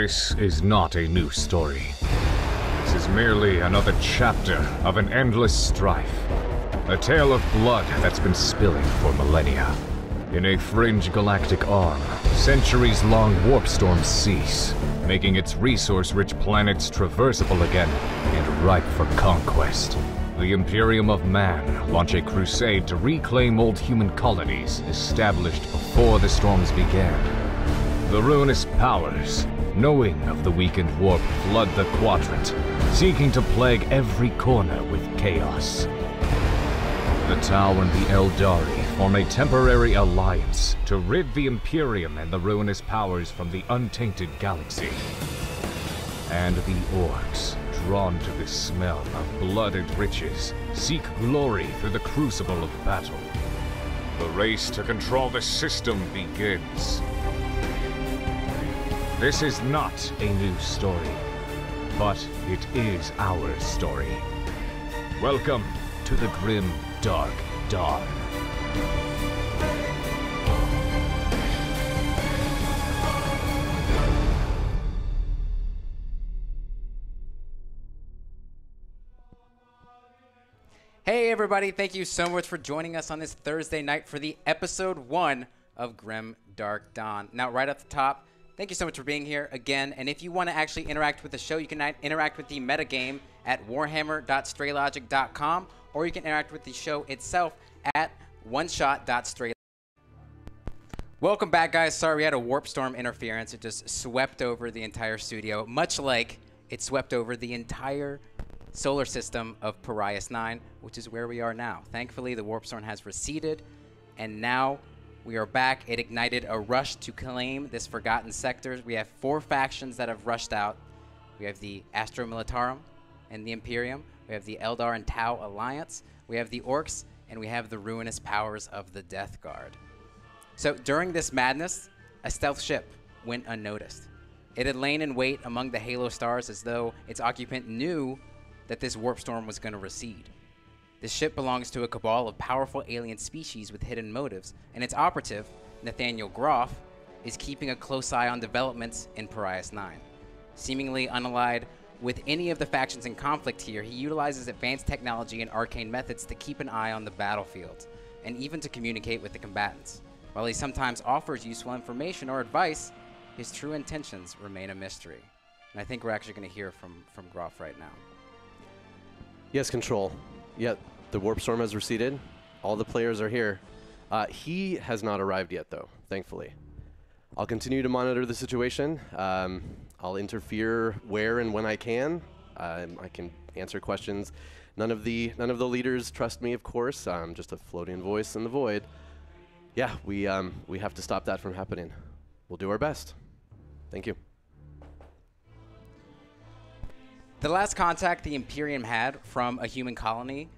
This is not a new story. This is merely another chapter of an endless strife. A tale of blood that's been spilling for millennia. In a fringe galactic arm, centuries-long warp storms cease, making its resource-rich planets traversable again and ripe for conquest. The Imperium of Man launch a crusade to reclaim old human colonies established before the storms began. The ruinous powers, knowing of the weakened warp, flood the quadrant, seeking to plague every corner with chaos. The Tau and the Aeldari form a temporary alliance to rid the Imperium and the ruinous powers from the untainted galaxy. And the Orks, drawn to the smell of blood and riches, seek glory through the crucible of battle. The race to control the system begins. This is not a new story, but it is our story. Welcome to the grim, dark dawn. Hey everybody, thank you so much for joining us on this Thursday night for the episode one of Grim Dark Dawn. Now, right at the top, thank you so much for being here again. And if you want to actually interact with the show, you can interact with the metagame at warhammer.straylogic.com, or you can interact with the show itself at oneshot.stray. Welcome back, guys. Sorry, we had a warp storm interference. It just swept over the entire studio, much like it swept over the entire solar system of Parias 9, which is where we are now. Thankfully, the warp storm has receded, and now we are back. It ignited a rush to claim this forgotten sector. We have four factions that have rushed out. We have the Astra Militarum and the Imperium. We have the Eldar and Tau Alliance. We have the Orks, and we have the ruinous powers of the Death Guard. So during this madness, a stealth ship went unnoticed. It had lain in wait among the halo stars as though its occupant knew that this warp storm was going to recede. This ship belongs to a cabal of powerful alien species with hidden motives, and its operative, Nathaniel Groff, is keeping a close eye on developments in Parias 9. Seemingly unallied with any of the factions in conflict here, he utilizes advanced technology and arcane methods to keep an eye on the battlefield, and even to communicate with the combatants. While he sometimes offers useful information or advice, his true intentions remain a mystery. And I think we're actually going to hear from, from Groff right now. Yes, control. Yeah, the warp storm has receded. All the players are here. Uh, he has not arrived yet, though, thankfully. I'll continue to monitor the situation. Um, I'll interfere where and when I can. Um, I can answer questions. None of the none of the leaders trust me, of course. I'm just a floating voice in the void. Yeah, we um, we have to stop that from happening. We'll do our best. Thank you. The last contact the Imperium had from a human colony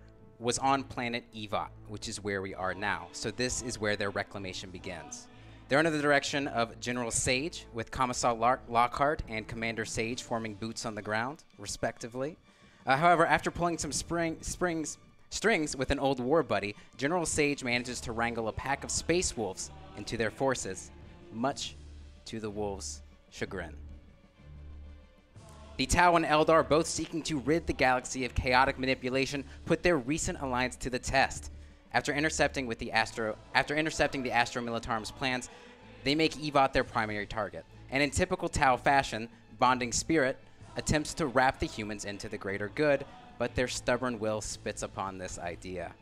was on planet Evot, which is where we are now. So this is where their reclamation begins. They're under the direction of General Sage, with Commissar Lockhart and Commander Sage forming boots on the ground, respectively. Uh, however, after pulling some spring, springs, strings with an old war buddy, General Sage manages to wrangle a pack of space wolves into their forces, much to the wolves' chagrin. The Tau and Eldar, both seeking to rid the galaxy of chaotic manipulation, put their recent alliance to the test. After intercepting with the Astro, after intercepting the Astra Militarum's plans, they make Evot their primary target. And in typical Tau fashion, Bonding Spirit attempts to wrap the humans into the greater good, but their stubborn will spits upon this idea.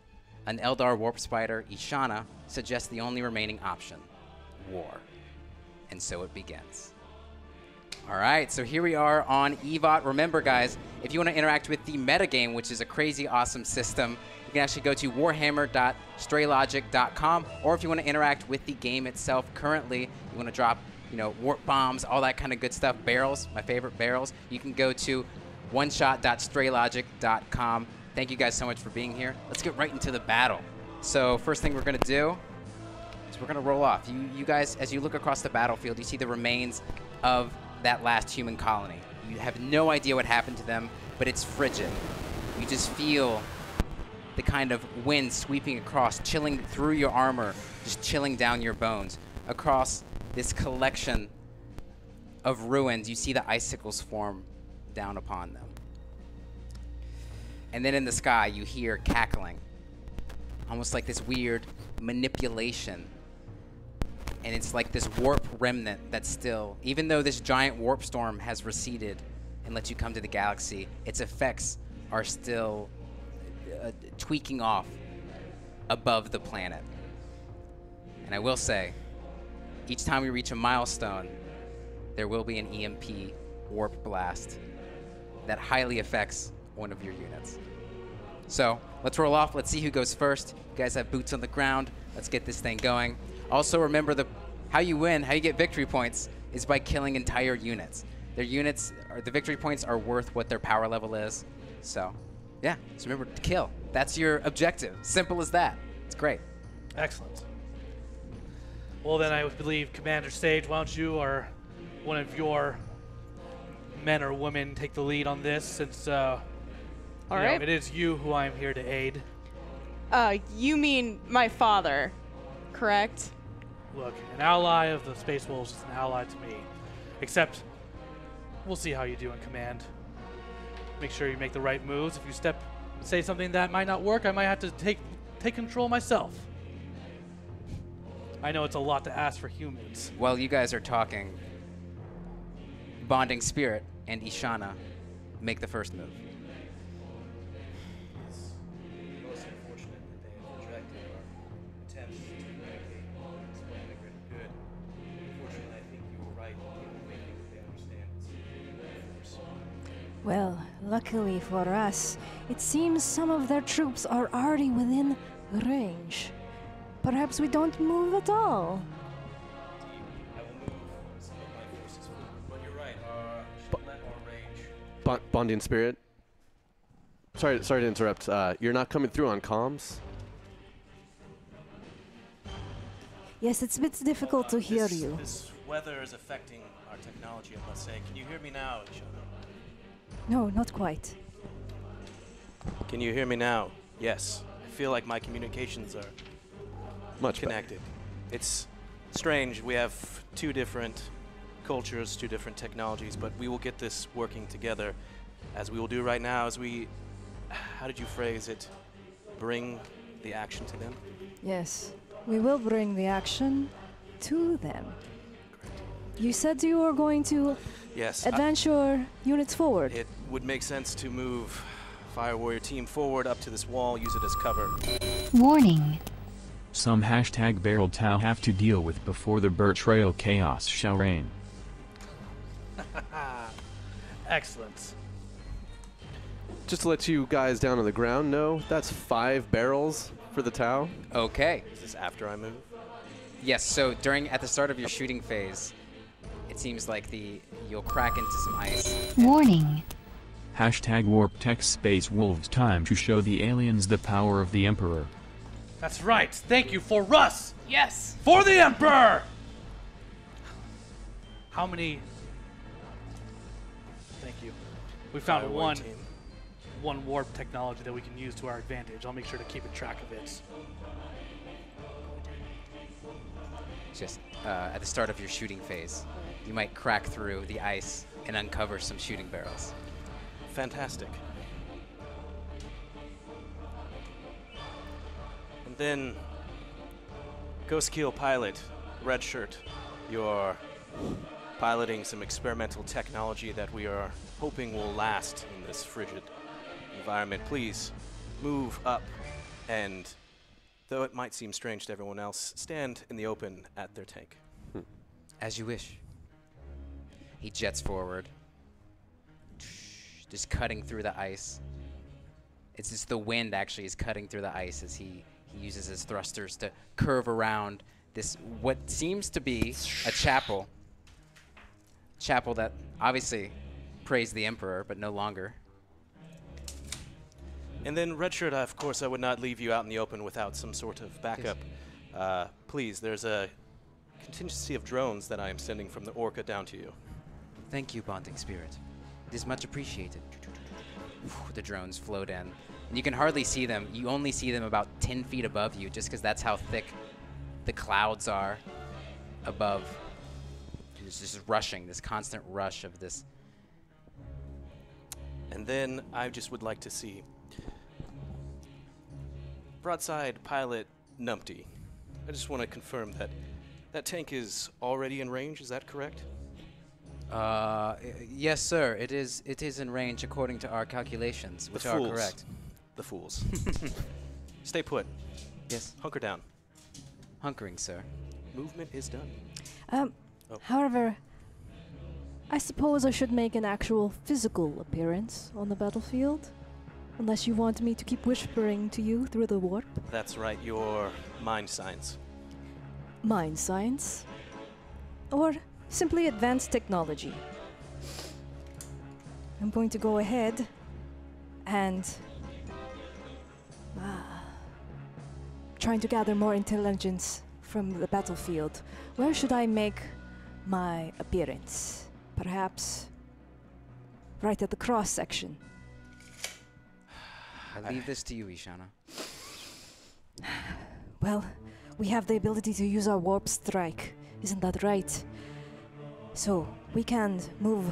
An Eldar warp spider, Ishana, suggests the only remaining option: war. And so it begins. All right, so here we are on EVOT. Remember, guys, if you want to interact with the metagame, which is a crazy awesome system, you can actually go to warhammer.straylogic.com, or if you want to interact with the game itself currently, you want to drop, you know, warp bombs, all that kind of good stuff, barrels, my favorite barrels, you can go to oneshot.straylogic.com. Thank you guys so much for being here. Let's get right into the battle. So first thing we're going to do is we're going to roll off. You, you guys, as you look across the battlefield, you see the remains of that last human colony. You have no idea what happened to them, but it's frigid. You just feel the kind of wind sweeping across, chilling through your armor, just chilling down your bones, across this collection of ruins, you see the icicles form down upon them. And then in the sky, you hear cackling, almost like this weird manipulation. And it's like this warp remnant that's still, even though this giant warp storm has receded and let you come to the galaxy, its effects are still uh, tweaking off above the planet. And I will say, each time we reach a milestone, there will be an EMP warp blast that highly affects one of your units. So let's roll off. Let's see who goes first. You guys have boots on the ground. Let's get this thing going. Also, remember the how you win, how you get victory points is by killing entire units. Their units, or the victory points, are worth what their power level is. So, yeah. So remember to kill. That's your objective. Simple as that. It's great. Excellent. Well, then I would believe Commander Sage, why don't you or one of your men or women take the lead on this since uh, All you know, it is you who I am here to aid. Uh, you mean my father, correct? Look, an ally of the Space Wolves is an ally to me. Except, we'll see how you do in command. Make sure you make the right moves. If you step, say something that might not work, I might have to take take control myself. I know it's a lot to ask for humans. While you guys are talking, Bonding Spirit and Ishana make the first move. Well, luckily for us, it seems some of their troops are already within range. Perhaps we don't move at all. I will move some of my forces forward, but you're right. Uh, should let our range. Bon- bonding spirit. Sorry, sorry to interrupt. Uh, you're not coming through on comms. Yes, it's a bit difficult to hear this, you. This weather is affecting our technology, I must say. Can you hear me now, Ishana? No, not quite. Can you hear me now? Yes. I feel like my communications are Much better. connected. It's strange. We have two different cultures, two different technologies, but we will get this working together, as we will do right now. As we, how did you phrase it? Bring the action to them. Yes, we will bring the action to them. You said you were going to Yes. I- advance your units forward. it would make sense to move Fire Warrior team forward up to this wall, use it as cover. Warning. Some hashtag barrel Tau have to deal with before the betrayal chaos shall reign. Excellent. Just to let you guys down on the ground know, that's five barrels for the Tau. Okay. Is this after I move? Yes. So during at the start of your shooting phase, it seems like the you'll crack into some ice. Warning. Hashtag warp tech space wolves time to show the aliens the power of the Emperor. That's right. Thank you for Russ. Yes. For the Emperor! How many? Thank you. We found Fire one team. one warp technology that we can use to our advantage. I'll make sure to keep a track of it. Just uh, at the start of your shooting phase, you might crack through the ice and uncover some shooting barrels. Fantastic. And then, Ghost Keel pilot, red shirt, you're piloting some experimental technology that we are hoping will last in this frigid environment. Please move up and, though it might seem strange to everyone else, stand in the open at their tank. Hmm. As you wish. He jets forward, just cutting through the ice. It's just the wind actually is cutting through the ice as he, he uses his thrusters to curve around this what seems to be a chapel. Chapel that obviously praised the emperor, but no longer. And then, Redshirt, of course, I would not leave you out in the open without some sort of backup. Uh, please, there's a contingency of drones that I am sending from the Orca down to you. Thank you, bonding spirit. It is much appreciated. The drones float in. And you can hardly see them. You only see them about 10 feet above you, just because that's how thick the clouds are above. It's just rushing, this constant rush of this. And then I just would like to see broadside pilot Numpty. I just want to confirm that that tank is already in range. Is that correct? Uh, yes, sir. It is. It is in range according to our calculations, which are correct. The fools. Stay put. Yes, Hunker down. hunkering, sir. Movement is done. Um, Oh. however, I suppose I should make an actual physical appearance on the battlefield. Unless you want me to keep whispering to you through the warp. That's right. Your mind science. Mind science. Or simply advanced technology. I'm going to go ahead and. Ah, trying to gather more intelligence from the battlefield. Where should I make my appearance? Perhaps right at the cross section. I leave this to you, Ishana. Well, we have the ability to use our warp strike, isn't that right? So we can move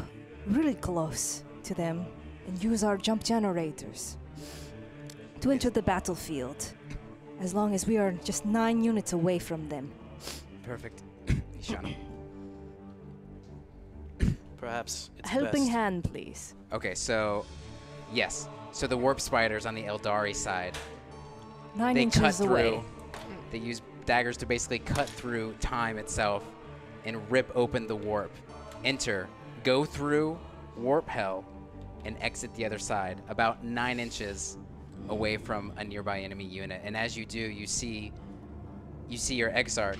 really close to them and use our jump generators to enter the battlefield, as long as we are just nine units away from them. Perfect, Ishana. Perhaps it's A helping best. hand, please. Okay, so yes. So the warp spiders on the Aeldari side, Nine they cut inches away. through. They use daggers to basically cut through time itself and rip open the warp. Enter, go through warp hell, and exit the other side, about nine inches away from a nearby enemy unit. And as you do, you see, you see your exarch,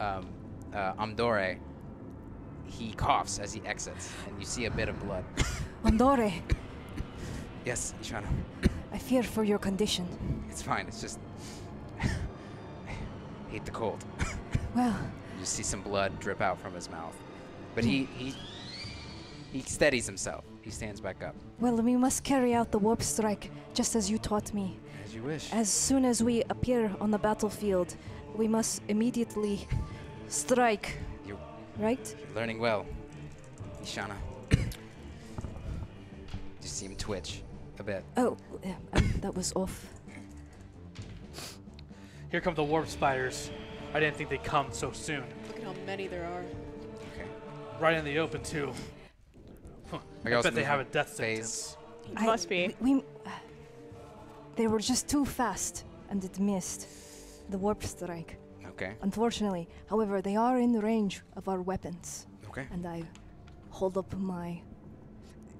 um, uh, Amdore. He coughs as he exits, and you see a bit of blood. Andore, yes, Ishana. I fear for your condition. It's fine. It's just hate the cold. Well, You see some blood drip out from his mouth, but he he he steadies himself. He stands back up. well, we must carry out the warp strike just as you taught me. As you wish. As soon as we appear on the battlefield, we must immediately strike. You're- right? You're learning well, Ishana. you see him twitch a bit. Oh, um, that was off. Here come the warp spiders. I didn't think they'd come so soon. Look at how many there are. Okay. Right in the open too. Huh. I I bet they have a death sentence. It I- must be. We, uh, they were just too fast, and it missed the warp strike. Okay. Unfortunately, however, they are in the range of our weapons, Okay. and I hold up my.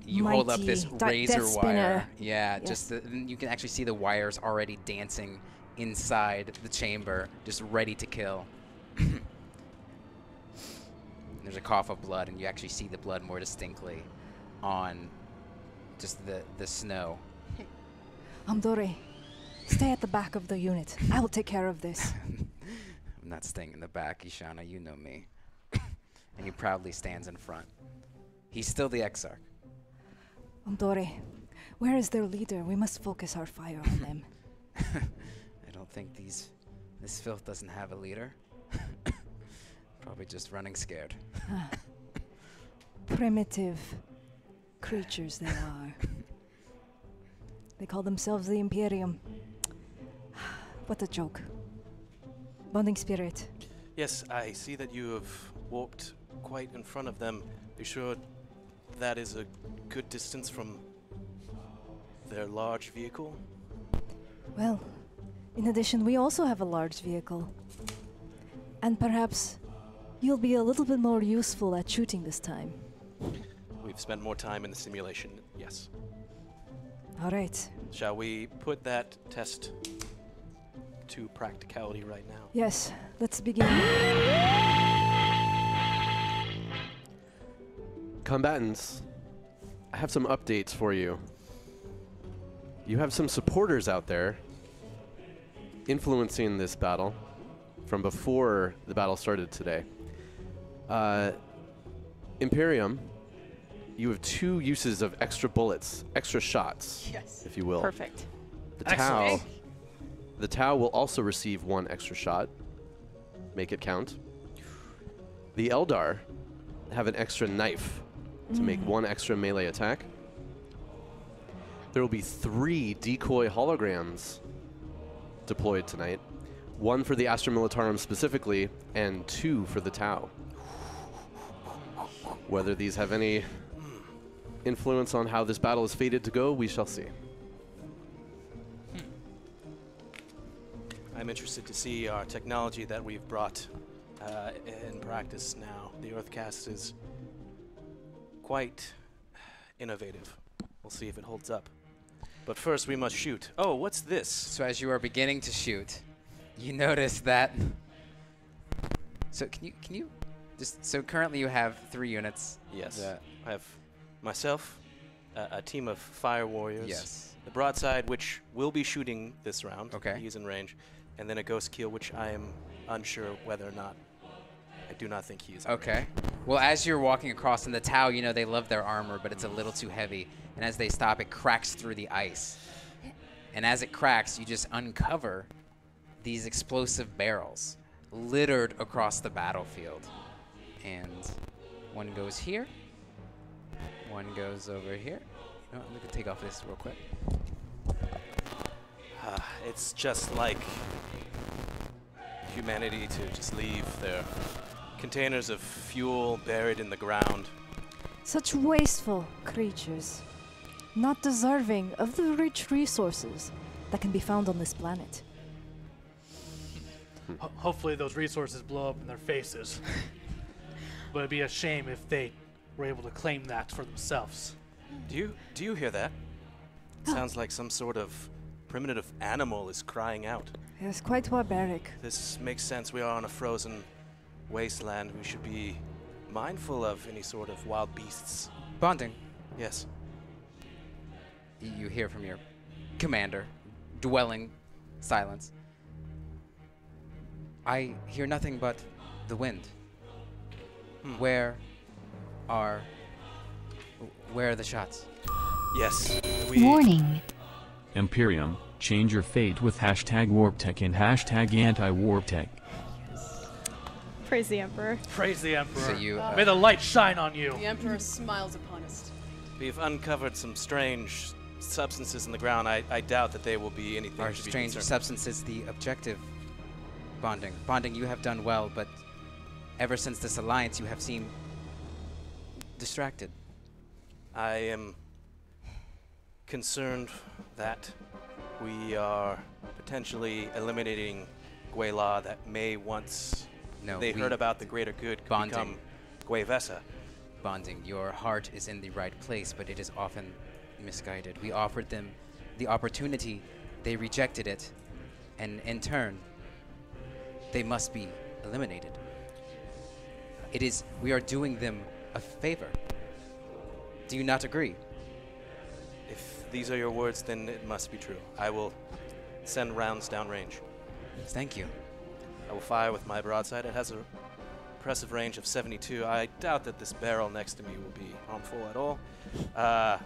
You hold up this mighty razor death wire. spinner. Yeah, Yes. just the, you can actually see the wires already dancing inside the chamber, just ready to kill. There's a cough of blood, and you actually see the blood more distinctly on just the the snow. Amdore, stay at the back of the unit. I will take care of this. I'm not staying in the back, Ishana. You know me. and he proudly stands in front. He's still the Exarch. Amdore, where is their leader? We must focus our fire on them. I think these this filth doesn't have a leader. Probably just running scared. Primitive creatures they are. They call themselves the Imperium. what a joke. Bonding spirit. Yes, I see that you have walked quite in front of them. Are you sure that is a good distance from their large vehicle? Well, in addition, we also have a large vehicle. And perhaps you'll be a little bit more useful at shooting this time. We've spent more time in the simulation, yes. All right. Shall we put that test to practicality right now? Yes, let's begin. Combatants, I have some updates for you. You have some supporters out there influencing this battle from before the battle started today. Uh, Imperium, you have two uses of extra bullets, extra shots, Yes. if you will. Perfect. The Tau, the Tau will also receive one extra shot. Make it count. The Eldar have an extra knife to make one extra melee attack. There will be three decoy holograms deployed tonight. One for the Astra Militarum specifically, and two for the Tau. Whether these have any influence on how this battle is fated to go, we shall see. I'm interested to see our technology that we've brought uh, in practice now. The Earth caste is quite innovative. We'll see if it holds up. But first, we must shoot. Oh, what's this? So as you are beginning to shoot, you notice that. So can you can you just so currently you have three units. Yes. I have myself, a, a team of fire warriors. Yes. The broadside, which will be shooting this round. Okay. He's in range. And then a ghost keel, which I am unsure whether or not. I do not think he is. range. Okay. Well, as you're walking across in the Tau, you know they love their armor, but it's a little too heavy. And as they stop, it cracks through the ice. And as it cracks, you just uncover these explosive barrels littered across the battlefield. And one goes here. One goes over here. You know, what, I'm gonna take off this real quick. Ah, it's just like humanity to just leave their containers of fuel buried in the ground. Such wasteful creatures, not deserving of the rich resources that can be found on this planet. Ho- hopefully, those resources blow up in their faces. but it'd be a shame if they were able to claim that for themselves. Do you do you hear that? Sounds like some sort of primitive animal is crying out. It's quite barbaric. This makes sense. We are on a frozen wasteland. We should be mindful of any sort of wild beasts. Bonding. Yes. Y- You hear from your commander, dwelling silence. I hear nothing but the wind. Where are where are the shots? Yes. We Warning. Imperium, change your fate with hashtag WarpTech and hashtag anti-WarpTech. Praise the Emperor. Praise the Emperor. So you uh, May the light shine on you. The Emperor smiles upon us. we've uncovered some strange substances in the ground. I, I doubt that they will be anything are strange substances the objective? Bonding. Bonding, you have done well, but ever since this alliance, you have seemed distracted. I am concerned that we are potentially eliminating Guela that may once No, they heard about the greater good could Bonding. become Guevesa. bonding. Your heart is in the right place, but it is often misguided. We offered them the opportunity, they rejected it, and in turn, they must be eliminated. It is, we are doing them a favor. Do you not agree? If these are your words, then it must be true. I will send rounds downrange. Thank you. I will fire with my broadside. It has a impressive range of 72. I doubt that this barrel next to me will be harmful at all. Uh,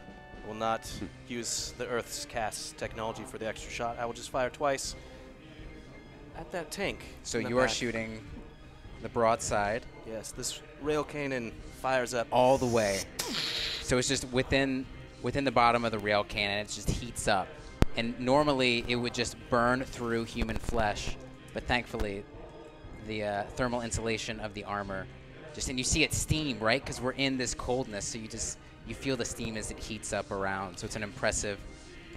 will not use the Earth's cast technology for the extra shot. I will just fire twice at that tank. So you are back. shooting the broadside Yes, this rail cannon fires up. all the way. So it's just within within the bottom of the rail cannon. It just heats up, and normally it would just burn through human flesh, but thankfully, the uh, thermal insulation of the armor just and you see it steam right because we're in this coldness. So you just you feel the steam as it heats up around. So it's an impressive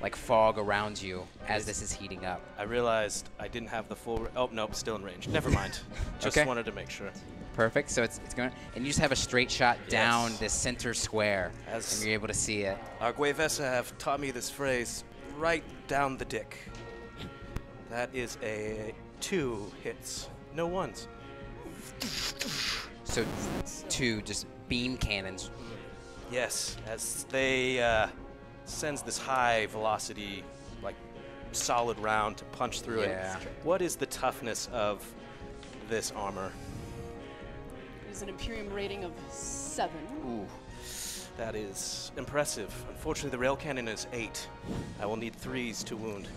like fog around you as this is heating up. I realized I didn't have the full. oh nope, still in range. Never mind. Just Okay. wanted to make sure. Perfect. So it's, it's going, and you just have a straight shot down Yes. this center square, As- and you're able to see it. Our Guevesa have taught me this phrase right down the dick. That is a two hits, no ones. So two just beam cannons. Yes, as they uh, sends this high velocity, like solid round to punch through Yeah. it. What is the toughness of this armor? It is an Imperium rating of seven. Ooh, that is impressive. Unfortunately, the rail cannon is eight. I will need threes to wound.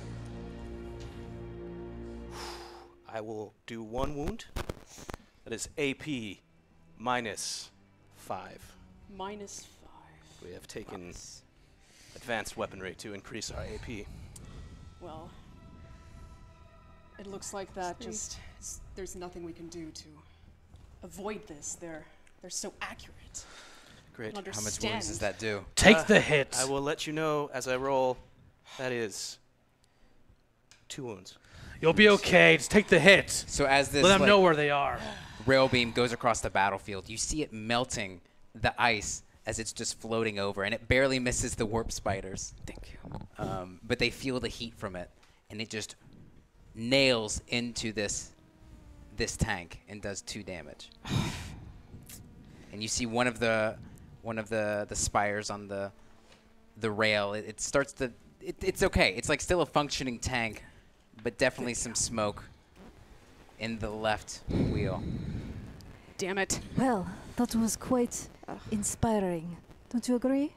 I will do one wound. That is AP minus five. Minus five. We have taken advanced weaponry to increase our AP. Well, it looks like that just there's nothing we can do to avoid this. They're they're so accurate. Great. How much wounds does that do? Take Uh, the hit. I will let you know as I roll. That is two wounds. You'll be okay. Just take the hit. So as this Let them like, know where they are. rail beam goes across the battlefield, you see it melting the ice as it's just floating over, and it barely misses the warp spiders. Thank you. Um, but they feel the heat from it, and it just nails into this this tank and does two damage. and you see one of the one of the the spires on the the rail. It, it starts to. It, it's okay. It's like still a functioning tank, but definitely some smoke in the left wheel. Damn it. Well, that was quite inspiring. Don't you agree?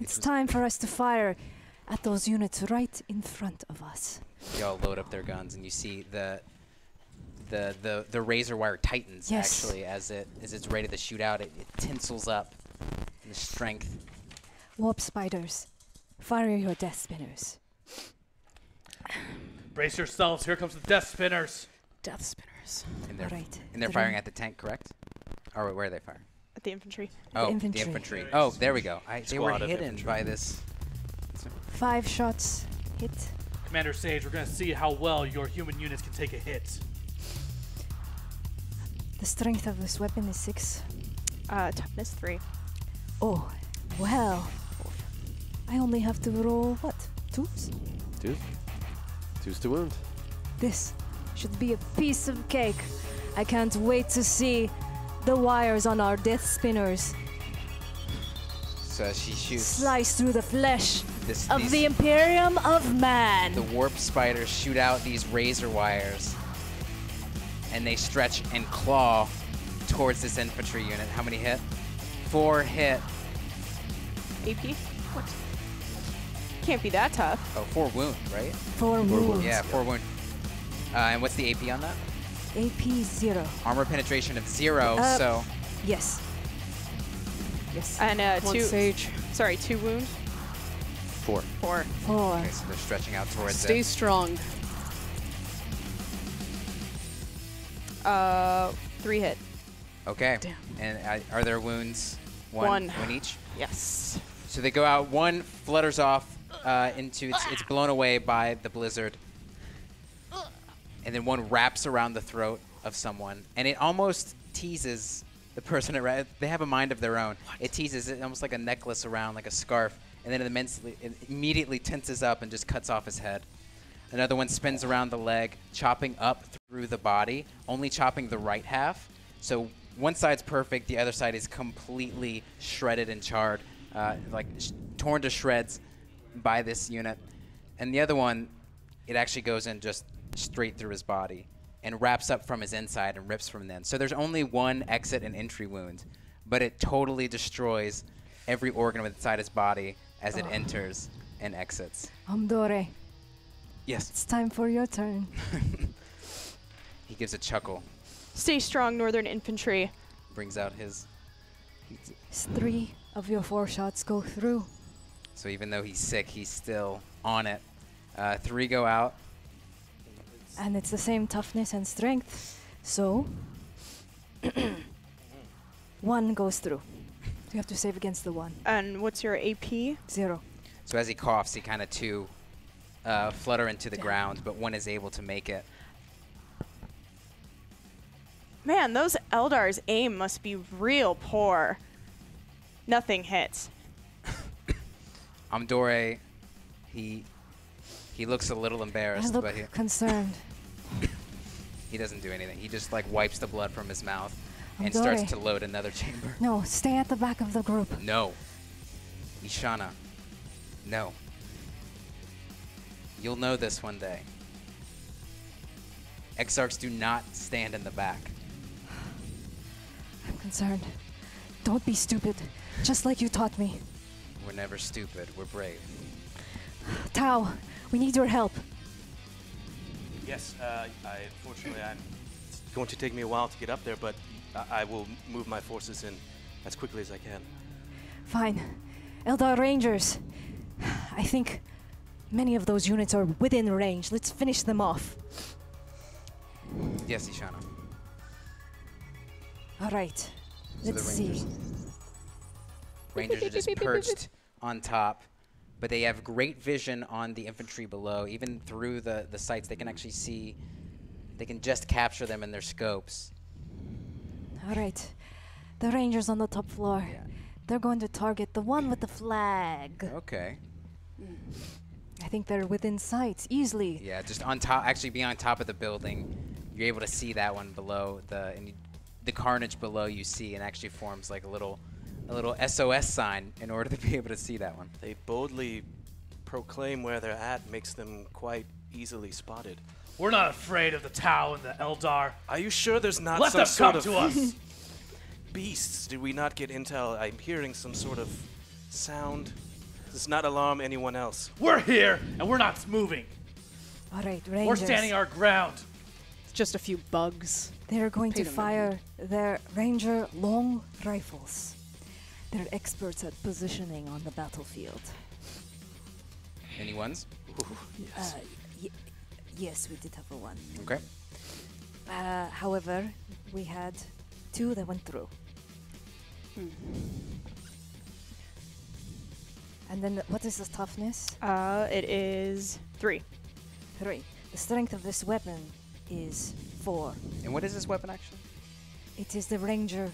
It's time for us to fire at those units right in front of us. Y'all load up their guns, and you see the the the, the razor wire tightens Yes. actually as it as it's ready to shoot out. It, it tinsels up. in The strength. Warp spiders, fire your death spinners. Brace yourselves. Here comes the death spinners. Death spinners. And they're, Alright, and they're the firing ring- at the tank, correct? Or where are they firing? At the infantry. Oh, infantry. the infantry. Oh, there we go. I, they were hidden infantry. by this. Five shots hit. Commander Sage, we're going to see how well your human units can take a hit. The strength of this weapon is six. Uh, toughness three. Oh, well. I only have to roll what? Twos? Two. Two's to wound. This should be a piece of cake. I can't wait to see the wires on our death spinners So she shoots, slice through the flesh this, of these- the Imperium of Man. the warp spiders shoot out these razor wires, and they stretch and claw towards this infantry unit. How many hit? Four hit. AP? What? Can't be that tough. Oh, four wound, right? Four wound. Yeah, four wound. Uh, and what's the AP on that? AP zero. Armor penetration of zero. Uh, so Yes. Yes. And uh, One two. sage. Sorry, two wounds. Four. Four. Four. okay, so they're stretching out towards Stay it. strong. Uh, three hit. Okay. Damn. And uh, are there wounds? One. One. One each. Yes. So they go out. One flutters off uh, into it's, it's blown away by the blizzard, and then one wraps around the throat of someone, and it almost teases the person around. They have a mind of their own. It teases it almost like a necklace around, like a scarf, and then it immensely, it immediately tenses up and just cuts off his head. Another one spins around the leg, chopping up through the body, only chopping the right half. So one side's perfect, the other side is completely shredded and charred, uh, like sh- torn to shreds by this unit. And the other one, it actually goes in just straight through his body and wraps up from his inside and rips from then. So there's only one exit and entry wound, but it totally destroys every organ inside his body as it enters and exits. Amdore, Yes. it's time for your turn. He gives a chuckle, Stay strong, Northern Infantry. brings out his. As three of your four shots go through. So even though he's sick, he's still on it. Uh, three go out. And it's the same toughness and strength. So, one goes through. You have to save against the one. And what's your AP? Zero. So as he coughs, he kind of two uh, flutter into the ground, but one is able to make it. Man, those Eldar's aim must be real poor. Nothing hits. Amdore, he he looks a little embarrassed, I embarrassed, look but he, concerned. He doesn't do anything. He just like wipes the blood from his mouth and starts to load another chamber. No, stay at the back of the group. No. Ishana. No. You'll know this one day. Exarchs do not stand in the back. I'm concerned. Don't be stupid, just like you taught me. We're never stupid. We're brave. Tau, we need your help. Yes, uh, I unfortunately I'm it's going to take me a while to get up there, but I, I will move my forces in as quickly as I can. Fine. Eldar Rangers. I think many of those units are within range. Let's finish them off. Yes, Ishana. All right. So Let's the see. Rangers. Rangers are just perched on top, but they have great vision on the infantry below. Even through the, the sights, they can actually see, they can just capture them in their scopes. All right. The Rangers on the top floor. Yeah. They're going to target the one with the flag. Okay. I think they're within sight easily. Yeah, just on top, actually be on top of the building, you're able to see that one below the and you, the carnage below you see, and actually forms like a little, a little SOS sign in order to be able to see that one. They boldly proclaim where they're at, makes them quite easily spotted. We're not afraid of the Tau and the Eldar. Are you sure there's not Let some them sort come of to us. beasts? Did we not get intel? I'm hearing some sort of sound. Does not alarm anyone else. We're here, and we're not moving. All right, Rangers. We're standing our ground. It's just a few bugs. They're going Pay to fire their Ranger long rifles. They're experts at positioning on the battlefield. Any ones? Uh, y- yes, we did have a one. Okay. Uh, however, we had two that went through. And then what is the toughness? Uh, it is three. Three. The strength of this weapon is four. And what is this weapon actually? It is the Ranger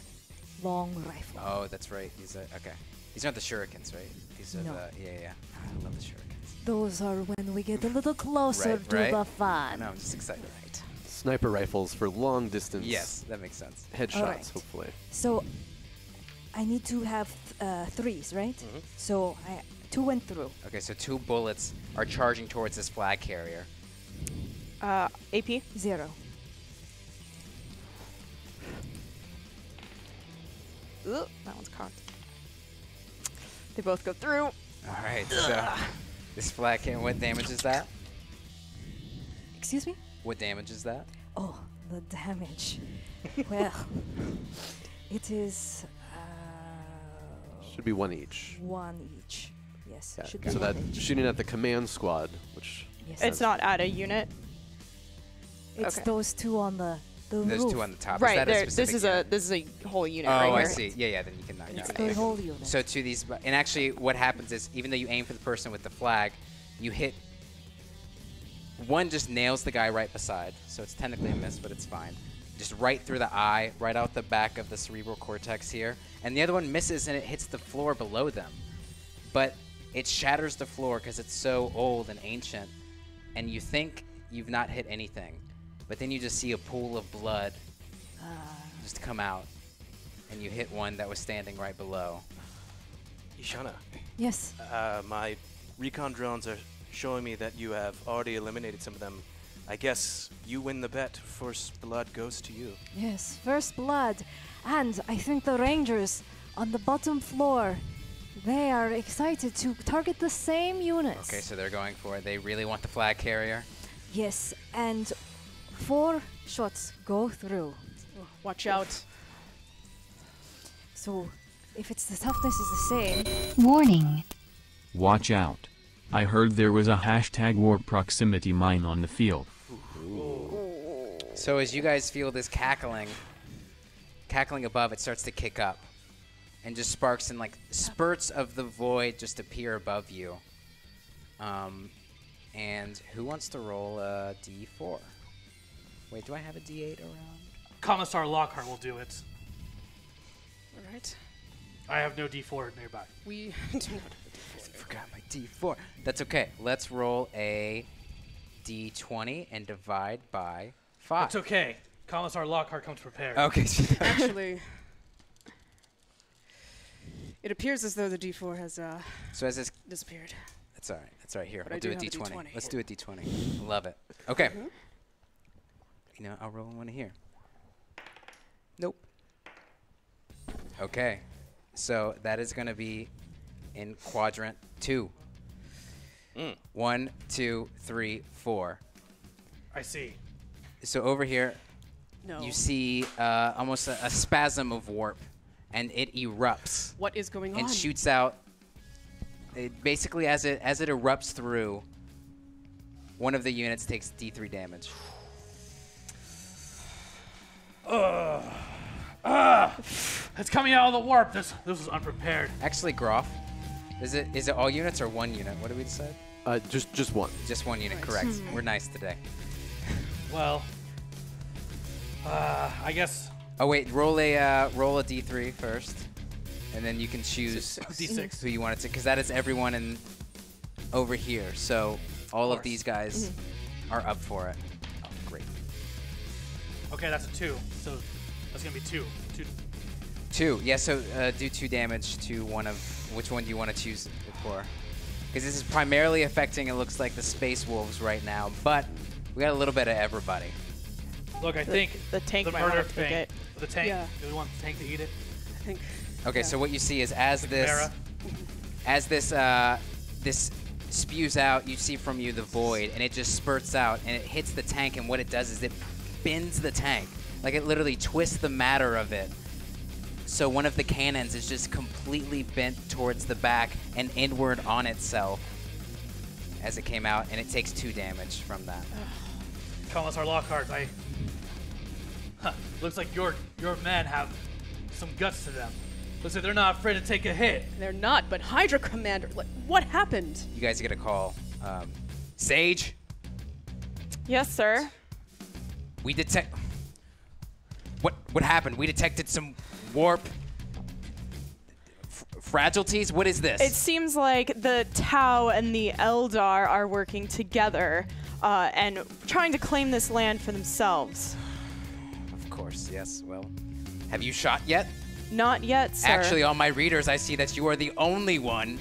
long rifle. Oh, that's right. These are okay. These aren't the shurikens, right? These are No. the yeah, yeah. I love the shurikens. Those are when we get a little closer Right, to right. the fun. No, I'm just excited. Right. Sniper rifles for long distance. Yes, that makes sense. Headshots, Alright. hopefully. So I need to have uh, threes, right? So I, two went through. Okay, so two bullets are charging towards this flag carrier. Uh, AP. Zero. Ooh, that one's cocked. They both go through. All right. So this flag carrier. What damage is that? Excuse me? What damage is that? Oh, the damage. well, it is uh, Should be one each. one each. Yes, Yeah. should be So that each. shooting at the command squad, which Yes. It's not at a unit. It's okay. those two on the the There's roof. two on the top. Right is that there. A This specific is a this is a whole unit Oh, right I here. see. Yeah, yeah. Then you can knock It's it the out. whole unit. So to these, and actually, what happens is even though you aim for the person with the flag, you hit. One just nails the guy right beside, so it's technically a miss, but it's fine. Just right through the eye, right out the back of the cerebral cortex here, and the other one misses and it hits the floor below them, but it shatters the floor because it's so old and ancient, and you think you've not hit anything, but then you just see a pool of blood just come out, and you hit one that was standing right below. Ishana, Yes. uh, my recon drones are showing me that you have already eliminated some of them. I guess you win the bet. First blood goes to you. Yes. First blood, and I think the Rangers on the bottom floor. They are excited to target the same units. Okay, so they're going for it. They really want the flag carrier. Yes, and four shots go through. Oh, watch out. So if it's the toughness is the same, Warning. Watch out. I heard there was a hashtag warp proximity mine on the field. So as you guys feel this cackling, cackling above, it starts to kick up, and just sparks and like spurts of the void just appear above you. Um, and who wants to roll a d4? Wait, do I have a d8 around? Commissar Lockhart will do it. All right. I have no D4 nearby. We do not. I forgot my d4. That's okay. Let's roll a d20 and divide by five. It's okay. Commissar Lockhart comes prepared. Okay. Actually, it appears as though the D4 has uh, so as this disappeared. That's all right. That's all right. Here, But we'll do, do a d20. D20. Let's do a d20. Love it. Okay. You know, I'll roll one here. Nope. Okay. So that is going to be in quadrant two. One, two, three, four. I see. So over here, No. you see uh, almost a, a spasm of warp and it erupts What is going on? and shoots out. It basically, as it as it erupts through, one of the units takes D3 damage. It's coming out of the warp. This this was unprepared. Actually, Groff, is it is it all units or one unit? What did we decide? Uh, just just one. Just one unit, correct. We're nice today. Well, uh, I guess Oh wait, roll a uh, roll a D3 first, and then you can choose D6. who you want it to, because that is everyone in over here. So all of course. these guys are up for it. Oh, great. Okay, that's a two. So that's gonna be two. Two. Two. Yeah. So uh, do two damage to one of which one do you want to choose for? Because this is primarily affecting. It looks like the space wolves right now, but we got a little bit of everybody. Look, I The- think the tank the might murder wanna take thing. it. The tank. Yeah. Do we want the tank to eat it? I think. Okay. Yeah. So what you see is as this Mara? as this uh, this spews out, you see from you the void, and it just spurts out, and it hits the tank, and what it does is it bends the tank, like it literally twists the matter of it. So one of the cannons is just completely bent towards the back and inward on itself as it came out, and it takes two damage from that. Call us our Lockhart. I. Huh. Looks like your your men have some guts to them. Looks like they're not afraid to take a hit. They're not, but Hydra Commander, like, what happened? You guys get a call. Um, Sage, Yes, sir. we detect. What what happened? We detected some warp fragilities. What is this? It seems like the Tau and the Eldar are working together uh, and trying to claim this land for themselves. Of course, yes. Well, have you shot yet? Not yet, sir. Actually, on my readers, I see that you are the only one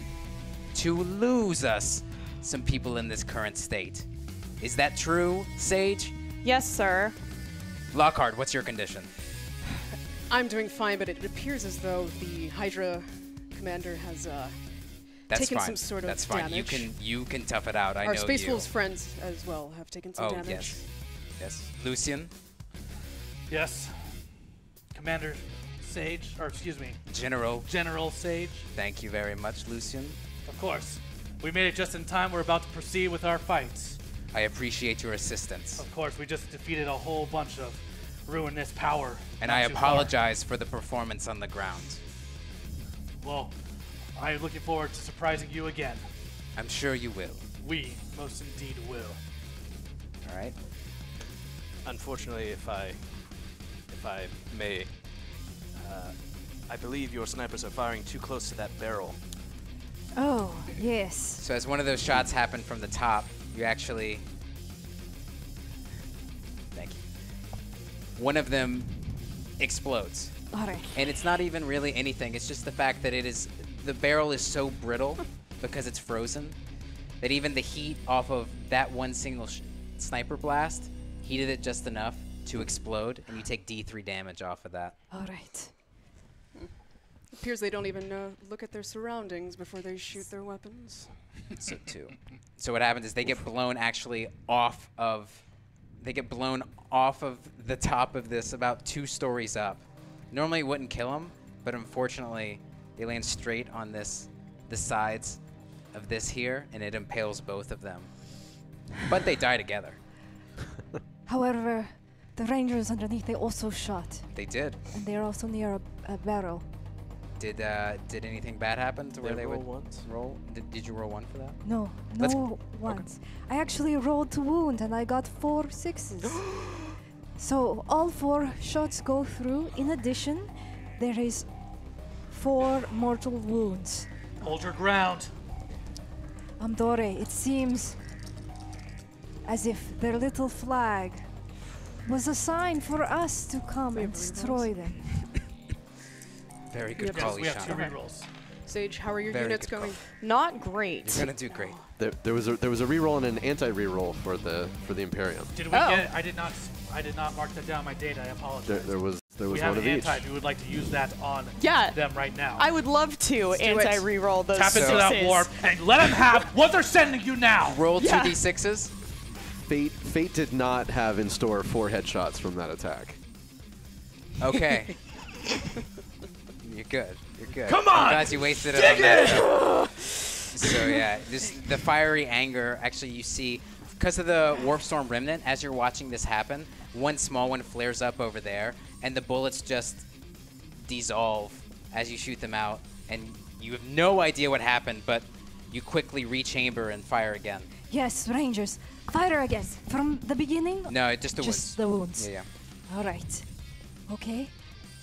to lose us some people in this current state. Is that true, Sage? yes, sir. Lockhart, what's your condition? I'm doing fine, but it appears as though the Hydra Commander has uh, That's taken fine. some sort of That's fine. You can you can tough it out. I Our know Space you. Wolves friends as well have taken some oh damage. yes, yes. Lucian, Yes. Commander Sage, or excuse me, General. General Sage. Thank you very much, Lucian. Of course. We made it just in time. We're about to proceed with our fights. I appreciate your assistance, Of course, we just defeated a whole bunch of ruinous power. and I too far. apologize for the performance on the ground. Well, I'm looking forward to surprising you again. I'm sure you will. We most indeed will. All right. Unfortunately, if I, if I may, uh, I believe your snipers are firing too close to that barrel. Oh, yes. So as one of those shots happened from the top, you actually One of them explodes. All right. And it's not even really anything. It's just the fact that it is the barrel is so brittle because it's frozen that even the heat off of that one single sh- sniper blast heated it just enough to explode and you take D3 damage off of that. All right. appears they don't even uh, look at their surroundings before they shoot their weapons. So two. So what happens is they get blown actually off of they get blown off of the top of this about two stories up. Normally it wouldn't kill them, but unfortunately they land straight on this the sides of this here and it impales both of them. But they die together. However, the rangers underneath, they also shot. They did. And they're also near a, a barrel. Did uh, did anything bad happen to where They they roll would ones? roll? Did, did you roll one for that? No, Let's- no ones. I actually rolled to wound and I got four sixes. so all four shots go through. In addition, there is four mortal wounds. Hold your ground. Amdore, it seems as if their little flag was a sign for us to come We and have rerolls? destroy them. Very good have- Yes, call, we have two Ishana. rerolls. Sage, how are your Very units going? call. Not great. You're gonna do great. There, there was a there was a reroll and an anti-reroll for the for the Imperium. Did we Oh. get? I did not. I did not mark that down my data. I apologize. There, there was there we was have one an of each. anti. If you would like to use that on Yeah. them right now. I would love to Let's anti-reroll those Tap into sixes. that warp and let them have what they're sending you now. Roll Yeah. two d6s. Fate Fate did not have in store four headshots from that attack. Okay. You're good. You're good. Come I'm on! glad you wasted it Dig on that. so yeah, this the fiery anger. Actually, you see, because of the warp storm remnant, as you're watching this happen, one small one flares up over there, and the bullets just dissolve as you shoot them out, and you have no idea what happened, but you quickly rechamber and fire again. Yes, Rangers. Fire again. From the beginning? No, it just the Just wounds. the wounds. Yeah, yeah. All right. Okay.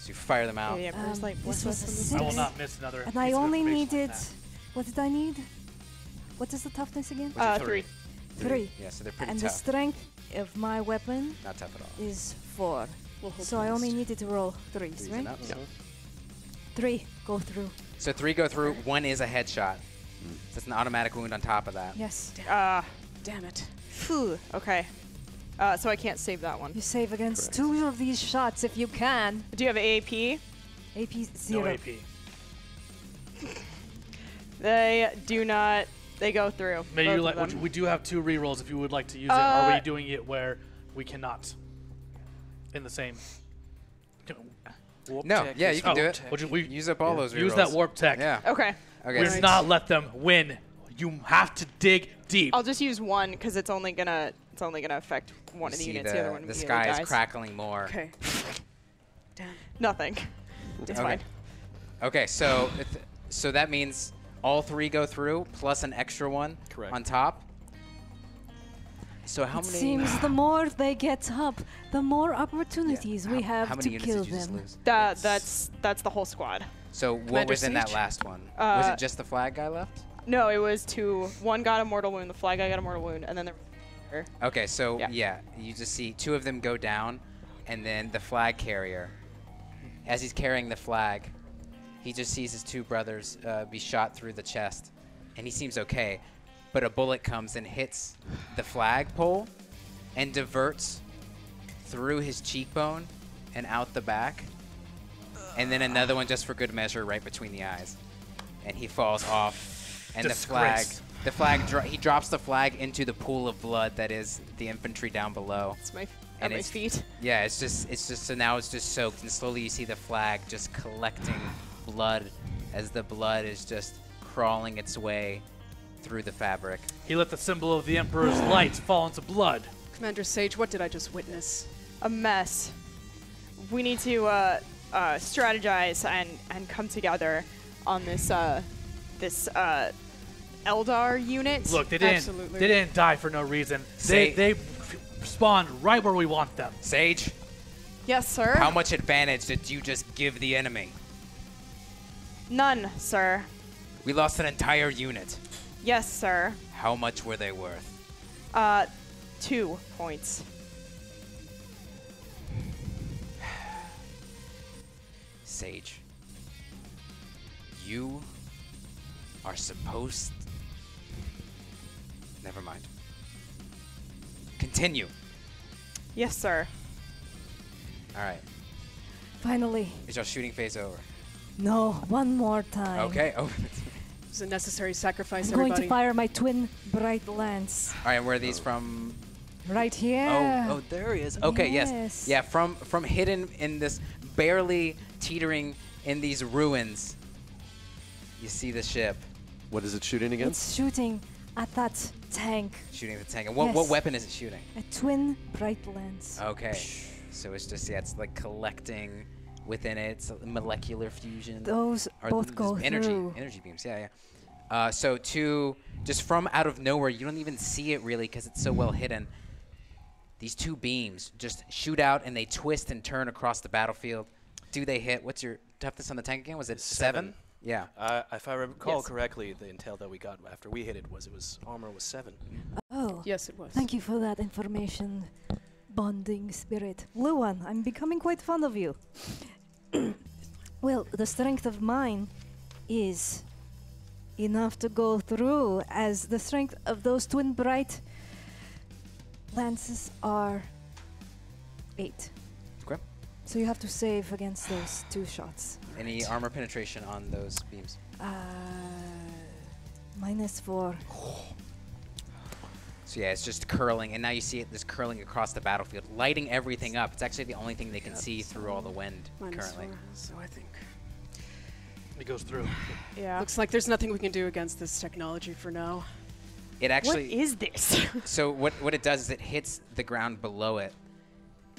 So you fire them out. Yeah, yeah, Um, like, this was a six. I will not miss another. And piece I only information needed. like. What did I need? What is the toughness again? Uh, three? three. Three. Yeah, so they're pretty And the strength of my weapon Not tough at all. is four. We'll So I only needed to roll threes, Threes right? and up. Three go through. So three go through. One is a headshot. Hmm. So it's an automatic wound on top of that. Yes. Uh, Damn it. phew. Okay. Uh, so I can't save that one. You save against two of these shots if you can. Do you have AAP? AP zero. No. AP. They do not. They go through. Maybe both you of let, them. we do have two rerolls if you would like to use it. Are Uh, we doing it where we cannot? In the same. Warp No, tech yeah, you can do it. tech. Would you, we Use up all those use that warp tech. Yeah. Okay. Okay. We so- do not let them win. You have to dig deep. I'll just use one because it's only gonna it's only gonna affect one you of the units. the, The, other one the immediately sky dies. is crackling more. Okay. Damn. Nothing. It's Okay. fine. Okay, so if, so that means all three go through plus an extra one Correct. on top. So how it many? seems the more they get up, the more opportunities we how, have how many to units kill did you just them. lose? That that's that's the whole squad. So what Commander was in that last one? was Uh, it just the flag guy left? No, it was two. One got a mortal wound. The flag guy got a mortal wound, and then the. Okay, so yeah. Yeah. you just see two of them go down, and then the flag carrier, as he's carrying the flag, he just sees his two brothers uh, be shot through the chest, and he seems okay, but a bullet comes and hits the flag pole, and diverts through his cheekbone and out the back, and then another one just for good measure right between the eyes, and he falls off, and the flag. Disgrace. The flag, dro- he drops the flag into the pool of blood that is the infantry down below. It's my And at my feet. Yeah, it's just, it's just, so now it's just soaked, and slowly you see the flag just collecting blood as the blood is just crawling its way through the fabric. He let the symbol of the Emperor's light fall into blood. Commander Sage, what did I just witness? A mess. We need to uh, uh, strategize and and come together on this uh, this uh, Eldar unit. Look, they didn't. Absolutely. They didn't die for no reason. Say- They they spawned right where we want them. Sage, Yes, sir. how much advantage did you just give the enemy? None, sir. We lost an entire unit. Yes, sir. How much were they worth? Uh, two points. Sage, you are supposed. Never mind. Continue. Yes, sir. All right. Finally. Is your shooting phase over? No, one more time. Okay. Oh. It was a necessary sacrifice, I'm going to fire my twin bright lance All right. Where are these from? right here. Oh, oh, there he is. Okay, yes. Yes. Yeah, from from hidden in this barely teetering in these ruins. You see the ship What is it shooting against? It's shooting at that tank. shooting the tank. And what what weapon is it shooting? A twin bright lance. Okay. So it's just yeah, it's like collecting within it. It's molecular fusion. Those Are both th- go energy, through. Energy beams. Yeah, yeah. Uh, so two, just from out of nowhere, you don't even see it really because it's so well hidden. These two beams just shoot out and they twist and turn across the battlefield. Do they hit? What's your toughness on the tank again? Was it seven? Seven. Yeah. Uh, if I recall Yes. correctly, the intel that we got after we hit it was it was armor was seven. Oh, Yes, it was. thank you for that information. Bonding spirit. Blue one, I'm becoming quite fond of you. well, the strength of mine is enough to go through, as the strength of those twin bright lances are eight. Okay. So you have to save against those two shots. Any armor penetration on those beams? Uh, minus four. So yeah, it's just curling, and now you see it just curling across the battlefield, lighting everything up. It's actually the only thing they can see through all the wind Minus currently. four, so I think It goes through. Yeah. Looks like there's nothing we can do against this technology for now. It actually what is this? So what what it does is it hits the ground below it,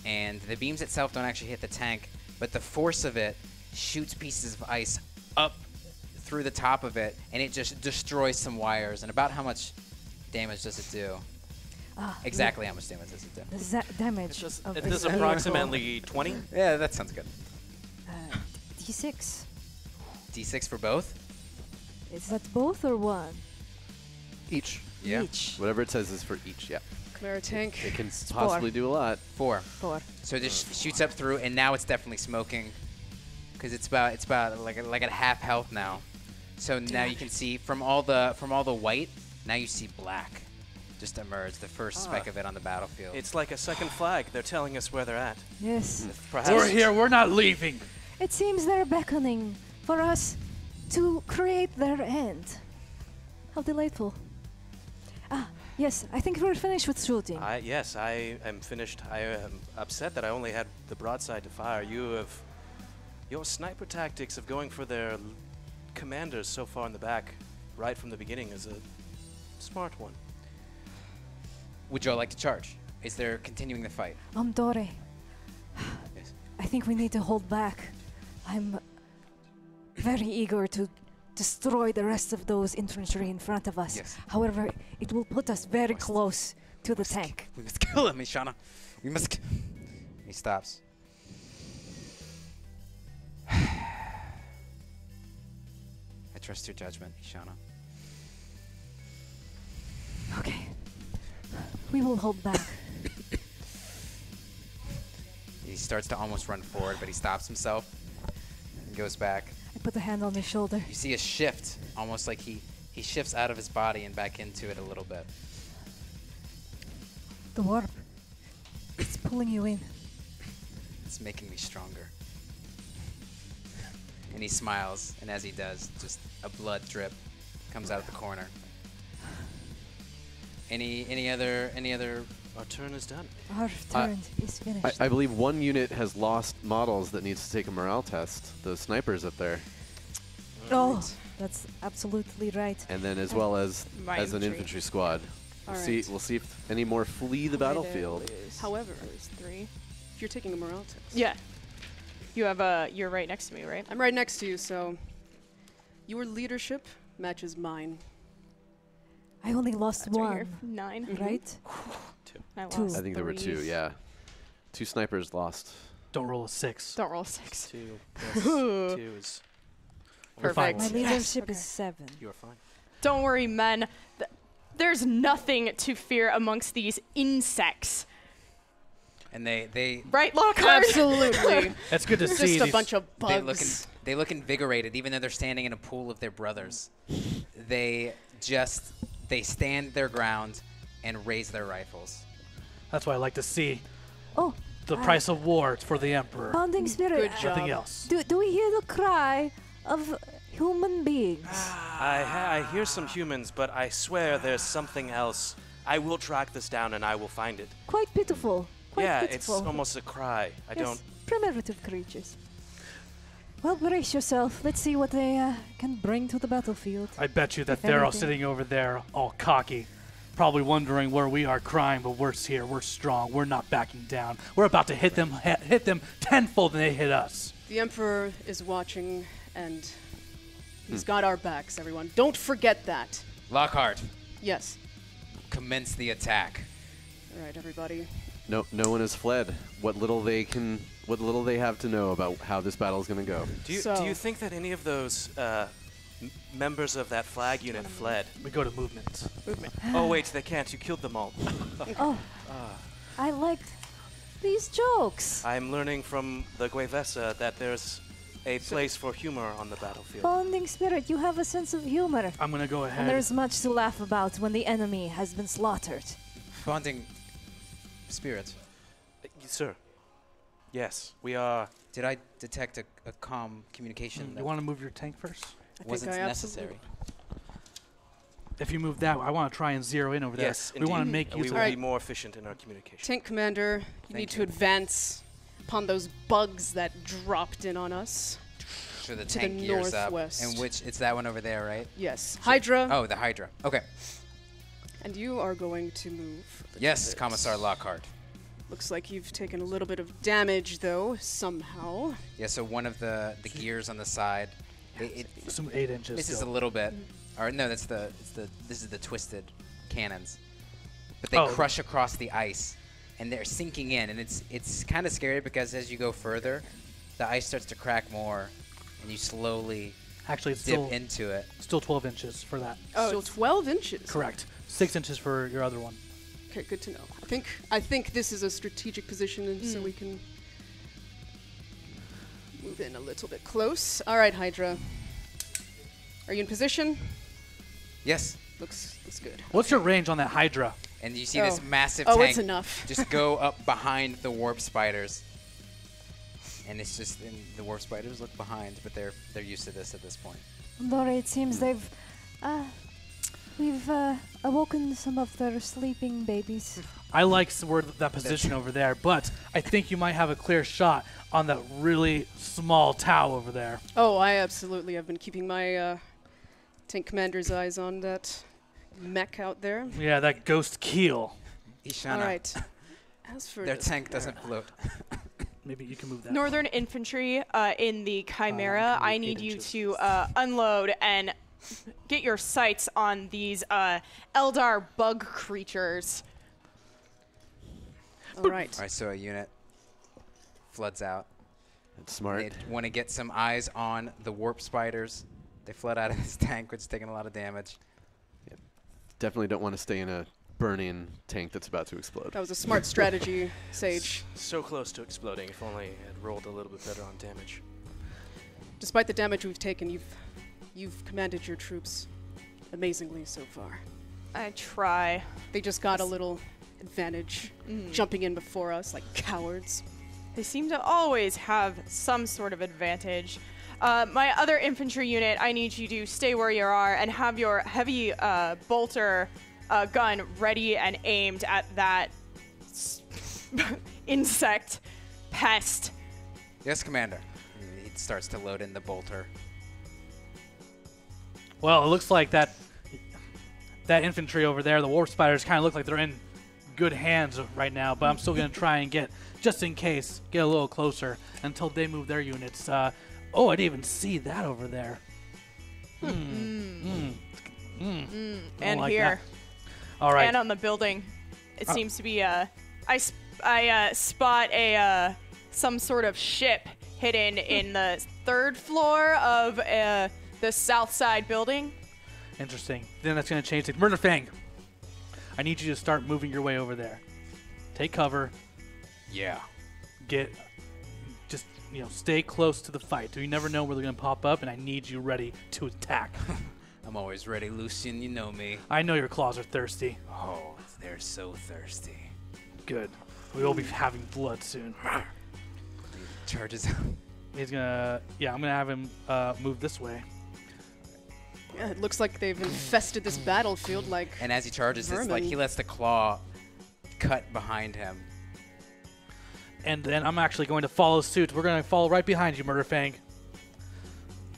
and the beams itself don't actually hit the tank, but the force of it shoots pieces of ice up through the top of it, and it just destroys some wires. And about how much damage does it do? Ah, Exactly how much damage does it do? The za- damage. It's just, of it does approximately 20. Yeah, that sounds good. Uh, D6. D6 for both. Is that both or one? Each. Yeah. Each. Whatever it says is for each. Yeah. Clara tank. It can four. possibly do a lot. Four. Four. So it just shoots up through, and now it's definitely smoking, because it's about it's about like a, like at half health now. So now you can see from all the from all the white, now you see black, just emerge, the first speck Ah. of it on the battlefield. It's like a second flag. They're telling us where they're at. Yes. Perhaps We're here. We're not leaving. It seems they're beckoning for us to create their end. How delightful. Ah, yes, I think we're finished with shooting. I, yes, I am finished. I am upset that I only had the broadside to fire. You have your sniper tactics of going for their l- commanders so far in the back, right from the beginning, is a smart one. Would y'all like to charge? Is there continuing the fight? Um, Dore, Yes. I think we need to hold back. I'm very eager to destroy the rest of those infantry in front of us. Yes. However, it will put us very close to the tank. We must kill him, Ishana. We must. He stops. I trust your judgment, Ishana. Okay. We will hold back. He starts to almost run forward, but he stops himself and goes back. I put a hand on his shoulder. You see a shift, almost like he, he shifts out of his body and back into it a little bit. The warp. It's pulling you in. It's making me stronger. And he smiles, and as he does, just a blood drip comes out of the corner. Any any other any other Our turn is done. Our turn is finished. I, I believe one unit has lost models that needs to take a morale test. The snipers up there, oh, that's absolutely right. and then as well as My as an infantry. infantry squad. We'll All see. We'll see if any more flee the battlefield. However, There's three. if you're taking a morale test, Yeah. You have a. You're right next to me, right? I'm right next to you, so your leadership matches mine. I only lost That's right one, here. Nine. right? I Two. lost I think there were two. Yeah, two snipers lost. Don't roll a six. Don't roll a six. Two plus two is. We're. My Perfect. leadership Okay. is seven. You are fine. Don't worry, men. Th- there's nothing to fear amongst these insects, and they they right, Lockhart? Absolutely. That's good to Just see. Just a bunch of they look in, bugs. they look invigorated even though they're standing in a pool of their brothers. they just they stand their ground and raise their rifles. That's what I like to see. Oh, The Ah. price of war for the emperor. Founding Spirit. Good job. Nothing else. Do, do we hear the cry of human beings? I, I hear some humans, but I swear there's something else. I will track this down and I will find it. Quite pitiful. Quite yeah, pitiful. it's almost a cry. I yes, don't. primitive creatures. Well, brace yourself. Let's see what they uh, can bring to the battlefield. I bet you that If they're all sitting over there, all cocky, probably wondering where we are crying, but we're here. We're strong. We're not backing down. We're about to hit them, ha- hit them tenfold, and they hit us. The Emperor is watching, and he's got our backs, everyone. Don't forget that. Lockhart, Yes. commence the attack. All right, everybody. No, no one has fled. What little they can, what little they have to know about how this battle is going to go. Do you, So- do you think that any of those uh, members of that flag unit fled? We go to movement. Movement. oh wait, they can't. You killed them all. Oh, I liked these jokes. I'm learning from the Gue'vesa that there's a place for humor on the battlefield. Founding Spirit, you have a sense of humor. I'm gonna go And ahead. there's much to laugh about when the enemy has been slaughtered. Founding spirit. Uh, y- sir. Yes, we are. Did I detect a, a calm communication mm, that you want to move your tank first? I wasn't think I necessary? If you move that, I want to try and zero in over there. Yes, we want to make use we will Alright. be more efficient in our communication. Tank Commander, you Thank need to advance upon those bugs that dropped in on us. So the To the tank gears up. northwest. And which, it's that one over there, right? Yes, Hydra, Oh, the Hydra. Okay. and you are going to move. Yes, bit. Commissar Lockhart. Looks like you've taken a little bit of damage, though, somehow. Yeah, so one of the, the gears on the side, it, it Some eight inches. misses a little bit. Or no, that's the, it's the this is the twisted cannons. But they Oh. crush across the ice and they're sinking in and it's it's kind of scary because as you go further, the ice starts to crack more and you slowly Actually, it's dip still into it. still 12 inches for that. Oh, Still 12 inches. Correct. Six inches for your other one. Okay, good to know. I think I think this is a strategic position, and so we can move in a little bit close. All right, Hydra. Are you in position? Yes. Looks looks good. What's your range on that Hydra? And you see this Oh. massive Oh, tank it's enough. just go up behind the warp spiders. And it's just and the warp spiders look behind, but they're they're used to this at this point. Laura, it seems they've. Uh, we've uh, awoken some of their sleeping babies. I like s- where that position over there, but I think you might have a clear shot on that really small Tau over there. Oh, I absolutely have been keeping my uh, tank commander's eyes on that mech out there. Yeah, that Ghostkeel. Ishana, All right. As for their this tank doesn't float. Maybe you can move that. Northern infantry uh, in the Chimera, can I need you inches. to uh, unload and get your sights on these uh, Eldar bug creatures. All right. All right, so a unit floods out. It's smart. They want to get some eyes on the warp spiders. They flood out of this tank, which is taking a lot of damage. Definitely don't want to stay in a burning tank that's about to explode. That was a smart strategy, Sage. So close to exploding. If only it had rolled a little bit better on damage. Despite the damage we've taken, you've you've commanded your troops amazingly so far. I try. They just got a little advantage jumping in before us like cowards. They seem to always have some sort of advantage. Uh, my other infantry unit, I need you to stay where you are and have your heavy uh, bolter uh, gun ready and aimed at that s- insect pest. Yes, Commander. It starts to load in the bolter. Well, it looks like that that infantry over there, the warp spiders, kind of look like they're in good hands right now. But I'm still gonna try and get, just in case, get a little closer until they move their units. Uh, oh, I didn't even see that over there. Hmm. Mm. Mm. Don't and like here. that. All right. And on the building. It Oh. seems to be uh, I, sp- I uh, spot a uh, some sort of ship hidden in the third floor of uh, the south side building. Interesting. Then that's going to change things. Murderfang, I need you to start moving your way over there. Take cover. Yeah. Get, just you know, stay close to the fight. You never know where they're going to pop up, and I need you ready to attack. I'm always ready, Lucian. You know me. I know your claws are thirsty. Oh, they're so thirsty. Good. We will be having blood soon. Charges out. He's gonna, yeah, I'm gonna have him uh, move this way. Yeah, it looks like they've infested this battlefield like And as he charges, it's like he lets the claw cut behind him. And then I'm actually going to follow suit. We're gonna follow right behind you, Murderfang.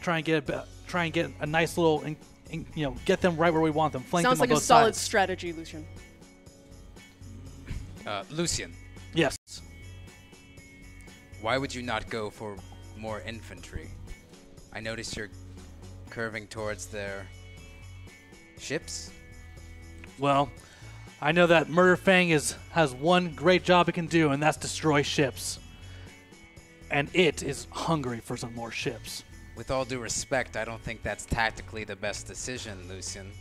Try and get a, be- try and get a nice little, in, in- you know, get them right where we want them. Flank sounds them like on a solid sides. strategy, Lucian. Uh, Lucian, Yes. why would you not go for more infantry? I notice you're curving towards their ships. Well, I know that Murderfang is has one great job it can do, and that's destroy ships. And it is hungry for some more ships. With all due respect, I don't think that's tactically the best decision, Lucian.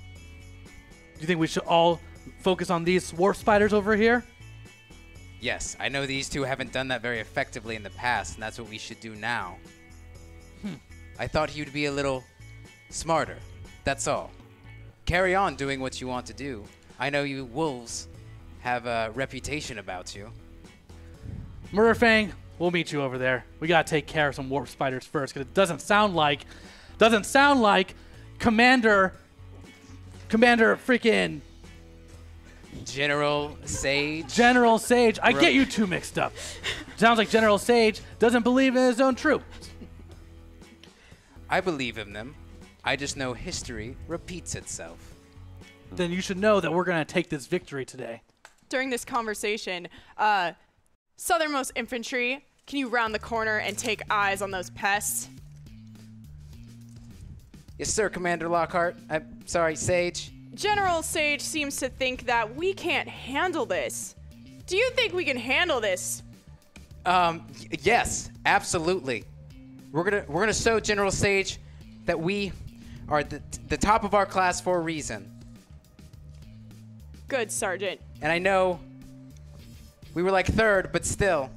Do you think we should all focus on these warp spiders over here? Yes, I know these two haven't done that very effectively in the past, and that's what we should do now. Hmm. I thought you'd be a little smarter. That's all. Carry on doing what you want to do. I know you wolves have a reputation about you. Murderfang, we'll meet you over there. We gotta take care of some warp spiders first, because it doesn't sound like, doesn't sound like Commander, Commander freaking General Sage. General Sage. I get you two mixed up. Sounds like General Sage doesn't believe in his own troops. I believe in them. I just know history repeats itself. Then you should know that we're going to take this victory today. During this conversation, uh, Southernmost Infantry, can you round the corner and take eyes on those pests? Yes, sir, Commander Lockhart. I'm sorry, Sage. General Sage seems to think that we can't handle this. Do you think we can handle this? Um, y- yes, absolutely. We're gonna we're gonna show General Sage that we are the, the top of our class for a reason. Good, Sergeant. And I know we were like third, but still.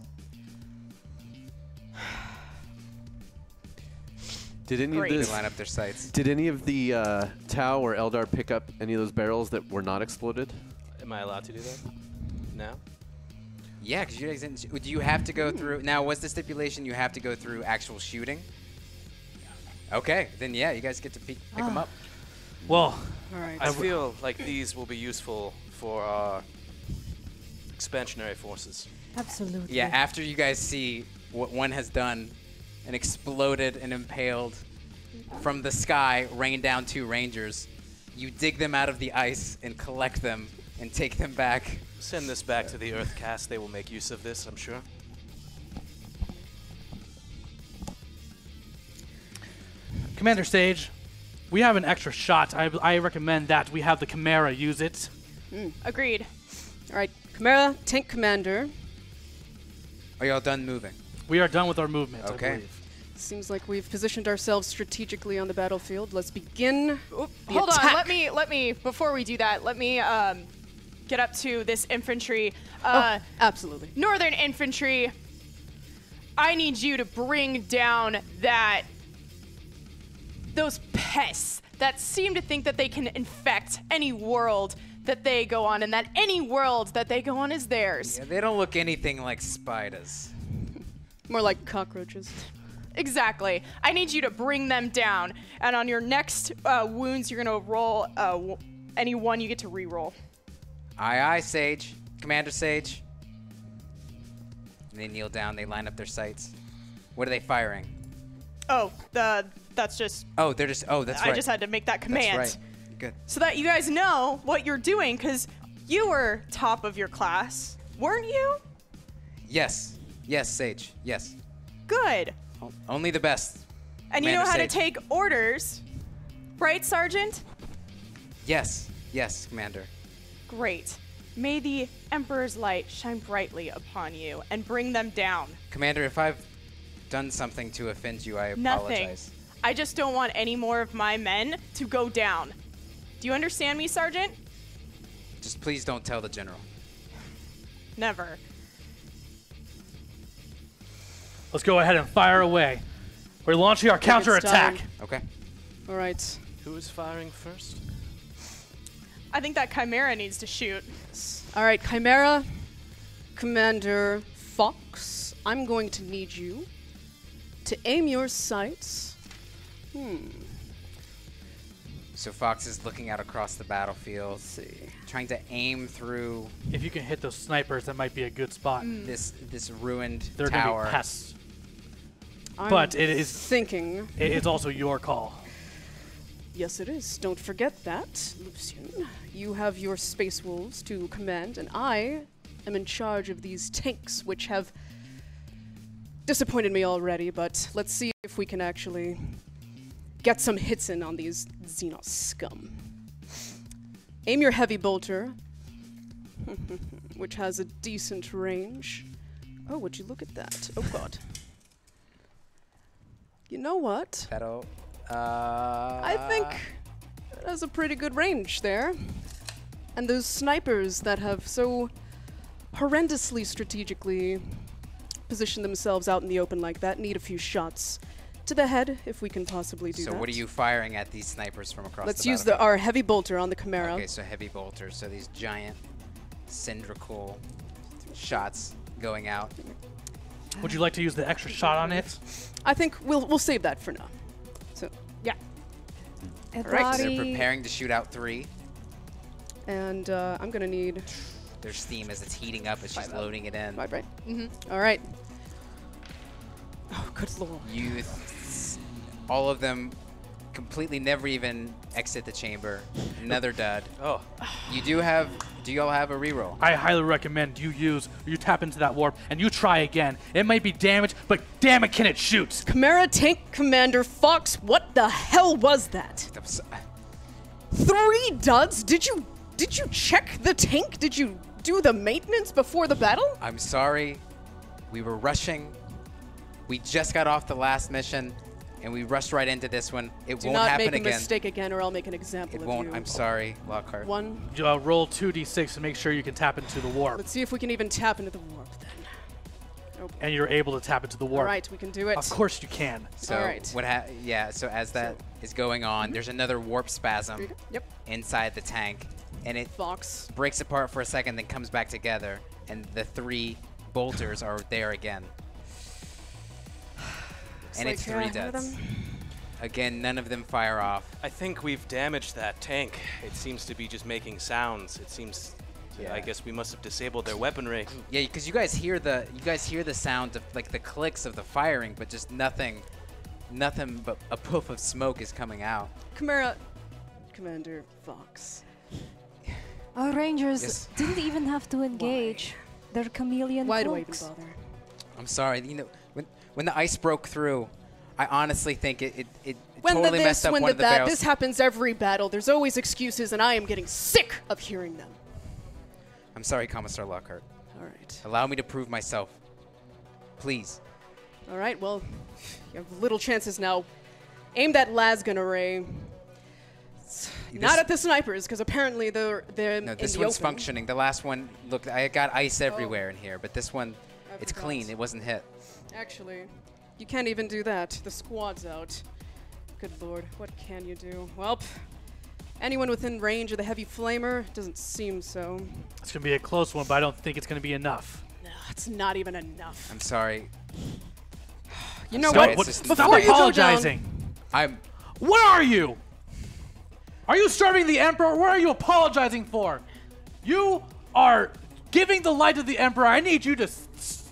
Did any Great. of They this, line up their sights. Did any of the uh, Tau or Eldar pick up any of those barrels that were not exploded? Am I allowed to do that? No. Yeah, because you guys didn't. Do you have to go through? Now, what's the stipulation? You have to go through actual shooting. Okay, then yeah, you guys get to pick, pick them ah. up. Well, All right. I feel like these will be useful for our expansionary forces. Absolutely. Yeah, after you guys see what one has done and exploded and impaled from the sky, rain down two rangers, you dig them out of the ice and collect them and take them back. Send this back to the Earth caste. They will make use of this, I'm sure. Commander Sage, we have an extra shot. I, I recommend that we have the Chimera use it. Agreed. All right, Chimera, tank commander. Are y'all done moving? We are done with our movement, Okay. I believe. Seems like we've positioned ourselves strategically on the battlefield. Let's begin. Oop, The hold on. Let me let me before we do that. Let me um, get up to this infantry. Uh, oh, absolutely. Northern infantry. I need you to bring down that those pests that seem to think that they can infect any world that they go on, and that any world that they go on is theirs. Yeah, they don't look anything like spiders. More like cockroaches. Exactly. I need you to bring them down, and on your next uh, wounds, you're gonna roll uh, w- any one you get to re-roll. Aye, aye, Sage. Commander Sage. And they kneel down. They line up their sights. What are they firing? Oh, the that's just Oh, they're just. Oh, that's I right. just had to make that command. That's right. Good. so that you guys know what you're doing because you were top of your class, weren't you? Yes. Yes, Sage. Yes. Good. O- Only the best. And you know how Sage. to take orders, right, Sergeant? Yes. Yes, Commander. Great. May the Emperor's light shine brightly upon you and bring them down. Commander, if I've done something to offend you, I Nothing. apologize. I just don't want any more of my men to go down. Do you understand me, Sergeant? Just please don't tell the general. Never. Let's go ahead and fire away. We're launching our counterattack. time. Okay. All right. Who is firing first? I think that Chimera needs to shoot. All right, Chimera, Commander Fox. I'm going to need you to aim your sights. Hmm. So Fox is looking out across the battlefield, trying to aim through If you can hit those snipers, that might be a good spot. Hmm. this this ruined They're tower. gonna be pests. I'm But it is- thinking. It is also your call. Yes, it is. Don't forget that, Lucian. You have your space wolves to command, and I am in charge of these tanks, which have disappointed me already. But let's see if we can actually get some hits in on these Xenos scum. Aim your heavy bolter, which has a decent range. Oh, would you look at that? Oh God. You know what? That'll. Uh, I think it has a pretty good range there. And those snipers that have so horrendously strategically positioned themselves out in the open like that need a few shots to the head if we can possibly do So that. what are you firing at these snipers from across the Let's the use the our heavy bolter on the Chimera. Okay, so heavy bolters. So these giant cylindrical shots going out. Would you like to use the extra shot on it? I think we'll we'll save that for now. So Yeah. Right. They're preparing to shoot out three. and uh, I'm gonna need There's steam as it's heating up as she's loading it in. right right. Mm-hmm. All right. Oh, good lord. You th- all of them completely never even exit the chamber. Another dud. Oh, You do have. Do y'all have a reroll? I highly recommend you use, you tap into that warp, and you try again. It might be damaged, but damn it, can it shoot? Chimera Tank Commander Fox, what the hell was that? I'm uh, Three duds? Did you did you check the tank? Did you do the maintenance before the battle? I'm sorry. We were rushing. We just got off the last mission, and we rushed right into this one. It Do won't happen again. Do not happen make a mistake again, or I'll make an example It of won't. you. I'm sorry, Lockhart. One. Uh, roll 2d6 to make sure you can tap into the warp. Let's see if we can even tap into the warp then. Nope. And you're able to tap into the warp. All right, we can do it. Of course you can. So All right. what? Ha- yeah. So as that is going on, there's another warp spasm Yep. inside the tank, and it Fox. breaks apart for a second, then comes back together, and the three bolters are there again. And like, it's three one of Again, none of them fire off. I think we've damaged that tank. It seems to be just making sounds. It seems. Yeah. I guess we must have disabled their weaponry. Yeah, because you guys hear the you guys hear the sound of like the clicks of the firing, but just nothing, nothing but a puff of smoke is coming out. Chimera Commander Fox. Our rangers Yes. didn't even have to engage. They're chameleon Why do I even bother? I'm sorry. You know, when the ice broke through, I honestly think it it, it When totally the messed this, up when one the of the that, barrels. this happens every battle. There's always excuses, and I am getting sick of hearing them. I'm sorry, Commissar Lockhart. All right. Allow me to prove myself. Please. All right, well, you have little chances now. Aim that lasgun array. This- Not at the snipers, because apparently they're they're No, in this the one's open. functioning. The last one, look, I got ice oh. everywhere in here, but this one, I it's forgot. clean. It wasn't hit. Actually, you can't even do that. The squad's out. Good lord, what can you do? Well, anyone within range of the heavy flamer doesn't seem so. It's going to be a close one, but I don't think it's going to be enough. No, it's not even enough. I'm sorry. You know sorry, what? What, stop you go down- apologizing. I'm. What are you? Are you serving the Emperor? What are you apologizing for? You are giving the light to the Emperor. I need you to s-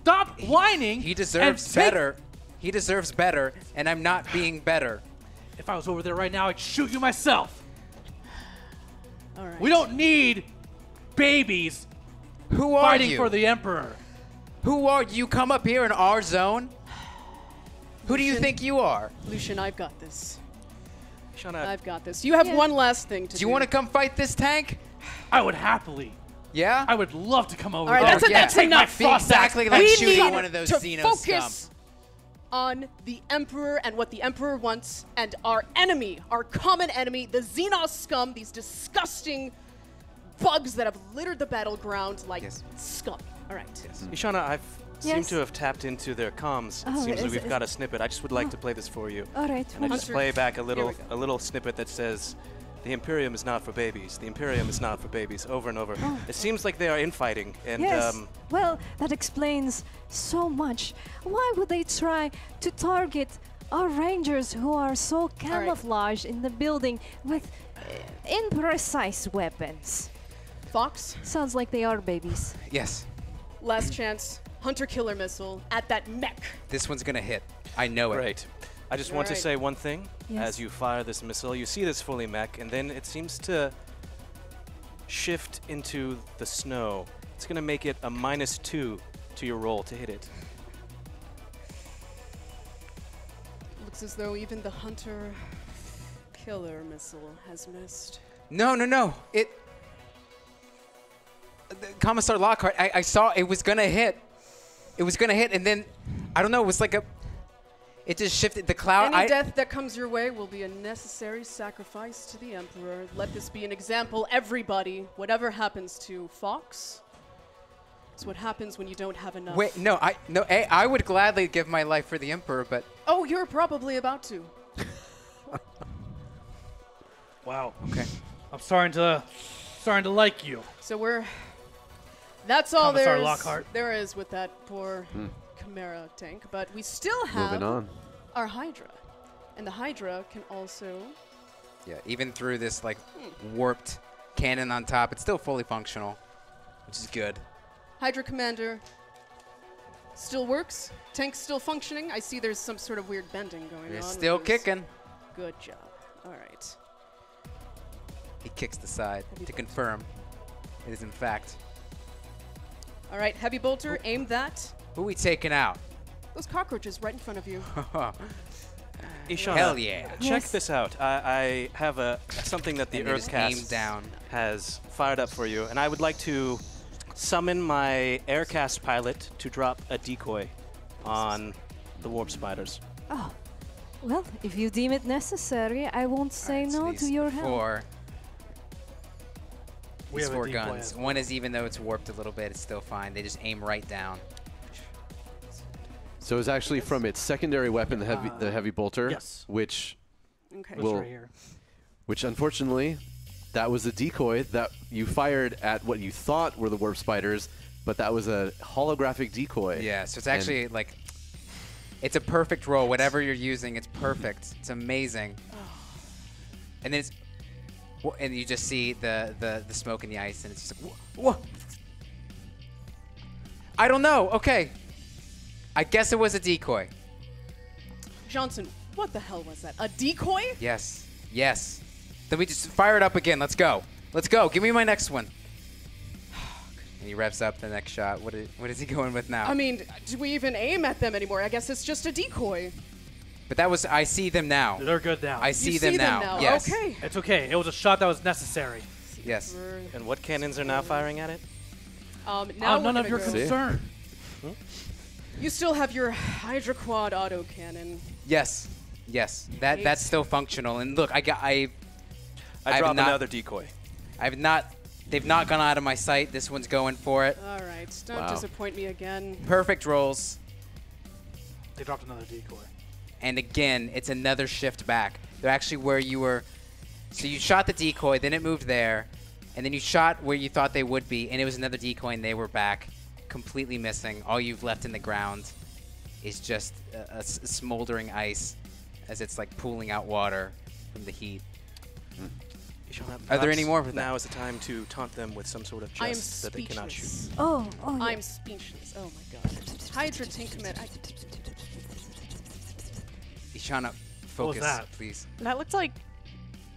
stop whining. He and deserves take- better. He deserves better, and I'm not being better. If I was over there right now, I'd shoot you myself. All right. We don't need babies Who are fighting you? for the Emperor. Who are you? Come up here in our zone. Who do you Lucian. think you are? Lucian, I've got this. Shauna, I've got this. You have Yeah. one last thing to do. Do you want to come fight this tank? I would happily. Yeah. I would love to come over All right, there. that's, yeah. that's Take my enough. Be frost exactly like we shooting need one of those to Xeno focus scum. on the Emperor and what the Emperor wants, and our enemy, our common enemy, the Xenos scum, these disgusting bugs that have littered the battleground like Yes. scum. All right. Yes. Mm-hmm. Ishana, I've seem to have tapped into their comms. It Oh, seems like we've got a snippet. I just would like to oh. play this for you. All right. And I just play back a little a little snippet that says, "The Imperium is not for babies. The Imperium is not for babies." Over and over. Oh. It seems like they are infighting, and yes. um, well, that explains so much. Why would they try to target our rangers who are so camouflaged in the building with uh, imprecise weapons? Fox, Sounds like they are babies. Yes. last chance. Hunter killer missile at that mech. This one's gonna hit. I know it. Great. I just want to say one thing. Yes. As you fire this missile, you see this fully mech, and then it seems to shift into the snow. It's going to make it a minus two to your roll to hit it. Looks as though even the Hunter killer missile has missed. No, no, no. It. The Commissar Lockhart. I, I saw it was gonna hit. It was gonna hit, and then I don't know. It was like a. It just shifted the cloud. Any I, death that comes your way will be a necessary sacrifice to the Emperor. Let this be an example, everybody. Whatever happens to Fox, it's what happens when you don't have enough. Wait, no, I no. A, I would gladly give my life for the Emperor, but Oh, you're probably about to. Wow. okay. I'm starting to starting to like you. So we're. That's all Commissar there's, Lockhart. there is with that poor hmm. Chimera tank. But we still have on. our Hydra. And the Hydra can also. Yeah, even through this like hmm. warped cannon on top, it's still fully functional, which is good. Hydra Commander Still works? Tank's still functioning? I see there's some sort of weird bending going You're on. still kicking. Good job. All right. He kicks the side to confirm it is in fact. All right, heavy bolter, oh. aim that. Who we taking out? Those cockroaches right in front of you. Ishana, Hell yeah. Check Yes. this out. I, I have a something that the And they just aim Earth caste down. has fired up for you, and I would like to summon my Air caste pilot to drop a decoy on the warp spiders. Oh, well, if you deem it necessary, I won't say Alright, so no these to your help. Four, We these have four guns. as One is even though it's warped a little bit, it's still fine. They just aim right down. So it's actually from its secondary weapon, the heavy, the heavy bolter, yes. which, Okay. It's Well- right here. which unfortunately, that was a decoy that you fired at what you thought were the warp spiders, but that was a holographic decoy. Yeah, so it's And- actually like it's a perfect roll. Whatever you're using, it's perfect. It's amazing. And then it's and you just see the the the smoke and the ice, and it's just like whoa. whoa. I don't know. Okay, I guess it was a decoy. Johnson, what the hell was that? A decoy? Yes, yes. Then we just fire it up again. Let's go. Let's go. Give me my next one. And he revs up the next shot. What is, what is he going with now? I mean, do we even aim at them anymore? I guess it's just a decoy. but that was I see them now. They're good now. I see, you them, see now. them now. Yes. Okay. it's okay. It was a shot that was necessary. Yes. And what cannons are now firing at it? Um, now Uh, none of your gonna concern. You still have your Hydra Quad autocannon. Yes. Yes. That that's still functional. And look, I got I I I've drop not- another decoy. I've not they've not gone out of my sight. This one's going for it. All right, don't Wow. disappoint me again. Perfect rolls. They dropped another decoy. And again, it's another shift back. They're actually where you were so you shot the decoy, then it moved there, and then you shot where you thought they would be, and it was another decoy and they were back. Completely missing. All you've left in the ground is just a, a s- smoldering ice as it's like pooling out water from the heat. Hmm. Ishana, Are there any more for that? Now is the time to taunt them with some sort of I am jest that they cannot shoot. speechless. Oh, oh, I'm yes. speechless. Oh my god. Hydra Tank Commit. I, Ishana, What was focus, that? please. That looks like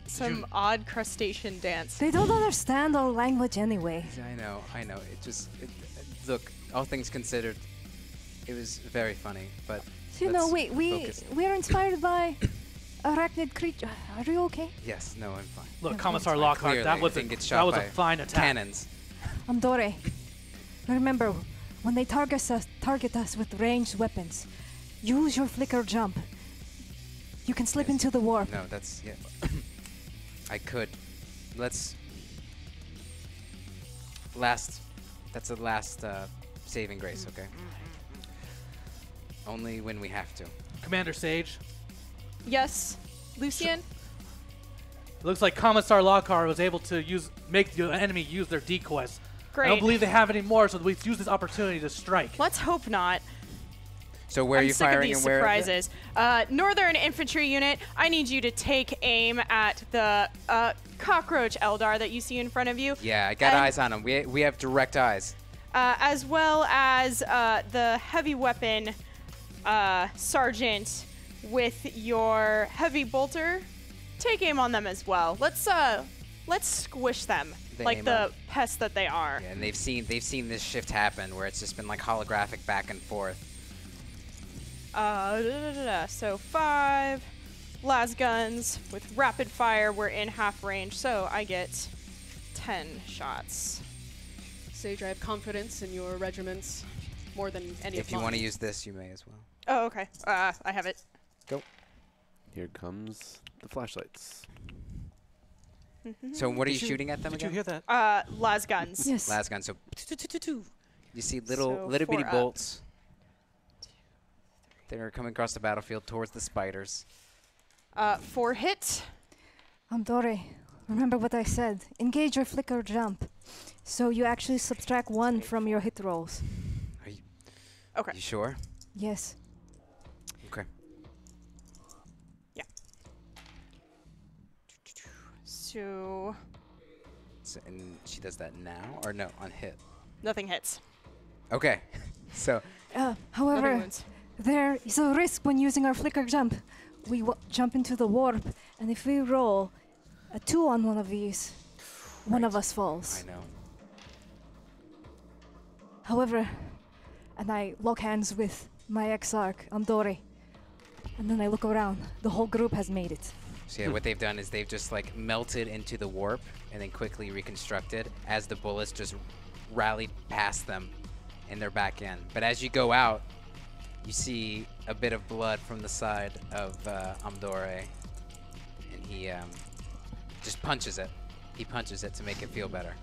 some you- odd crustacean dance. They don't understand our language anyway. I know, I know. It just it, look. All things considered, it was very funny. But You know, let's we we focus. we're inspired by arachnid creature. Are you okay? yes, no, I'm fine. Look, Yeah, Commissar. Lockhart, Clearly, that was a, didn't get that was a fine attack. Cannons. Andore, remember, when they target us, target us with ranged weapons, use your flicker jump. You can slip Yes. into the warp. No, that's yeah. I could. Let's. Last. That's the last uh, saving grace. Mm, okay. Mm, mm, Only when we have to. Commander Sage, Yes, Lucian. it looks like Commissar Lockhart was able to use make the enemy use their decoys. Great. I don't believe they have any more, so we've used this opportunity to strike. Let's hope not. So where I'm are you sick of firing these and where? surprises. Uh, Northern Infantry Unit, I need you to take aim at the uh, cockroach Eldar that you see in front of you. Yeah, I got And- eyes on him. We we have direct eyes. uh, as well as uh, the heavy weapon uh, sergeant with your heavy bolter. Take aim on them as well. Let's uh, let's squish them They like the up. pests that they are. Yeah, and they've seen they've seen this shift happen where it's just been like holographic back and forth. Uh, da, da, da, da. So five las guns with rapid fire. We're in half range, so I get ten shots. Sage, I have confidence in your regiments more than any If of you mine. want to use this, you may as well. Oh, okay. Uh, I have it. Go. Here comes the flashlights. So what are you you- shooting at them Did again? you hear that? Uh, las guns. Yes. Las gun. So you see little So little bitty up. bolts. They're coming across the battlefield towards the spiders. Uh, four hit. Andore, remember what I said. Engage your flicker jump. So you actually subtract one from your hit rolls. Are you, Okay. you sure? Yes. Okay. Yeah. So So, and she does that now or no on hit. nothing hits. Okay. so Uh, Nothing however, wounds. There is a risk when using our flicker jump. We w- jump into the warp, and if we roll a two on one of these, one of us falls. I know. However, and I lock hands with my exarch, Amdori, and then I look around. The whole group has made it. So yeah, what they've done is they've just like melted into the warp and then quickly reconstructed as the bullets just rallied past them and they're back in. But as you go out, you see a bit of blood from the side of uh, Amdore and he um, just punches it. He punches it to make it feel better.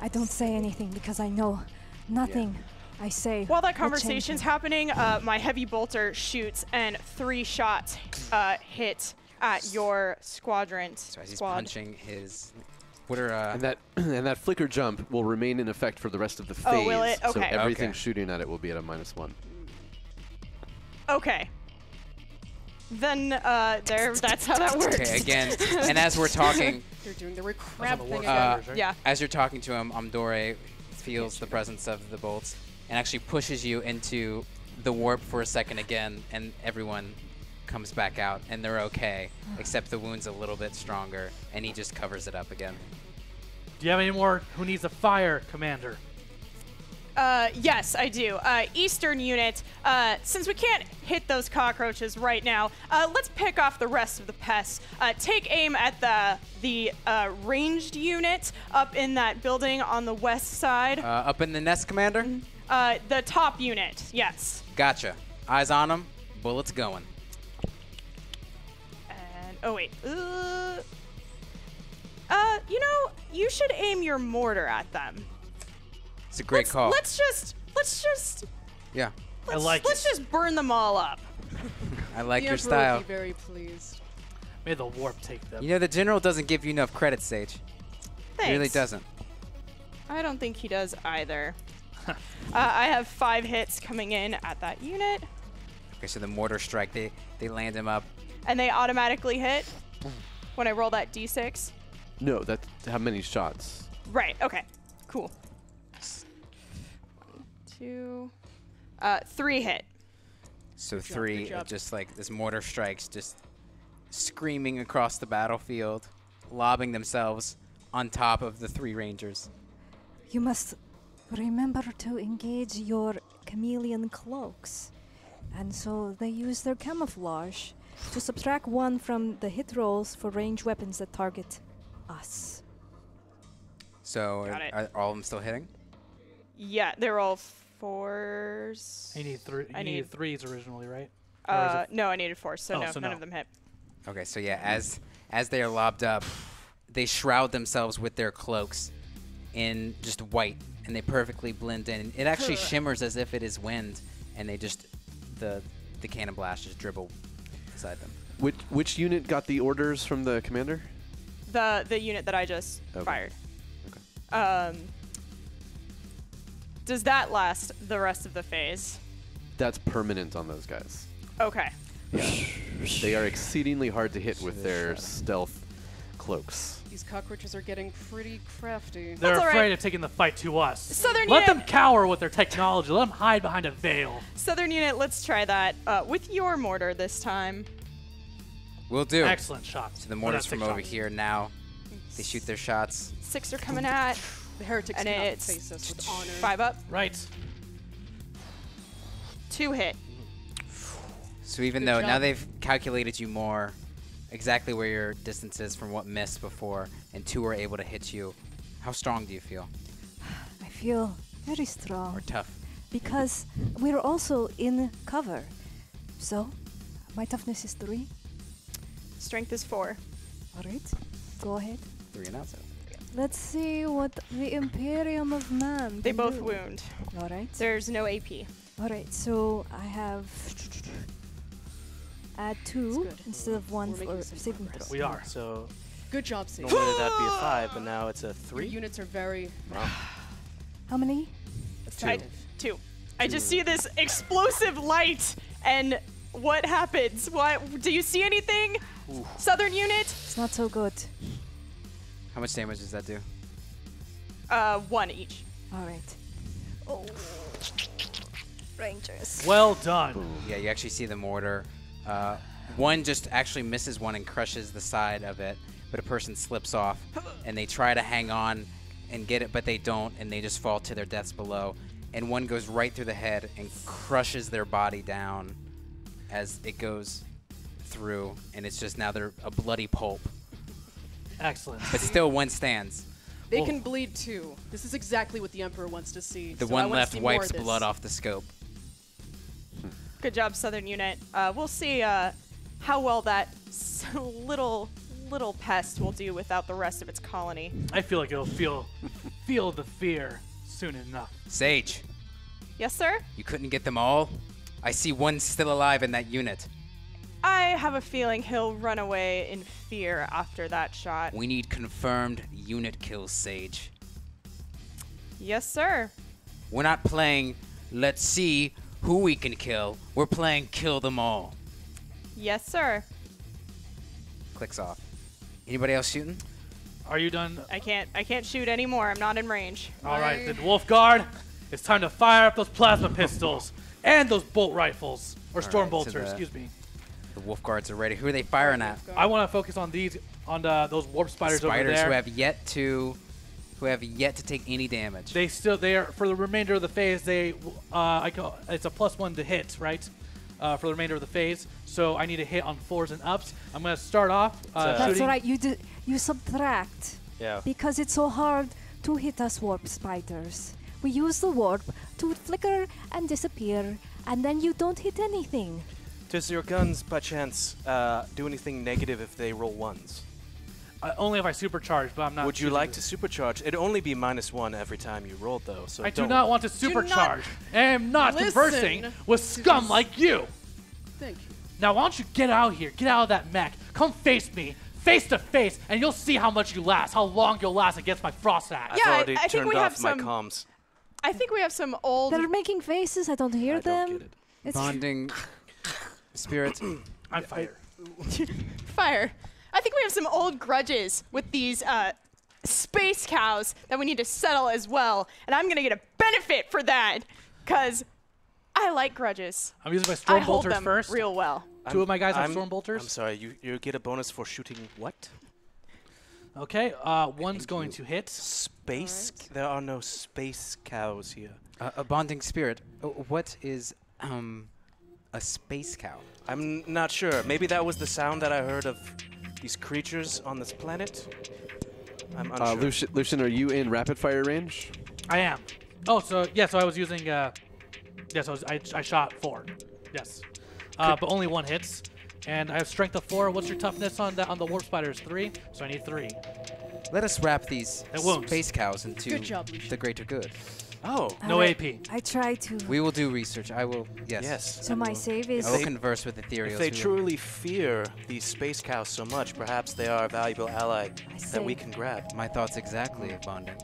I don't say anything because I know nothing I say. While that conversation's happening, uh, my heavy bolter shoots and three shots uh, hit at your squadron. So as he's squad. punching his, what are uh, And that and that flicker jump will remain in effect for the rest of the phase. Oh, will it? So everything Okay. shooting at it will be at a minus one. Okay. Then uh, there. That's how that works. okay again? and as we're talking, They're doing the Rick Crab thing again. Uh. Yeah. as you're talking to him, Amdore feels the presence of the bolts and actually pushes you into the warp for a second again, and everyone comes back out and they're okay, except the wound's a little bit stronger, and he just covers it up again. Do you have any more who needs a fire, Commander? Uh, yes, I do. Uh, Eastern unit. Uh, since we can't hit those cockroaches right now, uh, let's pick off the rest of the pests. Uh, take aim at the the uh, ranged unit up in that building on the west side. Uh, up in the nest, Commander? Uh, the top unit. Yes. Gotcha. Eyes on them, bullets going. And oh wait. Uh, uh, you know, you should aim your mortar at them. It's a great let's, call. Let's just let's just yeah, let's, like let's it. just burn them all up. I like the your Emperor style. Would be very pleased. May the warp take them. You know, the general doesn't give you enough credit, Sage. Thanks. He really doesn't. I don't think he does either. uh, I have five hits coming in at that unit, Okay, so the mortar strike, they, they land him up. And they automatically hit when I roll that d6. No, that's how many shots? Right. Okay. Cool. One, two, uh, three hit. So job, three, good job. just like this mortar strikes, just screaming across the battlefield, lobbing themselves on top of the three rangers. You must remember to engage your chameleon cloaks. And so they use their camouflage to subtract one from the hit rolls for range weapons that target us. So Got are, it. are all of them still hitting? Yeah, they're all fours. You need three. You I needed need- threes originally, right? Uh, it- no, I needed four, so Oh, no, so none no. of them hit. Okay, so yeah, as as they are lobbed up, they shroud themselves with their cloaks in just white, and they perfectly blend in. It actually shimmers as if it is wind, and they just the the cannon blast just dribble beside them. Which which unit got the orders from the commander? The the unit that I just Okay. fired. Um. Does that last the rest of the phase? That's permanent on those guys. Okay. Yeah. They are exceedingly hard to hit with their stealth cloaks. These cockroaches are getting pretty crafty. They're That's afraid right. of taking the fight to us. Southern unit! Let unit. them cower with their technology. Let them hide behind a veil. Southern unit, let's try that uh, with your mortar this time. We'll do. Excellent shot. So the mortars from over here now, they shoot their shots. Six are coming at, The heretics and cannot it's face us with honor. five up, Right. two hit. So even Good though now they've calculated you more, exactly where your distance is from what missed before, and two are able to hit you, how strong do you feel? I feel very strong Or tough? because we're also in cover. So, my toughness is three. Strength is four. All right, go ahead. Three and out. So. Let's see what the Imperium of Man. They can both do. wound. All right. There's no AP. All right. So I have add two instead of one for some saving throw. We are. So Good job, Sage. normally that'd be a five, but now it's a Your three. units are very How many? I, two. I just see this explosive light, and what happens? What do you see anything? Southern unit, It's not so good. How much damage does that do? uh, one each. All right. Oh. Rangers. Well done. Yeah, you actually see the mortar. Uh, one just actually misses one and crushes the side of it, but a person slips off, and they try to hang on and get it, but they don't, and they just fall to their deaths below. And one goes right through the head and crushes their body down as it goes through, and it's just now they're a bloody pulp. Excellent. But still, one stands. They Well- can bleed too. This is exactly what the Emperor wants to see. The so one wanna left see wipes blood off the scope. Good job, Southern Unit. Uh, we'll see uh, how well that s- little little pest will do without the rest of its colony. I feel like it'll feel feel the fear soon enough. Sage, Yes, sir. you couldn't get them all? I see one still alive in that unit. I have a feeling he'll run away in fear after that shot. We need confirmed unit kills, Sage. Yes, sir. We're not playing let's see who we can kill. We're playing kill them all. Yes, sir. Clicks off. Anybody else shooting? Are you done? I can't. I can't shoot anymore. I'm not in range. All right, then Wolf Guard, it's time to fire up those plasma pistols and those bolt rifles or storm right, bolters. to the- excuse me. The wolf guards are ready. Who are they firing at? I want to focus on these, on the, those warp spiders, over Spiders there. who have yet to, who have yet to take any damage. They still they are for the remainder of the phase. They uh, I call it's a plus one to hit, right? Uh, for the remainder of the phase. So I need to hit on fours and ups. I'm gonna start off uh, That's That's shooting. right. You do, you subtract Yeah. because it's so hard to hit us warp spiders. We use the warp to flicker and disappear, and then you don't hit anything. Does your guns, by chance, uh, do anything negative if they roll ones? Uh, only if I supercharge, but I'm not. Would you like to supercharge? It'd only be minus one every time you rolled, though. So I do don't. want to supercharge. I am not conversing with scum like you. Thank you. Now, why don't you get out here? Get out of that mech. Come face me, face to face, and you'll see how much you last, how long you'll last against my frost axe. I've Yeah, I- already I think we off have my some- comms. I think we have some old. They're making faces. I don't hear I them. don't get it. It's Bonding spirits. I'm fired. fire. I think we have some old grudges with these uh, space cows that we need to settle as well, and I'm gonna get a benefit for that, cause I like grudges. I'm using my I storm hold bolters them first. real well. Two of my guys have I'm- storm bolters. I'm sorry, you, you get a bonus for shooting what? Okay, uh, one's going to hit. Space? There are no space cows here. Uh, a bonding spirit. Uh, what is um a space cow? I'm not sure. Maybe that was the sound that I heard of these creatures on this planet. I'm unsure. Uh, Lucian, Lucian, are you in rapid fire range? I am. Oh, so yeah, so I was using. Uh, yes, I, was, I, I shot four. Yes, uh, but only one hits, and I have strength of four. What's your toughness on that on the warp spiders? Three. So I need three. Let us wrap these It space cows into Good job, the greater good. Oh, No I- AP. I try to. We will do research. I will. Yes. yes. so my save is. I will converse with ethereals. If they We will- truly fear these space cows so much, perhaps they are a valuable ally I that we can grab. My thoughts exactly, bonding.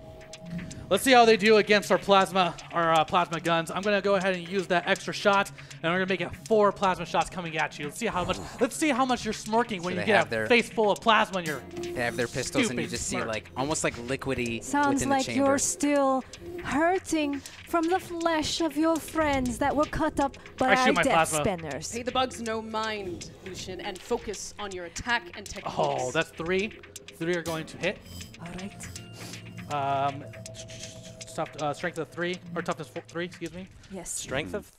Let's see how they do against our plasma, our uh, plasma guns. I'm gonna go ahead and use that extra shot, and we're gonna make it four plasma shots coming at you. Let's see how much. Let's see how much you're smirking when you get have a their- face full of plasma in your. They have their pistols, and you Stupid just see like almost like liquidy Sounds within like the you're still hurting from the flesh of your friends that were cut up by I shoot our my death plasma. spinners. Pay the bugs no mind, Lucian, and focus on your attack and techniques. Oh, that's three. Three are going to hit. All right. Um, tough, uh, strength of three or toughness four, three. Excuse me. Yes. Strength of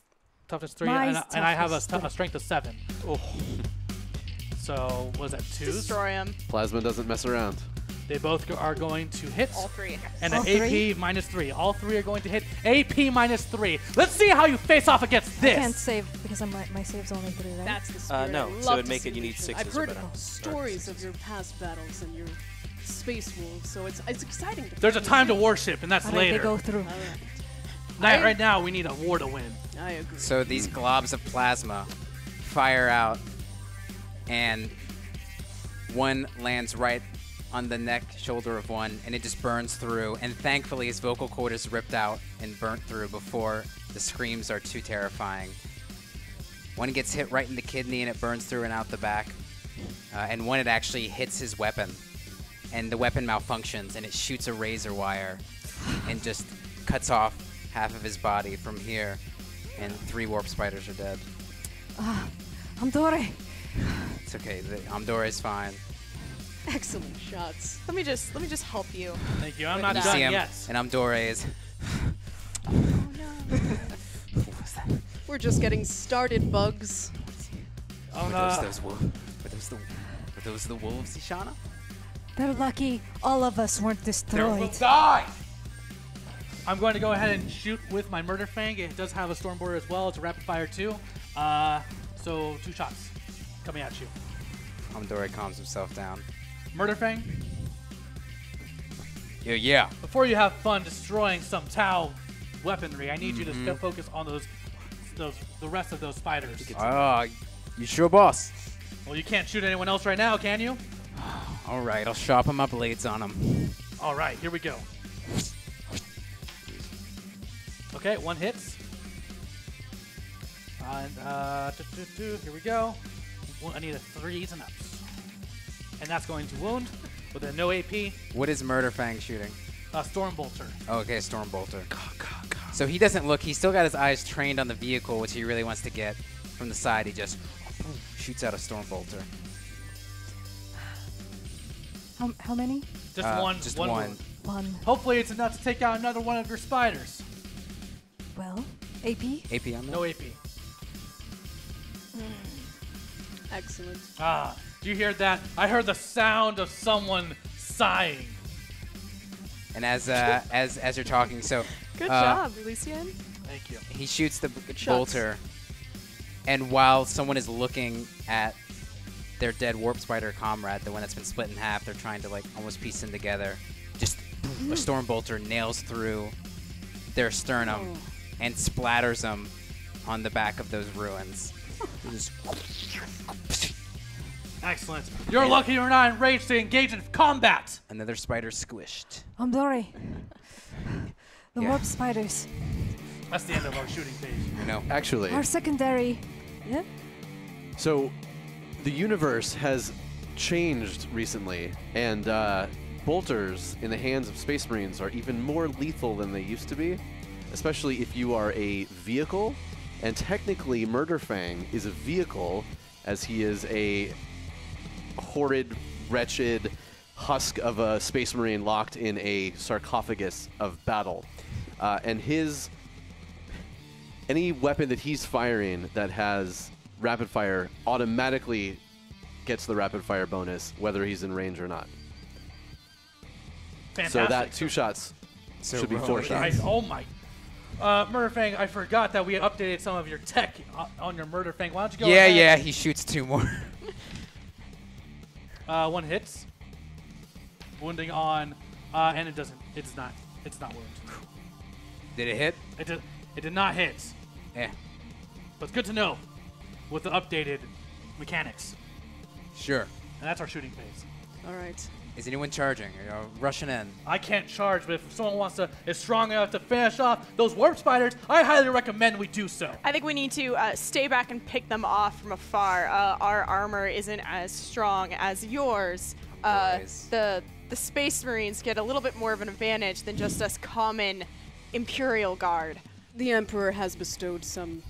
Toughness three, and, I- and I have a, toughness stu- three. a strength of seven. Oh. So what is that? two? Destroy them. Plasma doesn't mess around. They both go- are going to hit. All three. And All an three? AP minus three. All three are going to hit. AP minus three. Let's see how you face off against this. I can't save because I'm, my, my save's only three, right? That's the Uh, no, so it'd to make it you need Lucian. sixes I've or heard better. stories of your past battles and your space wolves, so it's it's exciting. To There's a time to worship, and that's All right, they later. go through. All right, Ni- I- right now, we need a war to win. I agree. So these globs of plasma fire out, and one lands right on the neck, shoulder of one, and it just burns through. And thankfully, his vocal cord is ripped out and burnt through before the screams are too terrifying. One gets hit right in the kidney, and it burns through and out the back. Uh, and one, it actually hits his weapon, and the weapon malfunctions, and it shoots a razor wire, and just cuts off half of his body from here. and three warp spiders are dead. Ah, Amdore, It's okay. The Amdora is fine. Excellent shots. Let me just let me just help you. Thank you. I'm you not see done him, yet. and Amdora is. Oh no. what was that? We're just getting started, bugs. Oh, Were no. those those wolves? Were those the were those the wolves, Ishana? They're lucky all of us weren't destroyed. They will die. I'm going to go ahead and shoot with my Murderfang. It does have a Storm Stormboard as well. It's a rapid fire too. Uh, so two shots coming at you. Amdora calms himself down. Murderfang, Yeah, yeah. before you have fun destroying some Tau weaponry, I need you to still focus on those, those, the rest of those spiders. Ah, you sure, boss? Well, you can't shoot anyone else right now, can you? All right, I'll sharpen my blades on him. All right, here we go. Okay, one hits. And, uh, two, two, two, here we go. I need a threes and ups. And that's going to wound with a no AP, What is Murderfang shooting? uh, Storm Bolter. Oh, okay, Storm Bolter. So he doesn't look. He's still got his eyes trained on the vehicle, which he really wants to get from the side. He just shoots out a Storm Bolter. How, how many? Just Uh, one. just one. one. One. Hopefully, it's enough to take out another one of your spiders. Well, AP? AP on that? No AP. Excellent. Ah, do you hear that? I heard the sound of someone sighing. And as uh, as as you're talking, so Good uh, job, Lucian. Thank you. he shoots the b- bolter, and while someone is looking at their dead warp spider comrade, the one that's been split in half, they're trying to like almost piece them together. Just a storm bolter nails through their sternum and splatters them on the back of those ruins. Excellent. You're lucky you're not enraged to engage in combat. another spider squished. Amdore. The Yeah. warp spiders That's the end of our shooting phase. You know, Actually, Our secondary. Yeah? so the universe has changed recently, and uh, bolters in the hands of Space Marines are even more lethal than they used to be, especially if you are a vehicle. And technically, Murderfang is a vehicle, as he is a horrid, wretched husk of a Space Marine locked in a sarcophagus of battle. Uh, and his any weapon that he's firing that has rapid fire automatically gets the rapid fire bonus, whether he's in range or not. Fantastic. So that two shots So should be four it. shots. I, oh my. Uh, Murderfang, I forgot that we had updated some of your tech on your Murderfang. Why don't you go yeah, ahead? yeah, he shoots two more. Uh, one hits. Wounding on, uh, and it doesn't. It's not. It's not wound. Did it hit? It did. It did not hit. Yeah, But it's good to know with the updated mechanics. sure. And that's our shooting phase. All right. Is anyone charging? Are you rushing in? I can't charge, but if someone wants to is strong enough to finish off those warp spiders, I highly recommend we do so. I think we need to uh, stay back and pick them off from afar. Uh, our armor isn't as strong as yours. Uh, the the Space Marines get a little bit more of an advantage than just us common Imperial Guard. The Emperor has bestowed some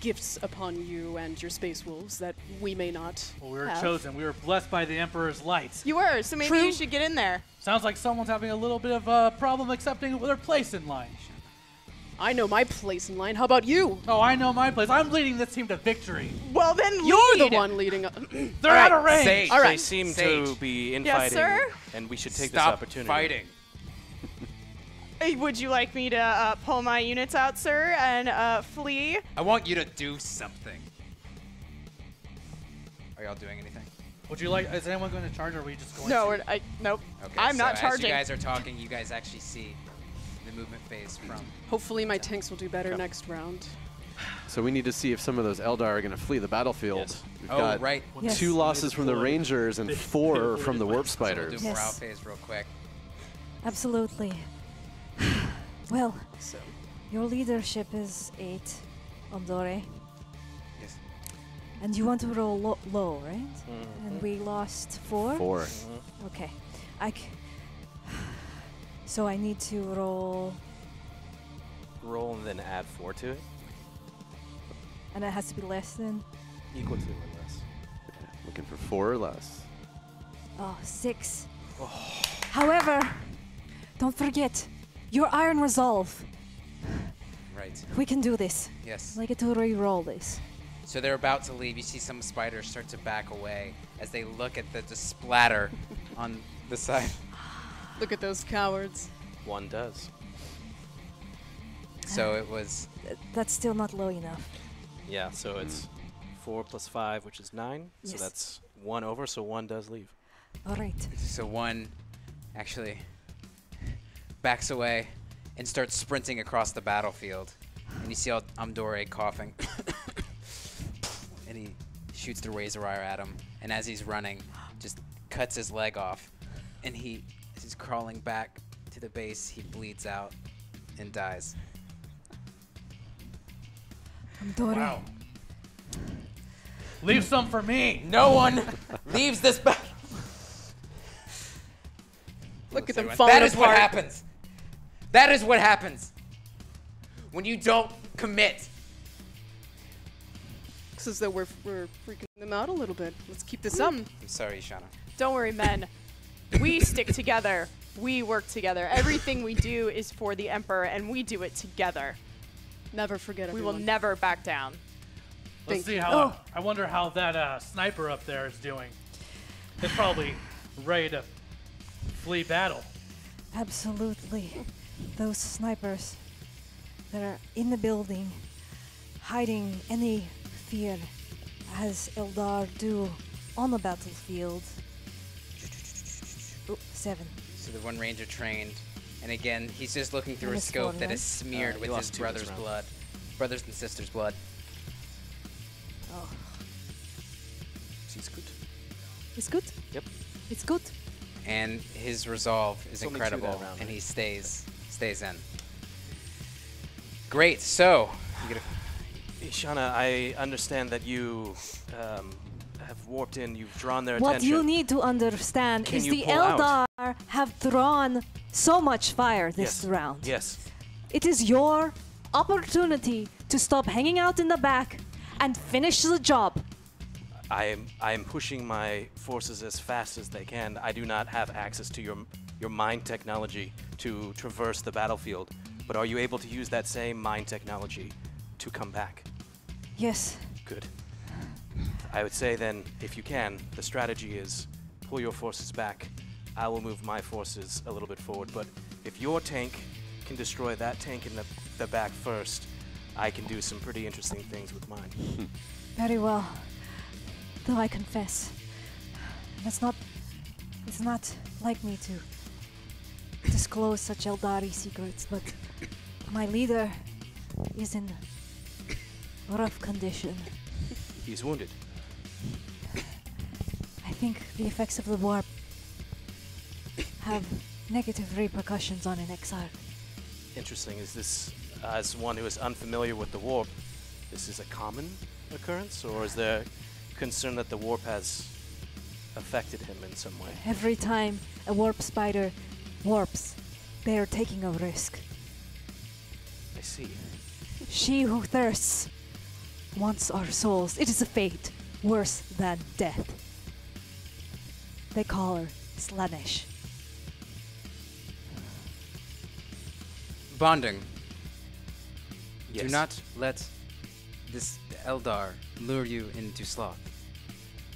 gifts upon you and your space wolves that we may not. Well, we were have. chosen. We were blessed by the Emperor's light. You were, so maybe True. you should get in there. Sounds like someone's having a little bit of a problem accepting their place in line. I know my place in line. How about you? Oh, I know my place. I'm leading this team to victory. Well, then You're lead. the one leading up. They're out of right, range. Sage. All right. They seem Sage. to be infighting, Yes, sir? and we should take this Stop opportunity. fighting. Would you like me to uh, pull my units out, sir, and uh, flee? I want you to do something. Are y'all doing anything? Would you like? Is anyone going to charge, or are we just going? No, to? we're, I, nope. Okay. I'm so not As charging. you guys are talking, you guys actually see the movement phase from. Hopefully, my tanks will do better next round. So we need to see if some of those Eldar are going to flee the battlefield. Yes. We've Oh, got right. Yes. two losses from the Rangers and four from the deployed. Warp So we'll Spiders. do morale Yes. phase real quick. Absolutely. Well, So, your leadership is eight, Amdore. Yes. And you want to roll lo- low, right? Mm. And we lost four? Four. Okay. I c- so I need to roll. Roll and then add four to it. And it has to be less than. Equal to or less. Looking for four or less. Oh, six. However, don't forget your iron resolve. Right. We can do this. Yes. I get to re-roll this. So they're about to leave. You see some spiders start to back away as they look at the, the splatter on the side. Look at those cowards. One does. So it was That's still not low enough. Yeah, so it's four plus five, which is nine. So that's one over, so one does leave. All right. so one actually backs away and starts sprinting across the battlefield. And you see Al- Amdore coughing. and he shoots the razor wire at him. And as he's running, just cuts his leg off. And he, as he's crawling back to the base, he bleeds out and dies. I'm Dory. Leave some for me. No one leaves this battle. Look at them Everyone, falling That is apart. what happens. That is what happens when you don't commit. Looks as though we're, we're freaking them out a little bit. Let's keep this up. I'm sorry, Shauna. Don't worry, men. we stick together. We work together. Everything we do is for the Emperor, and we do it together. Never forget it. We will never back down. Let's Thank see you. how. Oh. I wonder how that uh, sniper up there is doing. It's probably ready to flee battle. Absolutely. Those snipers that are in the building, hiding any fear, as Eldar do on the battlefield. Oh, seven. So the one ranger trained, and again, he's just looking through a scope one, that right? is smeared Uh, with his lost two this brother's blood, brothers and sisters' blood. Oh, She's good. it's good. Yep. It's good. And his resolve is It's only incredible, round, and right? he stays stays in. Great. So you get a Shauna, I understand that you um, have warped in. You've drawn their What attention. What you need to understand Can is the pull out? Eldar have drawn so much fire this yes. round. Yes. It is your opportunity to stop hanging out in the back and finish the job. I am. I am pushing my forces as fast as they can. I do not have access to your your mind technology to traverse the battlefield. But are you able to use that same mind technology to come back? Yes. Good. I would say then, if you can, the strategy is pull your forces back. I will move my forces a little bit forward. But if your tank can destroy that tank in the, the back first, I can do some pretty interesting things with mine. Very well. Though I confess, that's not. It's not like me to disclose such Aeldari secrets, but my leader is in rough condition. He's wounded. I think the effects of the warp have negative repercussions on an exile. Interesting. Is this, as one who is unfamiliar with the warp, this is a common occurrence, or is there concern that the warp has affected him in some way? Every time a warp spider warps, they are taking a risk. I see. She who thirsts wants our souls. It is a fate worse than death. They call her Slaanesh. bonding. Yes. Do not let this Eldar lure you into sloth.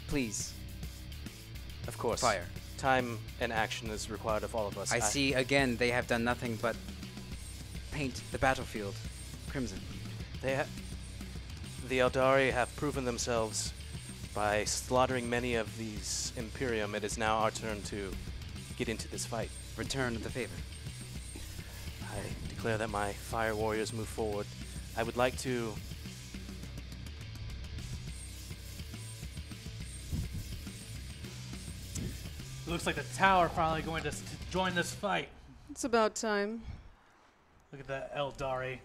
Please, Of course. fire. Time and action is required of all of us. I see again they have done nothing but paint the battlefield crimson. They ha- the Aeldari have proven themselves by slaughtering many of these Imperium. It is now our turn to get into this fight. Return the favor. I declare that my fire warriors move forward. I would like to. Looks like the Tau finally going to, s- to join this fight. It's about time. Look at that Aeldari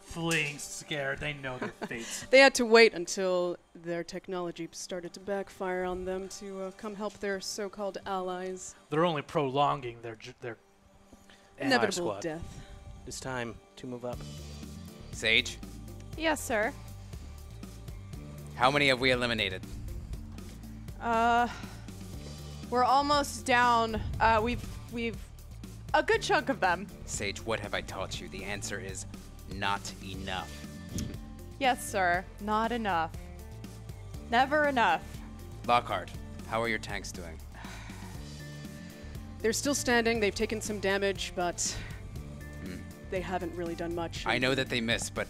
fleeing scared. They know their fate. They had to wait until their technology started to backfire on them to uh, come help their so-called allies. They're only prolonging their j- their Inevitable squad. death. It's time to move up. Sage, Yes, sir. How many have we eliminated? Uh, we're almost down. Uh, we've we've a good chunk of them. Sage, what have I taught you? The answer is not enough. Yes, sir. Not enough. Never enough. Lockhart, how are your tanks doing? They're still standing. They've taken some damage, but they haven't really done much. I know that they missed, but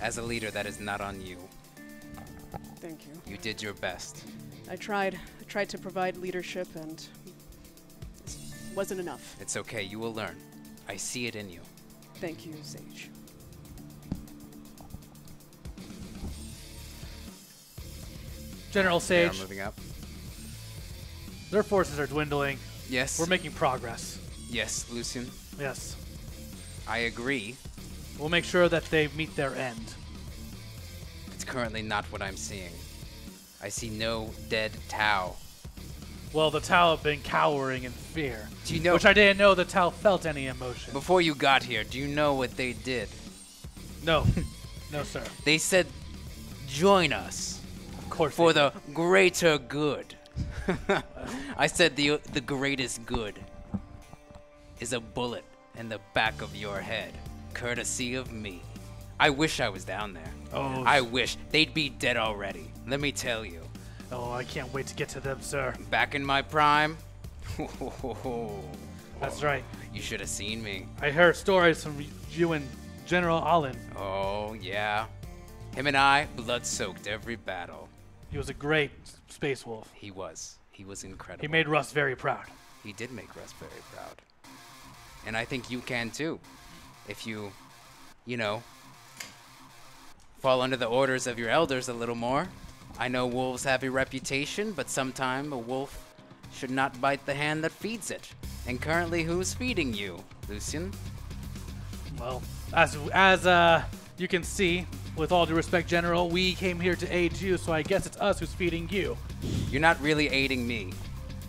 as a leader, that is not on you. Thank you. You did your best. I tried. I tried to provide leadership, and it wasn't enough. It's okay. You will learn. I see it in you. Thank you, Sage. General Sage. They are Sage, moving up. their forces are dwindling. Yes. We're making progress. yes, Lucian. Yes. I agree. We'll make sure that they meet their end. It's currently not what I'm seeing. I see no dead Tau. Well, the Tau have been cowering in fear. Do you know- Which I didn't know the Tau felt any emotion. Before you got here, do you know what they did? no. no, sir. They said, join us Of course. for the greater good. I said the the greatest good is a bullet in the back of your head, courtesy of me. I wish I was down there. Oh. I wish they'd be dead already. Let me tell you. Oh, I can't wait to get to them, sir. Back in my prime, That's right. you should have seen me. I heard stories from you and General Allen. Oh yeah, him and I blood-soaked every battle. He was a great space wolf. He was. He was incredible. He made Russ very proud. He did make Russ very proud. And I think you can too. If you, you know, fall under the orders of your elders a little more. I know wolves have a reputation, but sometime a wolf should not bite the hand that feeds it. And currently, who's feeding you, Lucian? Well, as as uh you can see, with all due respect, General, we came here to aid you, so I guess it's us who's feeding you. You're not really aiding me.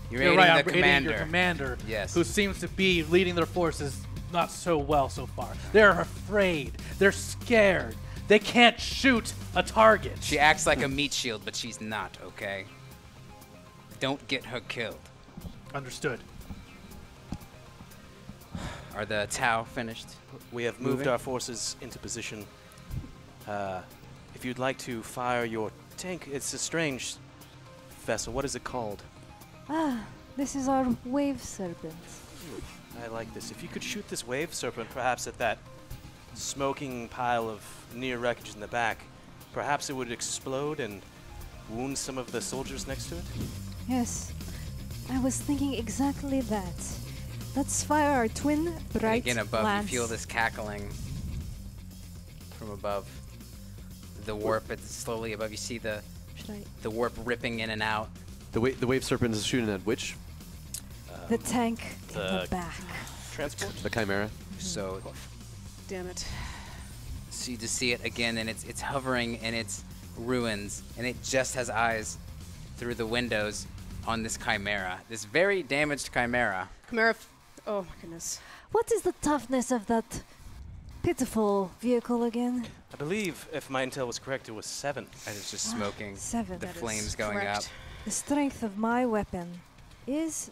You're, You're aiding right, the I'm aiding commander. your commander, Yes. who seems to be leading their forces not so well so far. They're afraid. They're scared. They can't shoot a target. She acts like a meat shield, but she's not, okay? Don't get her killed. Understood. Are the Tau finished? We have moved Moving. our forces into position. Uh, if you'd like to fire your tank, it's a strange vessel. What is it called? Ah, this is our wave serpent. I like this. If you could shoot this wave serpent, perhaps at that smoking pile of near wreckage in the back, perhaps it would explode and wound some of the soldiers next to it. Yes, I was thinking exactly that. Let's fire our twin And bright again, above, lance. you feel this cackling from above. The warp, it's slowly above. You see the I? the warp ripping in and out. The, wa- the wave serpent is shooting at which? The um, tank in the the- back. Transport? The chimera. So, Damn it. so you just see it again, and it's it's hovering in its ruins, and it just has eyes through the windows on this chimera, this very damaged chimera. Chimera. F- oh my goodness. What is the toughness of that pitiful vehicle again? I believe, if my intel was correct, it was seven. And it's just smoking. Seven. The That is flames going correct. up. The strength of my weapon is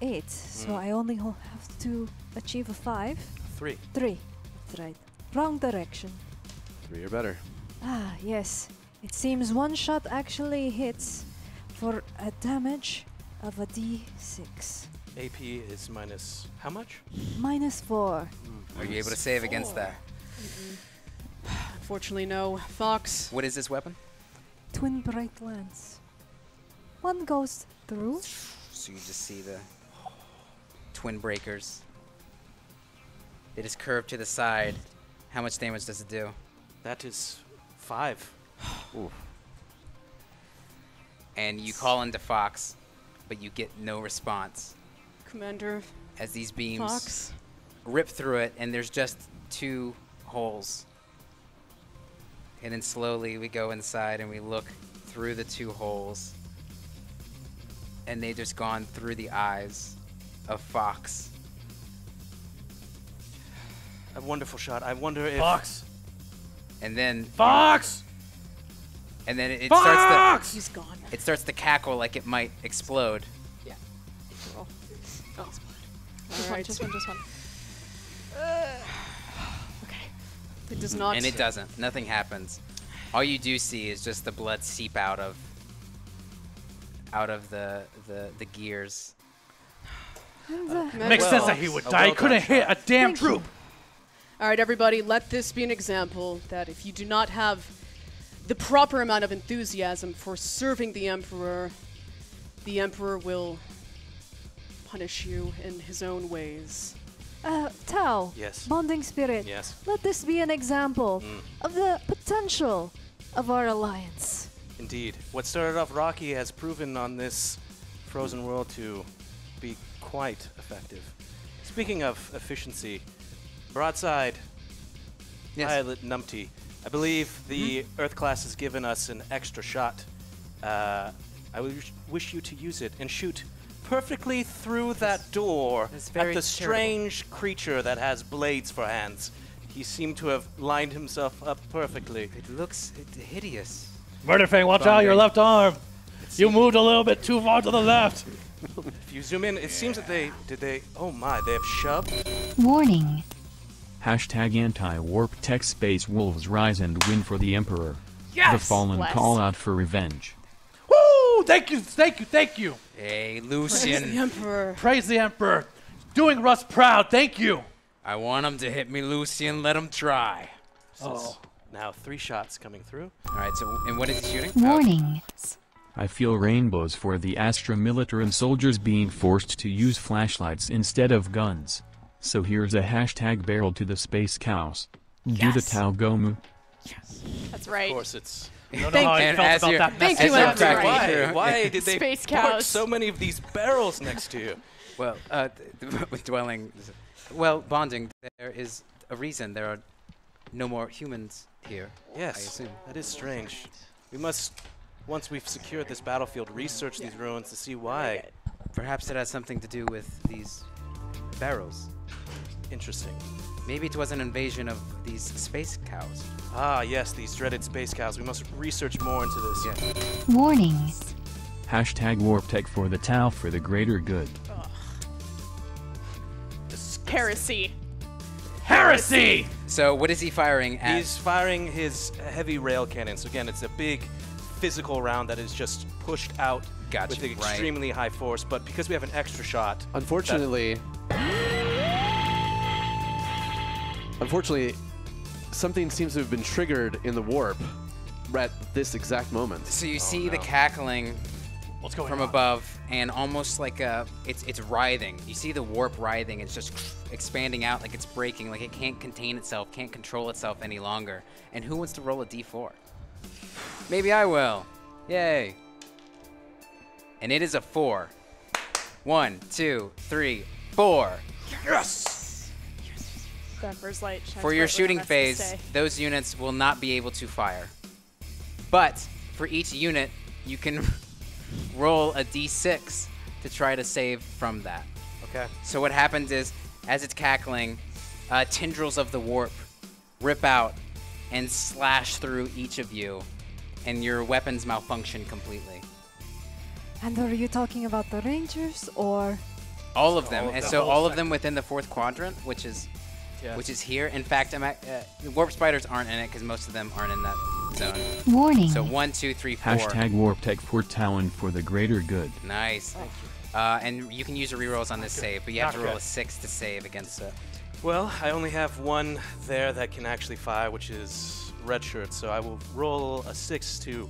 eight, so Hmm. I only have to achieve a five. Three. Three. That's right. Wrong direction. Three or better. Ah, yes. It seems one shot actually hits for a damage of a d6. AP is minus how much? Minus four. Are you able to save against that? Unfortunately, no. Fox. What is this weapon? Twin bright lance. One goes through. So you just see the twin breakers. They just curve to the side. How much damage does it do? That is five. And you call into Fox, but you get no response Commander as these beams Fox. rip through it, and there's just two holes. And then slowly we go inside and we look through the two holes. And they just gone through the eyes of Fox. A wonderful shot. I wonder if Fox! And then Fox! and then it, it starts to. Fox He's gone. it starts to cackle like it might explode. Yeah. Oh. Just one, just one, just one. Okay. It does not. and it doesn't. Nothing happens. All you do see is just the blood seep out of out of the the, the gears. And, uh, Makes well- sense that he would a die. He couldn't done hit a damn Thank you. Troop. All right, everybody, let this be an example that if you do not have the proper amount of enthusiasm for serving the Emperor, the Emperor will punish you in his own ways. uh, Tau, Yes. bonding spirit. Yes. Let this be an example of the potential of our alliance. Indeed. What started off rocky has proven on this frozen world to be quite effective. Speaking of efficiency, broadside Yes. pilot Numpty, I believe the Earth caste has given us an extra shot. Uh, I wish, wish you to use it and shoot perfectly through that door at the charitable. strange creature that has blades for hands. He seemed to have lined himself up perfectly. It looks hideous. Murderfang, watch out, your left arm. You moved a little bit too far to the left. If you zoom in, it seems that they did they. Oh my, they have shoved. Warning. Hashtag anti-warp tech space wolves rise and win for the Emperor. Yes! The fallen Bless. call out for revenge. Woo! Thank you, thank you, thank you. Hey, The Emperor. Praise the Emperor. Doing Russ proud. Thank you. I want him to hit me, Lucian. Let him try. Oh. Now three shots coming through. All right. So, and what is he shooting? Warning. I feel rainbows for the Astra Militarum soldiers being forced to use flashlights instead of guns. So here's a hashtag barrel to the space cows. Do the Yes. Tau Gomu. That's right. Of course, it's. I don't know Thank how I And felt as about you're- that Thank message. you, As you're Emperor. Why? Why did they Space park cows. so many of these barrels next to you? Well, uh, with dwelling. Well, bonding. There is a reason. There are no more humans here. Yes, I assume. that is strange. We must, once we've secured this battlefield, research these ruins to see why. Perhaps it has something to do with these barrels. Interesting. Maybe it was an invasion of these space cows. Ah, yes, these dreaded space cows. We must research more into this. Yeah. Warning. Hashtag warp tech for the Tau for the greater good. Ugh. Heresy. Heresy! So, what is he firing at? He's firing his heavy rail cannon. So again, it's a big physical round that is just pushed out Gotcha, with right. extremely high force. But because we have an extra shot, Unfortunately, unfortunately, something seems to have been triggered in the warp at this exact moment. so Oh, you see the cackling What's going from on? above, and almost like a, it's it's writhing. You see the warp writhing. It's just expanding out, like it's breaking, like it can't contain itself, can't control itself any longer. And who wants to roll a d4? Maybe I will. Yay! And it is a four. One, two, three, four. The Emperor's light shines For your shooting phase, those units will not be able to fire. But for each unit, you can roll a d6 to try to save from that. okay. So what happens is, as it's cackling, uh, tendrils of the warp rip out and slash through each of you, and your weapons malfunction completely. And are you talking about the Rangers or All of them, All of and them. so The all of them within the fourth quadrant, which is Yes. which is here. In fact, I'm at, uh, warp spiders aren't in it because most of them aren't in that zone. Warning. So one, two, three, four. Hashtag warp tech for Tau and for the greater good. Nice. Thank you. Uh, and you can use your rerolls on this save, but you have to roll good. a six to save against it. Well, I only have one there that can actually fire, which is red shirt. So I will roll a six to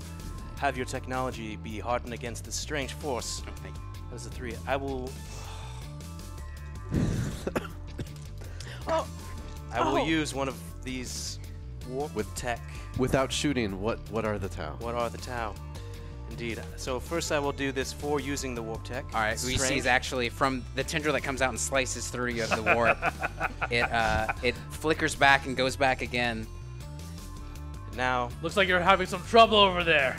have your technology be hardened against this strange force. Oh, thank you. That was a three. I will. Oh. I will Oh. use one of these warp with tech. Without shooting, what what are the Tau? What are the Tau? Indeed. So first, I will do this for using the warp tech. All right, who you see Strange. is actually from the tendril that comes out and slices through you of the warp. it uh, it flickers back and goes back again. Now Looks like you're having some trouble over there.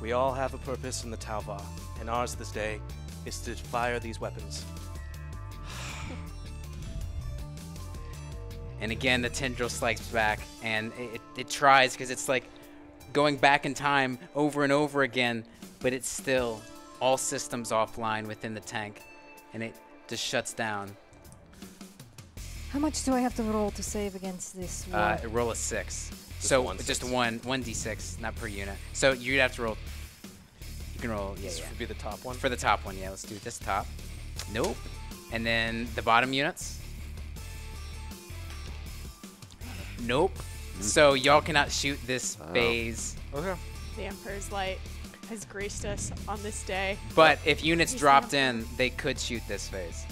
we all have a purpose in the Tau'va, and ours this day is to fire these weapons. And again, the tendril slices back, and it, it tries because it's like going back in time over and over again, but it's still all systems offline within the tank, and it just shuts down. How much do I have to roll to save against this? Uh, roll a six. so one just six. one, one d6, not per unit. So you'd have to roll. You can roll, yeah, This yeah. would be the top one. For the top one, yeah. Let's do this top. Nope. And then the bottom units. Nope. So y'all cannot shoot this phase. Okay. The Emperor's Light has graced us on this day. But if units He's dropped not- in, they could shoot this phase.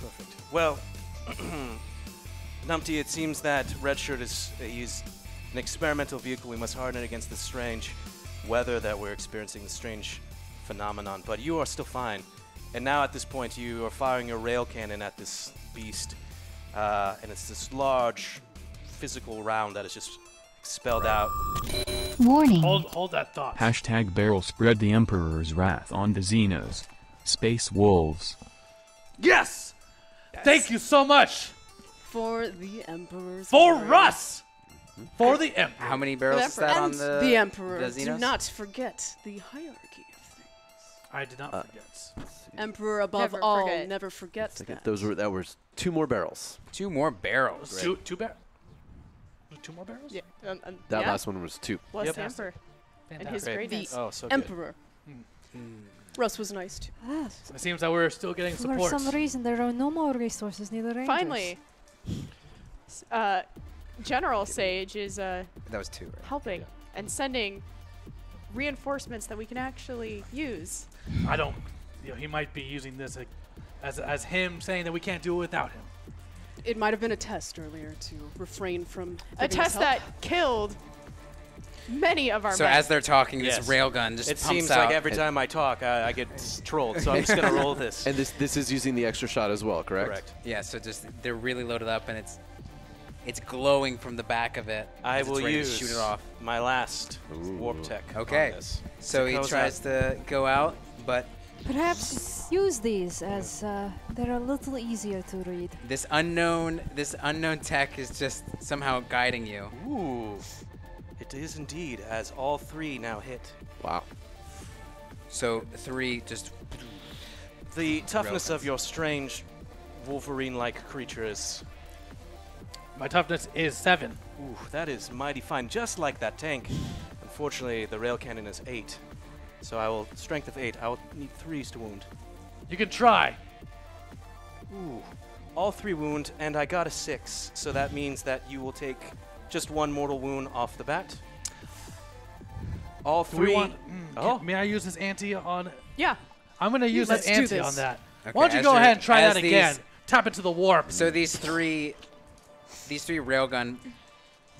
Perfect. Well, Numpty, it seems that Redshirt is uh, he's an experimental vehicle. We must harden it against the strange weather that we're experiencing, the strange phenomenon. But you are still fine. And now at this point, you are firing your rail cannon at this beast, uh, and it's this large physical round that is just expelled out. Warning. Hold, hold that thought. Hashtag barrel spread the Emperor's wrath on the Xenos. Space Wolves. Yes! Thank you so much For the Emperor's for glory. Russ! For the Emperor. How many barrels is that and on the the Emperor. the Do not forget the hierarchy of things. I did not Uh, forget. Emperor above Never all, forget. never forget Second, that. those were that was two more barrels. Two more barrels. Two, two barrels. Two more barrels? Yeah. Um, um, That yeah. last one was two. Bless Yep. the Emperor and his Fantastic. Great. greatness. Oh, so good. Emperor. Russ was nice too. Ah, It seems that we're still getting support. for some reason, there are no more resources near the Rangers. Finally, uh, General Sage is uh, That was two, right? helping and sending reinforcements that we can actually use. I don't. You know, he might be using this like, as as him saying that we can't do it without him. It might have been a test earlier to refrain from A test that killed many of our So men. as they're talking, Yes. this railgun just It pumps seems out. like every time I talk, I, I get trolled. So I'm just gonna roll this. And this this is using the extra shot as well, correct? Correct. yeah, so just they're really loaded up, and it's it's glowing from the back of it. I as will use to shoot it off. my last warp tech. Okay. On this. So he Goes tries to go out, but Perhaps use these as uh, they're a little easier to read. this unknown this unknown tech is just somehow guiding you. Ooh. It is indeed, as all three now hit. Wow. So three just The toughness Railguns. of your strange Wolverine-like creature is. My toughness is seven. Ooh, that is mighty fine, just like that tank. Unfortunately, the rail cannon is eight. So I will strength of eight. I will need threes to wound. You can try. Ooh. All three wound, and I got a six. So that means that you will take just one mortal wound off the bat. All Do three. want? mm, Oh. can- may I use this ante on? yeah. I'm gonna use Let's this do ante this. on that. Okay, Why don't you go ahead and try that these- again? Tap into the warp. So these three, these three railgun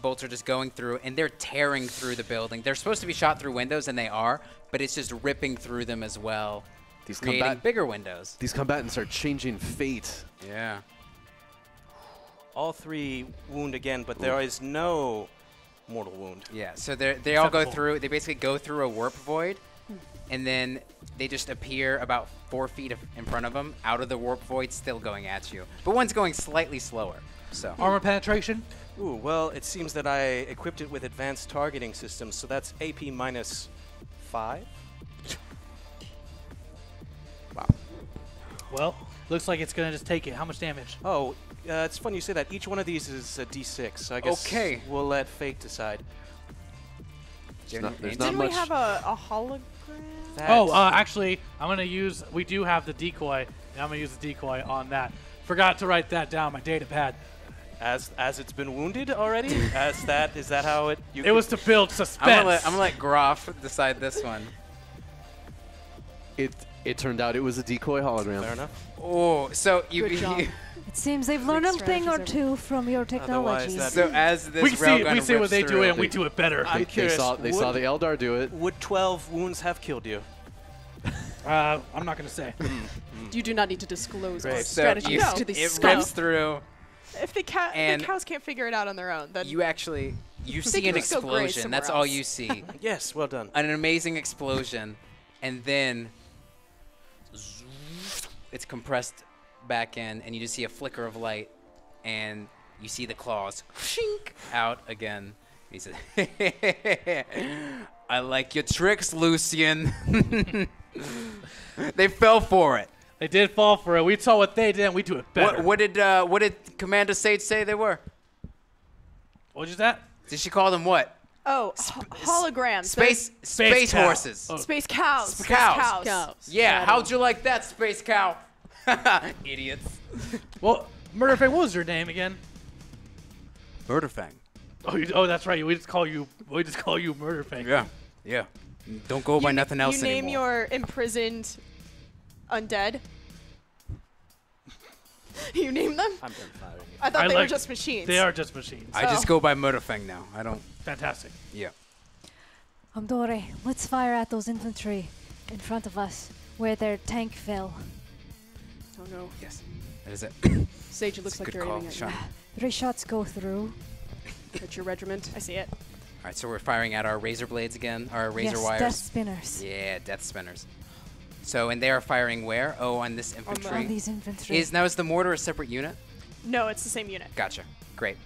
bolts are just going through, and they're tearing through the building. They're supposed to be shot through windows, and they are, but it's just ripping through them as well, These creating combat bigger windows. these combatants are changing fate. Yeah. All three wound again, but there is no mortal wound. Yeah. So they they all go Acceptable. through. They basically go through a warp void, and then they just appear about four feet in front of them, out of the warp void, still going at you. But one's going slightly slower. So. Armor penetration. Ooh, well, it seems that I equipped it with advanced targeting systems, so that's AP minus five. Wow. Well, looks like it's gonna just take it. How much damage? Oh, uh, it's funny you say that. Each one of these is a D6, so I guess Okay. we'll let fate decide. Jen- not- there's not Didn't we have a, a hologram? Oh, uh, actually, I'm gonna use. We do have the decoy. And I'm gonna use the decoy on that. Forgot to write that down. My data pad. As as it's been wounded already. as that is that how it? You It was to build suspense. I'm gonna let I'm gonna let Groff decide this one. It it turned out it was a decoy hologram. fair enough. Oh, so you, Good job. you It seems they've learned a thing or two from your technology. that- so as this we see. We see what they do, through- and we do it better. I'm They, they curious, saw they saw would- the Eldar do it. Would 12 wounds have killed you? Uh, I'm not gonna say. You do not need to disclose our Great. So strategies you, No. to the it rips through. If the cat, And- the cows can't figure it out on their own, then You actually you see an just go graze explosion. somewhere That's all you see. Yes, well done. an amazing explosion, and then it's compressed back in, and you just see a flicker of light, and you see the claws shink out again, He said, I like your tricks, Lucian. they fell for it. They did fall for it. We saw what they did, and we do it better. What, what did uh, what did Commander Sage say they were? What was that? Did she call them what? Oh, ho- holograms. Space Those- space, cow. horses. Oh. Space cows. Space Space cows. Cows. Yeah, how'd you like that, space cow? Idiots. Well, Murderfang, what was your name again? Murderfang. Oh, you, oh, that's right. We just call you. We just call you Murderfang. Yeah, yeah. Don't go by You- nothing else anymore. You name anymore. your imprisoned undead. you name them? I'm done firing you. I thought I they like- were just machines. They are just machines. I just Oh. go by Murderfang now. I don't. Fantastic. Yeah. Um, Amdore, let's fire at those infantry in front of us where their tank fell. Oh no. Yes. That is it. Sage, it looks like Good you're call, aiming at, Sean. you, Three shots go through. at your regiment. I see it. All right, so we're firing at our razor blades again, our razor yes, wires. death spinners Yeah, death spinners. So, and they are firing where? Oh, on this infantry. on these infantry. is now is the mortar a separate unit? No, it's the same unit. Gotcha. Great.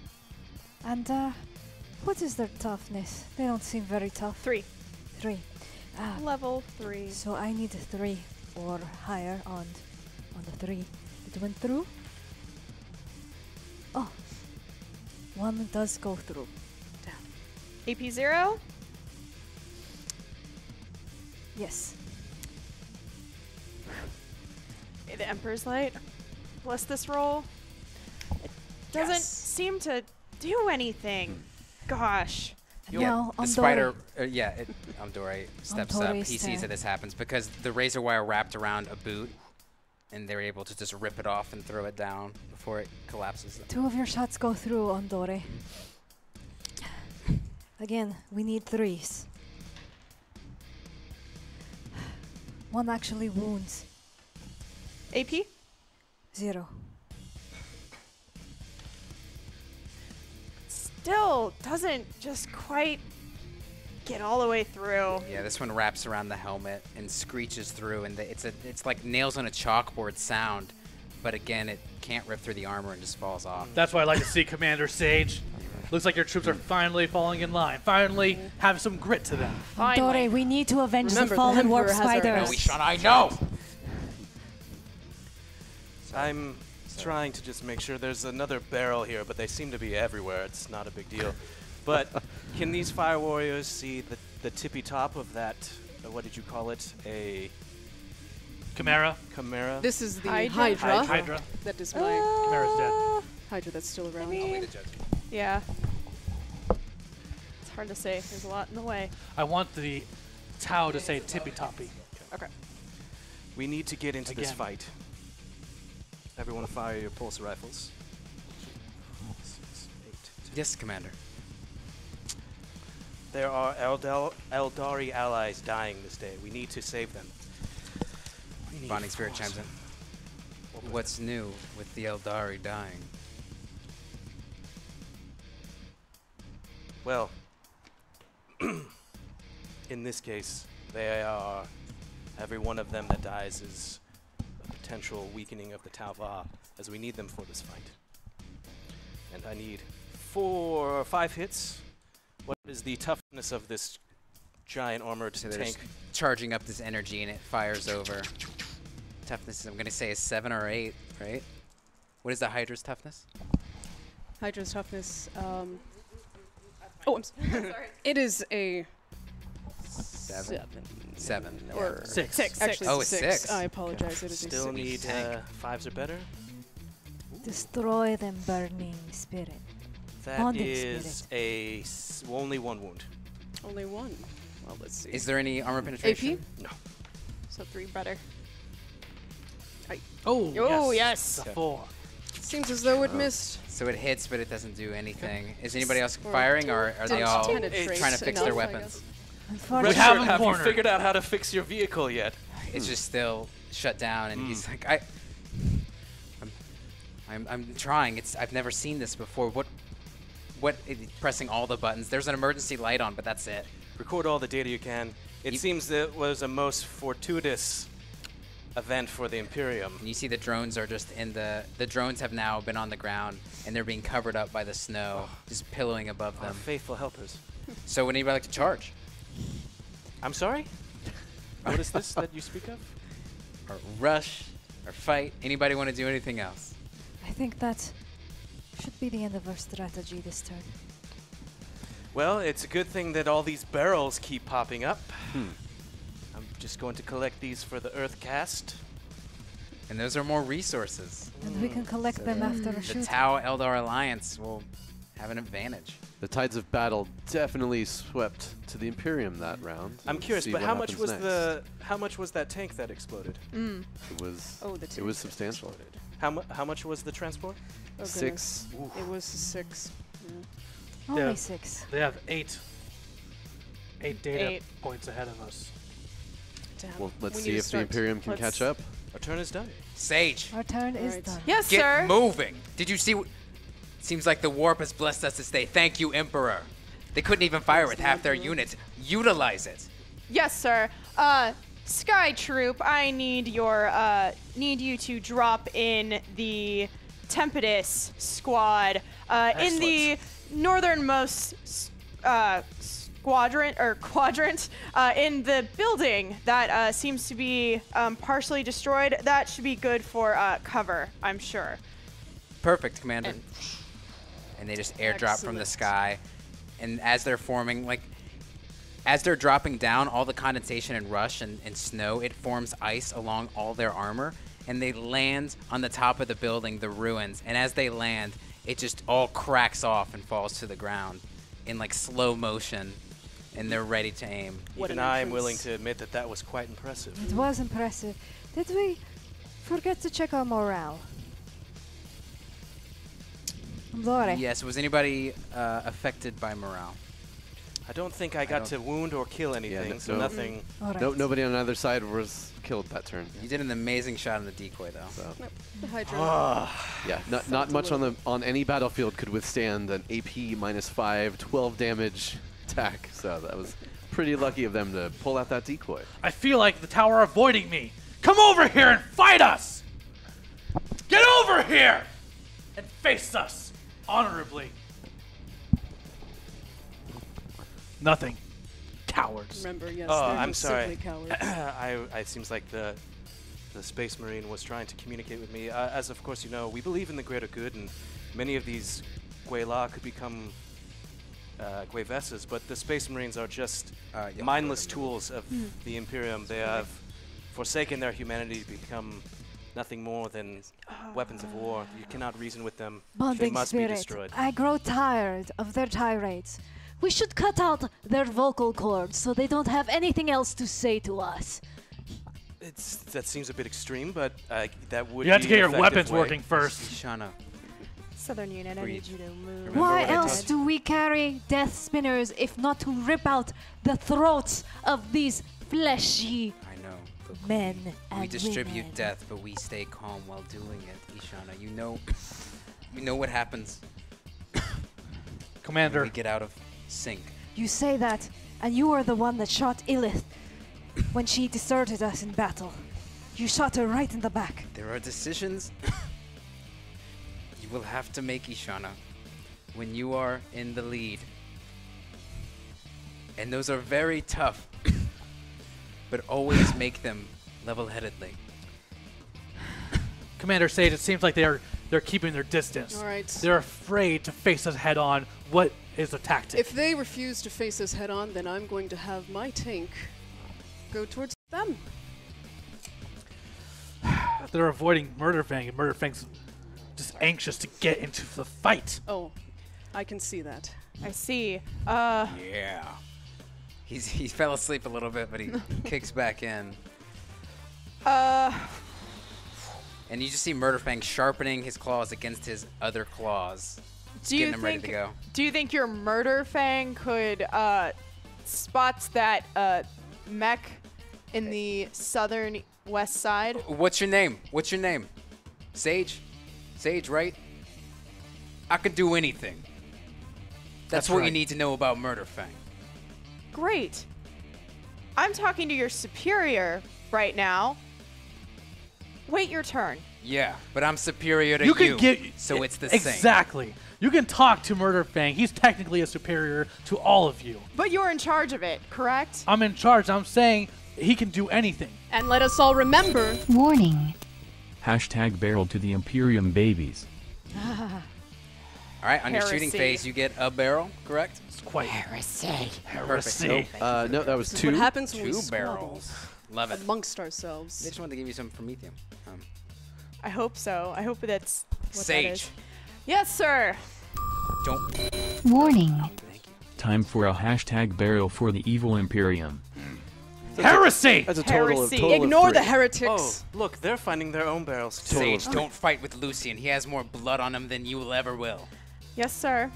and uh, what is their toughness? They don't seem very tough. Three. Three. Ah, Level three. so I need a three or higher on on the three. It went through. Oh, one does go through. AP zero. Yes. The Emperor's Light. Bless this roll. It doesn't Yes. seem to do anything. Gosh. And Yeah, now the Amdore. spider. Uh, yeah, it, Amdore steps up. Amdore's He sees that this happens because the razor wire wrapped around a boot, and they're able to just rip it off and throw it down before it collapses. Two of your shots go through, Andore. Again, we need threes. One actually wounds. AP. Zero. Still doesn't just quite get all the way through. Yeah, this one wraps around the helmet and screeches through, and the, it's a it's like nails on a chalkboard sound, but again, it can't rip through the armor and just falls off. That's why I like to see Commander Sage. Looks like your troops are finally falling in line. Finally, have some grit to them. Finally. Andore, we need to avenge Remember, the the fallen warp Emperor has our spiders. backs. we shall I know. I'm trying to just make sure there's another barrel here, but they seem to be everywhere. It's not a big deal. But can these fire warriors see the, the tippy top of that? Uh, what did you call it? A Chimera. chimera? This is the Hydra? Hydra. Hydra. That is my Chimera's dead. Uh, Hydra that's still around. maybe- Yeah. It's hard to say. There's a lot in the way. I want the Tau to say tippy toppy. Okay. we need to get into this fight. Everyone to fire your pulse rifles. Six, eight, ten. Yes, Commander. There are Eldel- Aeldari allies dying this day. We need to save them. We Bonding Spirit force. chimes in. What's new with the Aeldari dying? Well, in this case, they are. Every one of them that dies is a potential weakening of the Tau'va, as we need them for this fight. And I need four or five hits. What is the toughness of this giant armored So tank? charging up this energy and it fires over. Toughness, I'm gonna say is seven or eight, right? What is the Hydra's toughness? Hydra's toughness. Um, oh, I'm sorry. it is a Seven. seven. Seven. Or Six. Six. Actually, Oh, it's it's six. six. I apologize. It is Still six. need uh, fives or better. Destroy them, burning spirit. That Bonding is a s- only one wound. only one. Well, let's see. Is there any armor penetration? No. So three better. Oh, Oh, yes. yes. A four. Seems as though it missed. So it hits, but it doesn't do anything. Is anybody else firing, or are they all trying to fix their enough, I weapons? Guess. Unfortunately, have Redshirt, him have you cornered. figured out how to fix your vehicle yet? It's just still shut down, and he's Mm. like, I, I'm, I'm, I'm trying. It's I've never seen this before. What, what? It, pressing all the buttons. There's an emergency light on, but that's it. Record all the data you can. It You- seems that it was a most fortuitous event for the Imperium. And you see the drones are just in the the drones have now been on the ground and they're being covered up by the snow, just pillowing above Our them. faithful helpers. So would anybody like to charge? I'm sorry? what is this that you speak of? Or rush? Or fight? Anybody want to do anything else? I think that should be the end of our strategy this turn. Well, it's a good thing that all these barrels keep popping up. Hmm. I'm just going to collect these for the Earth caste. And those are more resources. And we can collect them after a The shoot. Tau Eldar Alliance will have an advantage. The tides of battle definitely swept to the Imperium that round. I'm curious, but how much was next. the how much was that tank that exploded? Mm. It was. Oh, the tank It was substantial. exploded. How mu- how much was the transport? Oh, Six. goodness. It was six. Yeah. Only Yeah. six. They have eight, eight data Eight. points ahead of us. Damn. Well, let's we see if the Imperium can let's- catch up. Our turn is done. Sage, Our turn is done. Yes, get sir. moving. Did you see? Seems like the warp has blessed us to stay. Thank you, Emperor. They couldn't even fire with half their units. Utilize it. Yes, sir. Uh, Sky Troop, I need your uh, need you to drop in the Tempestus squad uh, in the northernmost uh, squadron or quadrant uh, in the building that uh, seems to be um, partially destroyed. That should be good for uh, cover, I'm sure. Perfect, Commander. And- And they just airdrop from the sky. And as they're forming, like, as they're dropping down, all the condensation and rush and, and snow, it forms ice along all their armor. And they land on the top of the building, the ruins. And as they land, it just all cracks off and falls to the ground in like slow motion. And they're ready to aim. What Even I am willing to admit that that was quite impressive. It was impressive. Did we forget to check our morale? I'm sorry. Yes, was anybody uh, affected by morale? I don't think I got don't- to wound or kill anything, no- so no. nothing. All right. No, nobody on either side was killed that turn. You did an amazing shot on the decoy, though. So Nope, the Hydra. Ah. yeah, not, Felt not much on the on any battlefield could withstand an AP minus five, 12 damage attack. So that was pretty lucky of them to pull out that decoy. I feel like the tower avoiding me. Come over here and fight us! Get over here and face us honorably. Nothing. Cowards. Remember, yes, Oh, I'm sorry. I, I it seems like the the space marine was trying to communicate with me. Uh, as of course you know, we believe in the greater good, and many of these Gue'la could become uh, Gue'vesas, but the space marines are just Uh, yeah. mindless tools of the Imperium. They have forsaken their humanity to become nothing more than weapons of war. You cannot reason with them. they Bonding must be spirit. destroyed. I grow tired of their tirades. We should cut out their vocal cords so they don't have anything else to say to us. It's, that seems a bit extreme, but uh, that would You have to get your weapons way. working first. Shana. Southern Unit, I need you to move. Remember Why else do we carry death spinners if not to rip out the throats of these fleshy I know. but men and we distribute women? death, but we stay calm while doing it, Ishana. You know, you know what happens when Commander, we get out of sync. You say that, and you are the one that shot Ilith when she deserted us in battle. You shot her right in the back. There are decisions you will have to make, Ishana, when you are in the lead. And those are very tough, but always make them level-headedly. Commander Sage, it seems like they're they're keeping their distance. All right. They're afraid to face us head on. What is the tactic? If they refuse to face us head on, then I'm going to have my tank go towards them. they're avoiding Murderfang, and Murderfang's just anxious to get into the fight. Oh, I can see that. I see. Uh, Yeah. He's he fell asleep a little bit, but he kicks back in. Uh, And you just see Murderfang sharpening his claws against his other claws. do you getting them ready think? to go. Do you think your Murderfang could uh, spots that uh, mech in the southern west side? What's your name? What's your name? Sage? Sage, right? I could do anything. That's, That's what you need to know about Murderfang. Great. I'm talking to your superior right now. Wait your turn. Yeah, but I'm superior to You you. can get so it's the same. exactly. You can talk to Murderfang. He's technically a superior to all of you. But you're in charge of it, correct? I'm in charge. I'm saying he can do anything. And let us all remember Warning. Hashtag barrel to the Imperium babies. All right, on your shooting phase, you get a barrel, correct? It's quite Heresy. heresy. Uh, no, that was two. what happens when we Two squabble barrels. Love it. amongst ourselves. They just wanted to give you some promethium. Um, I hope so. I hope that's what that Sage. is. Yes, sir. don't. Warning. Thank you. Time for a hashtag burial for the evil Imperium. Heresy! That's a total of Heresy. total of Ignore the three. heretics. Oh, look, they're finding their own barrels too. Sage, don't fight with Lucian. He has more blood on him than you will ever will. Yes, sir.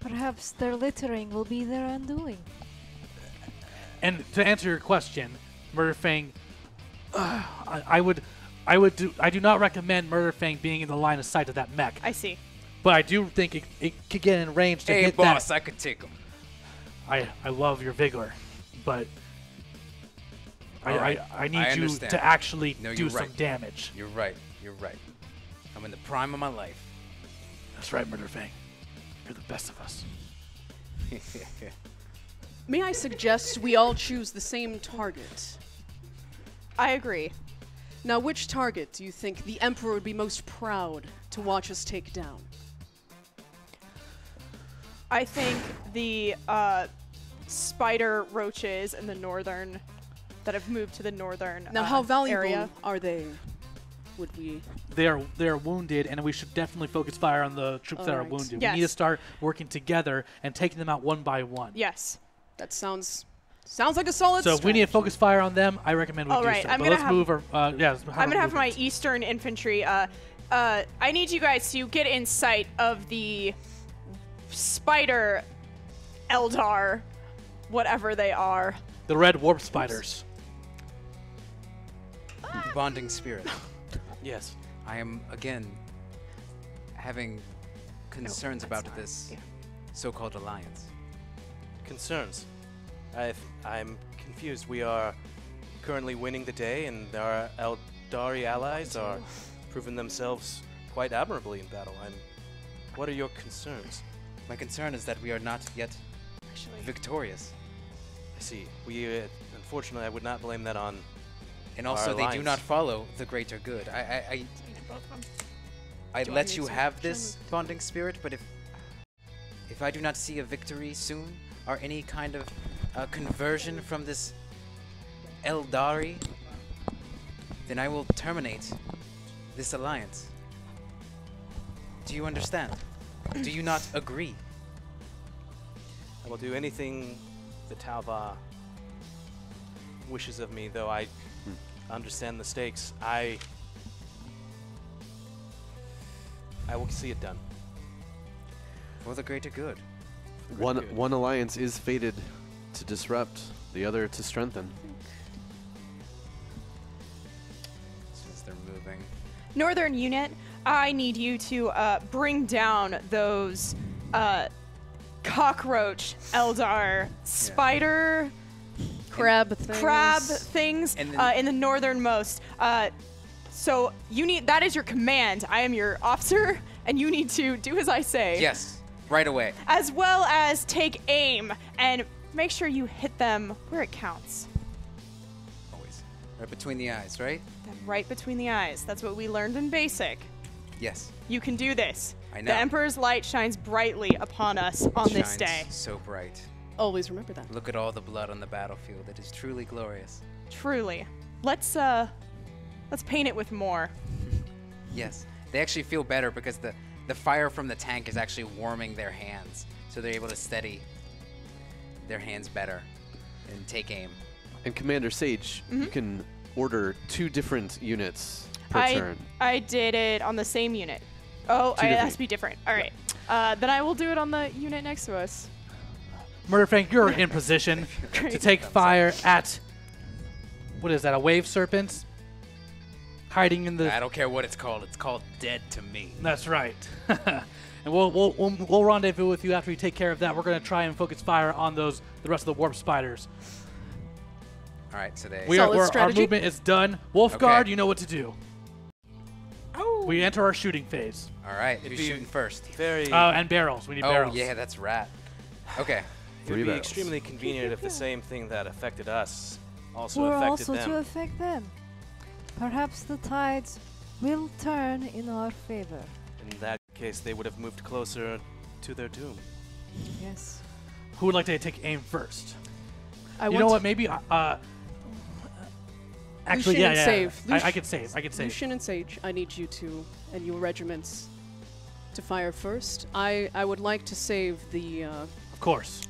Perhaps their littering will be their undoing. And to answer your question, Murderfang, uh, I, I would, I would do, I do not recommend Murderfang being in the line of sight of that mech. I see. But I do think it, it could get in range to Hey, hit boss, that. I could take him. I, I love your vigor, but I, All right, I, I need I you to actually No, do you're some right. damage. You're right. You're right. I'm in the prime of my life. That's right, Murderfang. You're the best of us. May I suggest we all choose the same target? I agree. Now, which target do you think the Emperor would be most proud to watch us take down? I think the uh, spider roaches in the northern that have moved to the northern Now, uh, how valuable area. are they? Would we? They are they are wounded, and we should definitely focus fire on the troops that are Alright. wounded. We need to start working together and taking them out one by one. Yes. That sounds sounds like a solid. So if we need to strategy. focus fire on them, I recommend we All do right, so. I'm but gonna let's have- move our uh, yeah. let's I'm gonna have my movement. eastern infantry. Uh, uh, I need you guys to get in sight of the spider Eldar, whatever they are. the red warp spiders. Bonding spirit. Yes. I am again having concerns about this so-called alliance. Concerns. I I'm confused. We are currently winning the day, and our Aeldari allies are proving themselves quite admirably in battle. I'm. What are your concerns? My concern is that we are not yet victorious, I see. We, uh, unfortunately, I would not blame that on. and also they do not follow the greater good. I, I, I, I Do I let you have this bonding spirit, but if if I do not see a victory soon, or any kind of uh, conversion from this Aeldari, then I will terminate this alliance. Do you understand? do you not agree? I will do anything the Tau'va wishes of me, though I understand the stakes. I. I will see it done. For the greater good. One good. one alliance is fated to disrupt, the other to strengthen. Since they're moving. Northern unit, I need you to uh, bring down those uh, cockroach Eldar spider crab things. crab things And then- uh, in the northernmost. Uh, so you need that is your command. I am your officer, and you need to do as I say. Yes, right away. As well as take aim and make sure you hit them where it counts. Always. Right between the eyes, right? Them right between the eyes. That's what we learned in basic. Yes. You can do this. I know. The Emperor's light shines brightly upon us on this day. So bright. Always remember that. Look at all the blood on the battlefield. It is truly glorious. Truly. Let's uh let's paint it with more. Yes. They actually feel better because the, the fire from the tank is actually warming their hands. So they're able to steady their hands better and take aim. And Commander Sage, you can order two different units per I turn. I did it on the same unit. Oh, I, it has to be different. All right. Uh, then I will do it on the unit next to us. Murder Frank, you're in position to take fire at what is that? A wave serpent hiding in the. I don't care what it's called. It's called dead to me. That's right. and we'll, we'll we'll we'll rendezvous with you after we take care of that. We're gonna try and focus fire on those the rest of the warp spiders. All right, so they. We are, Solid we're, our strategy. movement is done. Wolfguard, Okay. you know what to do. Oh. We enter our shooting phase. All right, It'd who's shooting first? Very. Uh, and barrels. We need Oh barrels. yeah, that's rat. Okay. it would be barrels. extremely convenient if the same thing that affected us also We're affected also them. to affect them. Perhaps the tides will turn in our favor. In that case, they would have moved closer to their doom. Yes. Who would like to take aim first? I you know what? Maybe. Uh, uh, actually, Lucian yeah, and yeah. save. I, I could save. I could save. Lucian and Sage, I need you to and your regiments to fire first. I I would like to save the uh, Of course.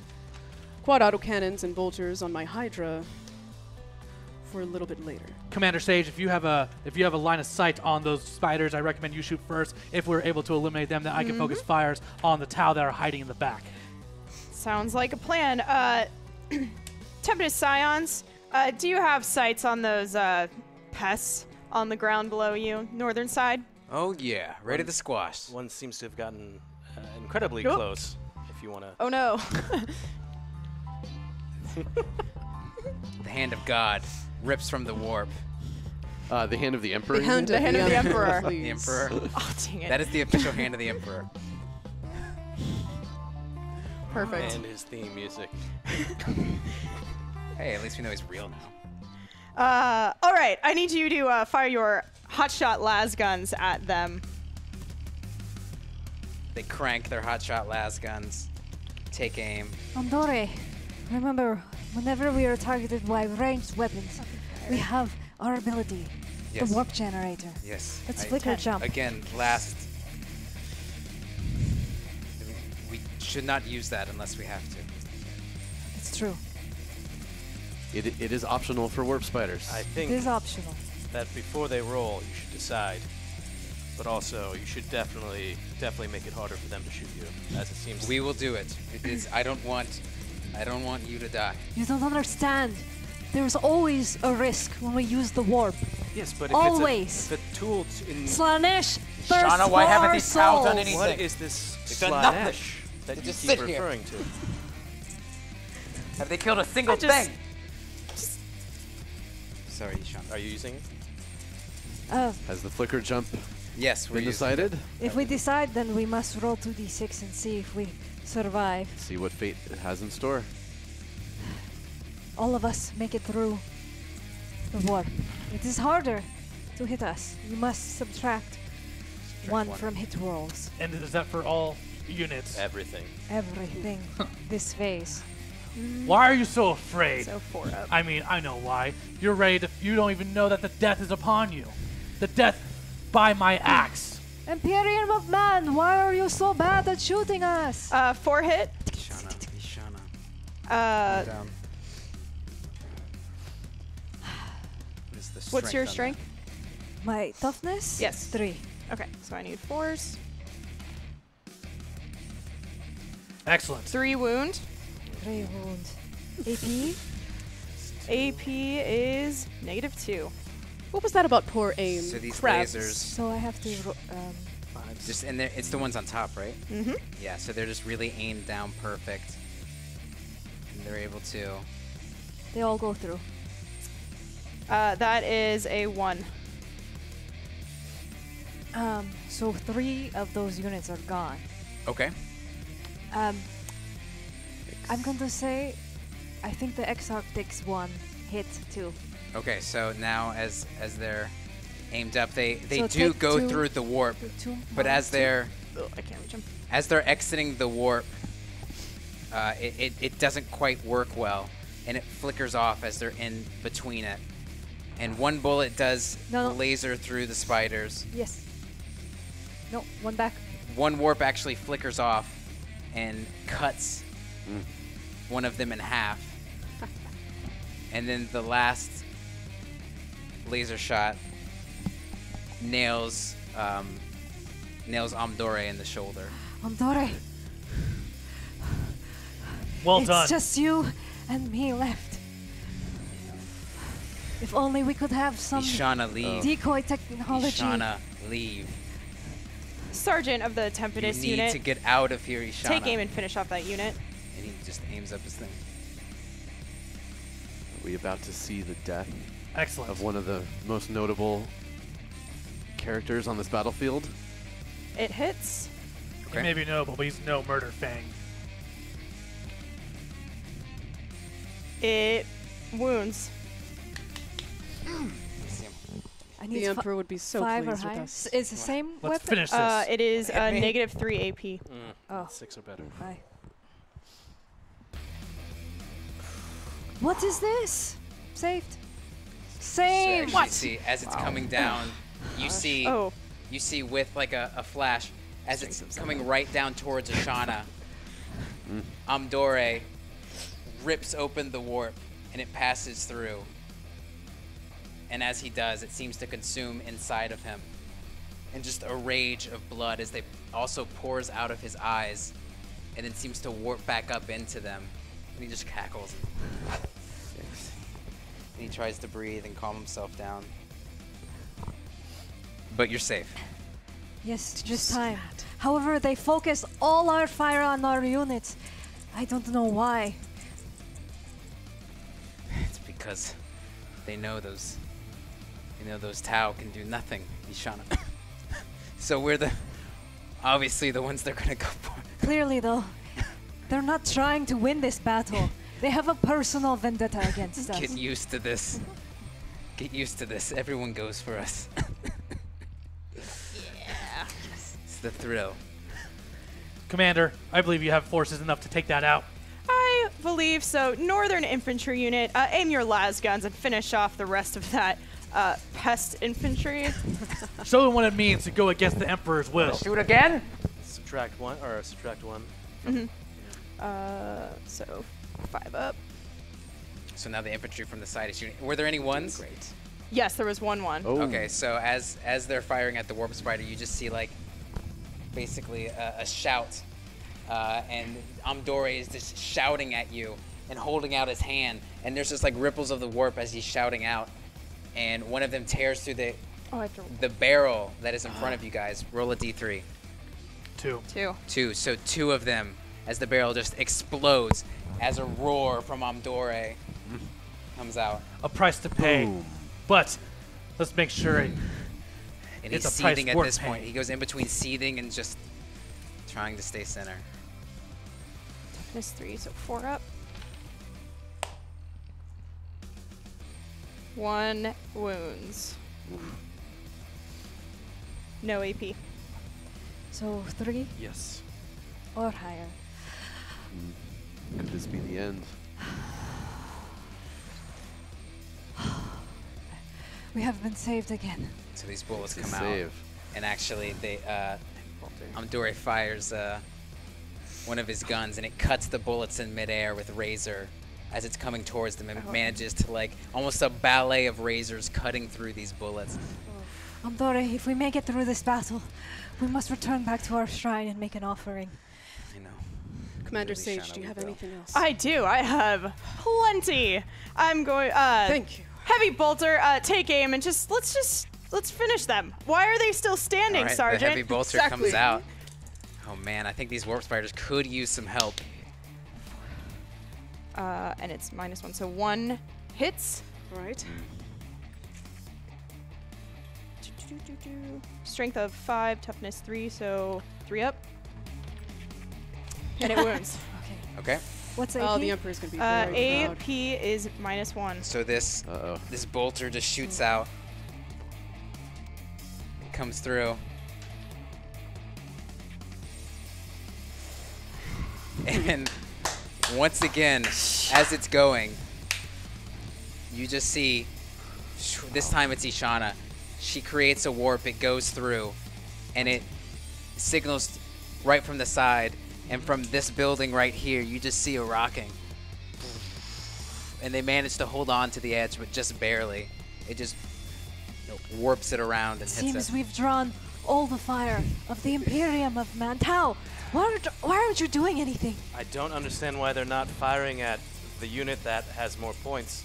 quad autocannons and bolters on my Hydra for a little bit later. Commander Sage, if you have a if you have a line of sight on those spiders, I recommend you shoot first. If we're able to eliminate them, then I can focus fires on the Tau that are hiding in the back. Sounds like a plan. Uh, Tempest Scions, uh, do you have sights on those uh, pests on the ground below you, northern side? Oh yeah, ready to squash. One seems to have gotten uh, incredibly Yup. close. If you want to. Oh no. The hand of God rips from the warp. Uh, the hand of the emperor. The hand? The hand of the Emperor. The. Emperor. oh dang it. That is the official hand of the Emperor. Perfect. And his theme music. Hey, at least we know he's real now. Uh, all right, I need you to uh, fire your hotshot las guns at them. They crank their hotshot las guns, take aim. Andore, remember, whenever we are targeted by ranged weapons, we have our ability, Yes. the warp generator. Yes. Let's I- flicker jump. Again, last. We should not use that unless we have to. It's true. It, it is optional for warp spiders. I think it is optional. that before they roll, you should decide. But also, you should definitely, definitely make it harder for them to shoot you, as it seems. We will do it. It is. I don't want. I don't want you to die. You don't understand. There's always a risk when we use the warp. yes, but if Always. it's a, if a tool t- in Slaanesh, thirst Shauna, why haven't these cows done anything? what is this They've. Slaanesh that They you just keep sit here. referring to? Have they killed a single just- thing? Sorry, Sean. Are you using it? Uh, Has the flicker jump Yes, we're been using decided? if we decide, then we must roll 2d6 and see if we survive. See what fate it has in store. All of us make it through the warp. It is harder to hit us. You must subtract one, one. from hit rolls. And is that for all units? Everything. Everything this phase. Why are you so afraid? So four up. I mean, I know why. You're ready to. You don't even know that the death is upon you. The death by my axe. Imperium of Man, why are you so bad at shooting us? Uh, four hit. Shauna. Shauna. Uh, Down. What is what's your strength? My toughness? Yes. Three. Okay, so I need fours. Excellent. Three wound. Three wound. AP? AP is negative two. What was that about poor aim? So these Crabs. lasers, So I have to. Um, just and they're- it's the ones on top, right? Mm-hmm. Yeah. So they're just really aimed down perfect, and they're able to. they all go through. Uh, that is a one. Um, so three of those units are gone. Okay. Um, I'm going to say, I think the Exarch takes one hit too. Okay. So now, as as they're aimed up, they they So do go two- through the warp, Two but as two. they're Oh, I can't reach him. as they're exiting the warp, uh, it, it, it doesn't quite work well, and it flickers off as they're in between it. And one bullet does No, no. laser through the spiders. Yes. No, one back. One warp actually flickers off and cuts one of them in half. and then the last laser shot nails um, nails Amdore in the shoulder. Andore, Well it's done. It's just you and me left. If only we could have some Ishana, leave. decoy technology. Ishana, leave. Sergeant of the You Tempest need unit. to get out of here, Ishana. Take aim and finish off that unit. And he just aims up his thing. Are we about to see the death Excellent. of one of the most notable characters on this battlefield. It hits. He may be noble, but he's no Murderfang. It wounds. I need The fi- Emperor would be so five or pleased with us. It's the same Let's weapon. finish this. Uh, it is uh, Hit me. negative three AP. Oh, Six or better. bye. What is this? Saved. So Saved. actually see, as it's coming down, you see Oh, you see with like a, a flash as it's coming right down towards Ashana. Amdore rips open the warp and it passes through. And as he does, it seems to consume inside of him. And just a rage of blood as they also pours out of his eyes and then seems to warp back up into them. And he just cackles. And he tries to breathe and calm himself down. But you're safe. Yes, this time. However, they focus all our fire on our units. I don't know why. It's because they know those they know those Tau can do nothing, Ishana. so we're the obviously the ones they're gonna go for. Clearly, though, they're not trying to win this battle. They have a personal vendetta against us. Get used to this. Get used to this. Everyone goes for us. yeah. It's the thrill. Commander, I believe you have forces enough to take that out. I believe so. Northern Infantry Unit, uh, aim your lasguns and finish off the rest of that uh, pest infantry. Show them what it means to go against the Emperor's will. Shoot again? Subtract one, or subtract one. Uh, so five up. So now the infantry from the side is shooting. Were there any ones? Great. Yes, there was one one. Oh, Okay, so as as they're firing at the warp spider, you just see like basically a, a shout, uh, and Amdore is just shouting at you and holding out his hand, and there's just like ripples of the warp as he's shouting out, and one of them tears through the Oh, I have the barrel that is in front of you guys. Roll a d3. Two. two. Two. So two of them as the barrel just explodes as a roar from Amdore comes out, A price to pay. But let's make sure it, and It's he's a price seething at worth this point. He goes in between seething and just trying to stay center. Toughness three, so four up. One wounds. No AP. So three yes. or higher. Could this be the end? We have been saved again. So these bullets It's come save. out, and actually, they uh, Amdore fires uh, one of his guns, and it cuts the bullets in midair with razor as it's coming towards them, and manages to like almost a ballet of razors cutting through these bullets. Amdore, if we make it through this battle, we must return back to our shrine and make an offering. I know. Commander Really Sage, do you have anything else? I do. I have plenty. I'm going. Uh, Thank you. Heavy bolter, uh, take aim and just let's just let's finish them. Why are they still standing, All right, Sergeant? the heavy bolter Exactly. comes out. Oh man, I think these warp spiders could use some help. Uh, and it's minus one, so one hits. Right. Strength of five, toughness three, so three up. And it wounds. Okay. Okay. What's AP? Oh, the Emperor's gonna be Uh, very proud. AP is minus one. So this Uh-oh. this bolter just shoots out. It comes through. And once again, as it's going, you just see this time it's Ishana. She creates a warp, it goes through, and it signals right from the side. And from this building right here, you just see a rocking and they manage to hold on to the edge, but just barely. It just you know, warps it around and hits Seems it. we've drawn all the fire of the Imperium of Mantau. Why aren't, why aren't you doing anything? I don't understand why they're not firing at the unit that has more points.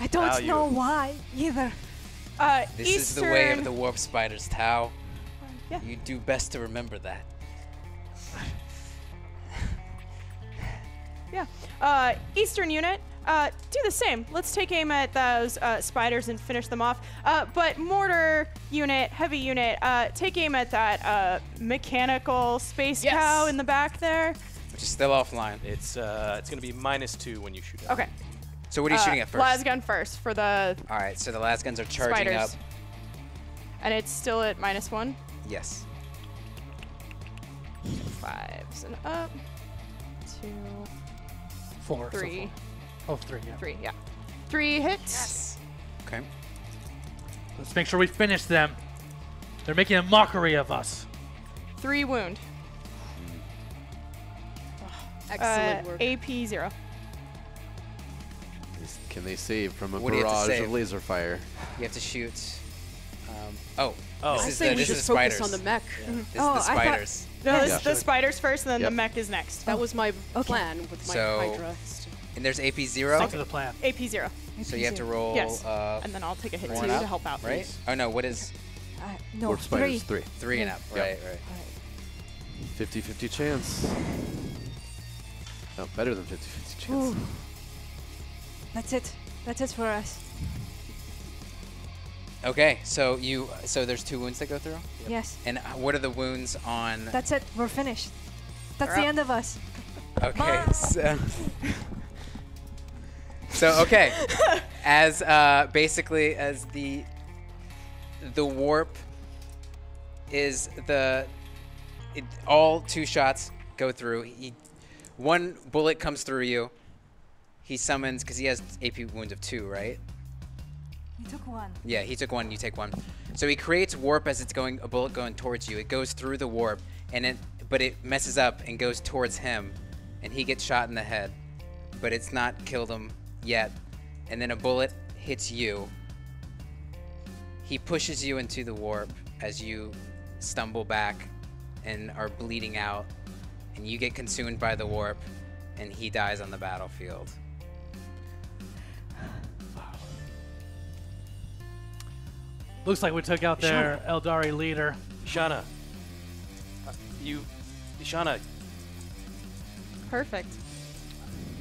I don't Value. know why either. Uh, This Eastern, is the way of the warp spiders, Tau. Yeah. You do best to remember that. Yeah. Uh, Eastern unit. Uh, do the same. Let's take aim at those uh, spiders and finish them off. Uh, but mortar unit, heavy unit, uh, take aim at that uh, mechanical space Yes. cow in the back there. Which is still offline. It's uh, it's gonna be minus two when you shoot it. Okay. So what are you uh, shooting at first? Lasgun first for the All right, so the lasguns are charging spiders. up. And it's still at minus one. Yes. Fives and up. Two, Four. so three, far. Oh, three. Yeah. three. Yeah. Three hits. Okay. Let's make sure we finish them. They're making a mockery of us. Three wound. Excellent Uh, work. AP zero. Can they save from a What do you have to barrage of laser fire? You have to shoot. Um, oh. Oh. This I is say the, we this just is focus spiders. on the mech. This Oh, is the I thought- spiders. No, this Yeah. is the spiders first, and then Yep. the mech is next. That was my Okay. plan with my So- Hydra. And there's AP zero. Stick to the plan. AP zero. So you have to roll. Yes. Uh, And then I'll take a hit too up, to help out. Right? Oh no, what is Uh, no, Warp spiders, three. three. three and up? Yep. Right, right. 50-50 chance. No, better than 50-50 chance. Ooh. That's it. That's it for us. Okay, so you so there's two wounds that go through. Yes. And uh, what are the wounds on? That's it. We're finished. That's We're the up. end of us. Okay. So, so okay, as uh, basically as the the warp is the it, all two shots go through. He, one bullet comes through you. He summons because he has AP wounds of two, right? You took one. Yeah, he took one. You take one. So he creates warp as it's going a bullet going towards you. It goes through the warp, and it but it messes up and goes towards him, and he gets shot in the head, but it's not killed him yet. And then a bullet hits you. He pushes you into the warp as you stumble back and are bleeding out, and you get consumed by the warp, and he dies on the battlefield. Looks like we took out their Aeldari leader. Ishana. Uh, you, Ishana. Perfect.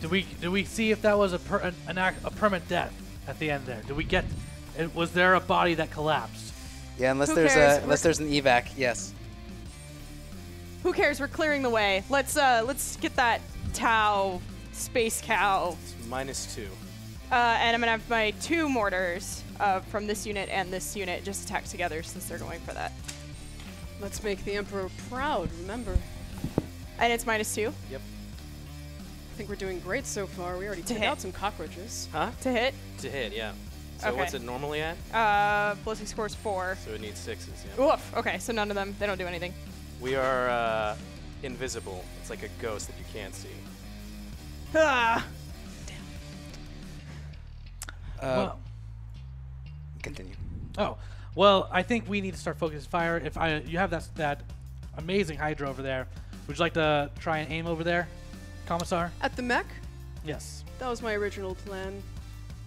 Did we did we see if that was a per, an, an act, a permanent death at the end there? Did we get? Was there a body that collapsed? Yeah, unless Who there's cares? a unless there's an evac, yes. Who cares? We're clearing the way. Let's uh let's get that Tau space cow. It's minus two. Uh, and I'm gonna have my two mortars uh, from this unit and this unit just attack together since they're going for that. Let's make the Emperor proud, remember. And it's minus two I think we're doing great so far. We already To took hit. out some cockroaches. Huh? to hit. To hit, yeah. So Okay. what's it normally at? Uh, ballistic score is four. So it needs sixes, yeah. Oof. Okay, so none of them. They don't do anything. We are uh, invisible. It's like a ghost that you can't see. Ah. Uh, well, continue. oh, well, I think we need to start focusing fire. If I you have that that amazing Hydra over there, would you like to try and aim over there, Commissar? At the mech, Yes. that was my original plan.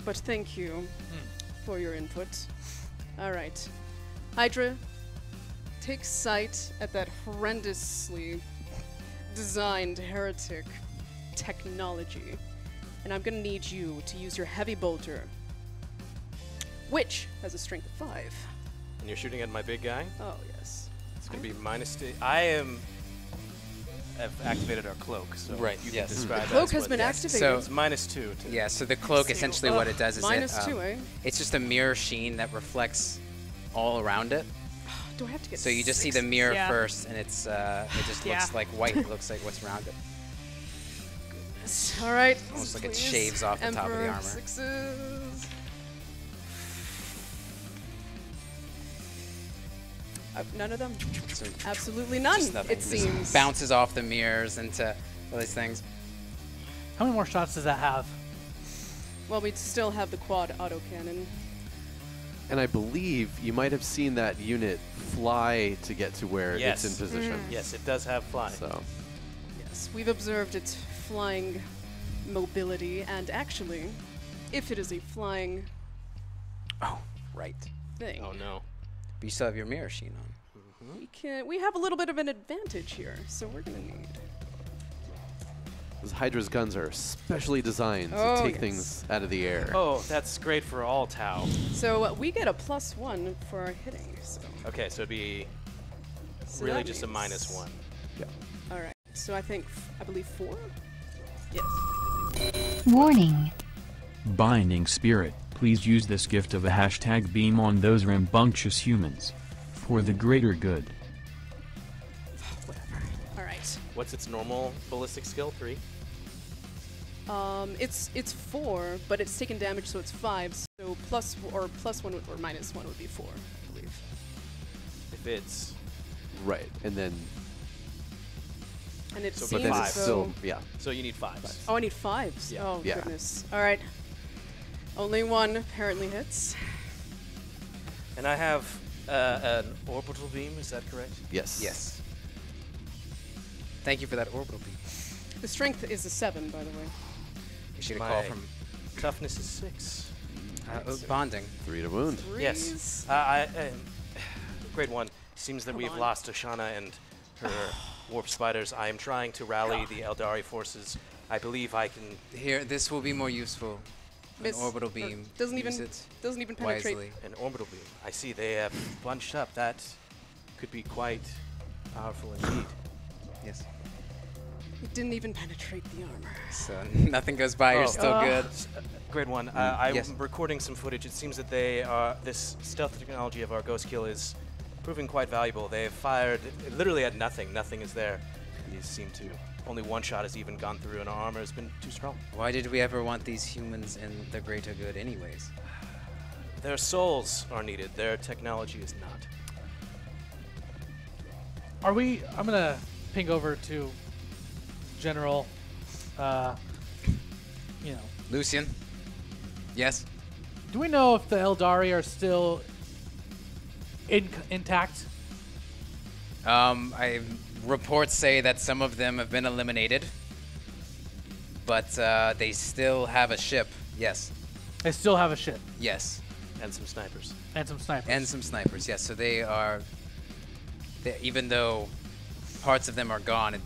But thank you Hmm. for your input. All right. Hydra, take sight at that horrendously designed heretic technology. And I'm gonna need you to use your heavy bolter, which has a strength of five. And you're shooting at my big guy. Oh, yes. It's gonna be minus two. I am. Have activated our cloak, so Right, you yes. can describe that Cloak as has been it is. activated. So- It's minus two. To Yeah, so the cloak essentially what it does is minus it, um, two, eh? it's just a mirror sheen that reflects all around it. Do I have to get So you just see the mirror Yeah. first, and it's uh, it just Yeah. looks like white. It looks like what's around it. All right. Almost like it shaves off the top of the armor. Sixes. Uh, none of them. So Absolutely none. just nothing. It Just seems. bounces off the mirrors into all these things. How many more shots does that have? Well, we still have the quad autocannon. And I believe you might have seen that unit fly to get to where Yes. it's in position. Yes, it does have fly. So Yes, we've observed its flying mobility, and actually, if it is a flying Oh, right. thing, Oh no. But you still have your mirror sheen on. We can we have a little bit of an advantage here. So we're gonna need Those Hydra's guns are specially designed Oh, to take yes. things out of the air. Oh, that's great for all Tau. So uh, we get a plus one for our hitting. So, Okay, so it'd be so really that just a means- minus one. All right. So I think I believe four. Yes. Warning. Binding Spirit, please use this gift of a hashtag beam on those rambunctious humans. For the greater good. Whatever. All right. What's its normal ballistic skill? Three. Um, it's it's four, but it's taken damage, so it's five. So plus or plus one or minus one would be four, I believe. If it's Right, and then And it So, seems but but then five. it's as still yeah. so you need fives. Oh, I need fives. Yeah. Oh Yeah. goodness. All right. Only one apparently hits. And I have uh, an orbital beam. Is that correct? Yes. Yes. Thank you for that orbital beam. The strength is a seven, by the way. We should have called from toughness is six. uh, bonding. Three to wound. Yes. Uh, I, um, grade one. Seems that Come we've on. lost Ishana and her warp spiders. I am trying to rally the Aeldari forces. I believe I can. Here, this will be more useful. An orbital beam. doesn't even it doesn't even penetrate. wisely. An orbital beam. I see they have bunched up. That could be quite powerful indeed. Yes. It didn't even penetrate the armor. So nothing goes by. You're Oh. still Oh. good. Grade one. Uh, I'm yes. recording some footage. It seems that they are this stealth technology of our Ghostkeel is proving quite valuable. They've fired literally at nothing. Nothing is there. These seem to. Only one shot has even gone through, and our armor has been too strong. Why did we ever want these humans in the greater good, anyways? Their souls are needed. Their technology is not. Are we? I'm gonna ping over to General. Uh, you know, Lucian. Yes. do we know if the Aeldari are still in, intact? Um, I reports say that some of them have been eliminated, but uh, they still have a ship. Yes. They still have a ship Yes. And some snipers. and some snipers. And some snipers. Yes. So they are. They, even though parts of them are gone,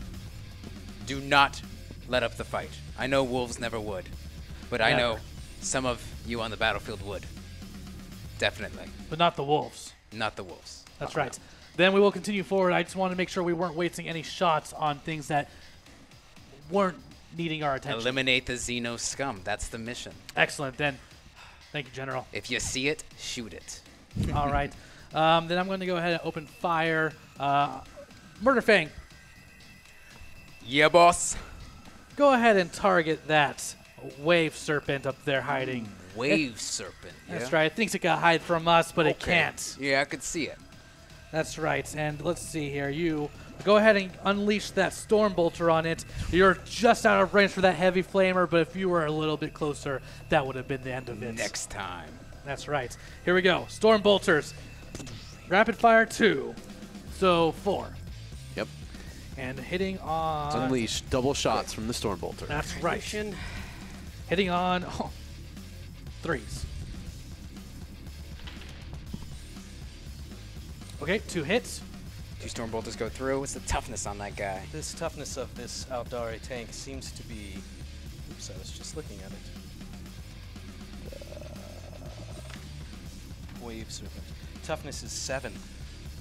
do not let up the fight. I know wolves never would, but I know some of you on the battlefield would. Definitely. but not the wolves. Not the wolves. That's right. Then we will continue forward. I just want to make sure we weren't wasting any shots on things that weren't needing our attention. Eliminate the Xeno scum. That's the mission. Excellent. Then, thank you, General. If you see it, shoot it. All right. Um, then I'm going to go ahead and open fire. Uh, Murder Fang, Yeah, boss. go ahead and target that wave serpent up there hiding. Wave serpent. That's yeah? right. It thinks it can hide from us, but it can't. Yeah, I could see it. That's right. And let's see here. You go ahead and unleash that storm bolter on it. You're just out of range for that heavy flamer, but if you were a little bit closer, that would have been the end of it. Next time. That's right. Here we go. Storm bolters. Rapid fire two. So four. Yep. And hitting on. Unleash double shots from the storm bolter. That's right. Mission. Hitting on oh, threes. Okay, two hits. Two storm bolters go through. What's the toughness on that guy? This toughness of this Aeldari tank seems to be. Oops, I was just looking at it. Uh, wave serpent. Toughness is seven.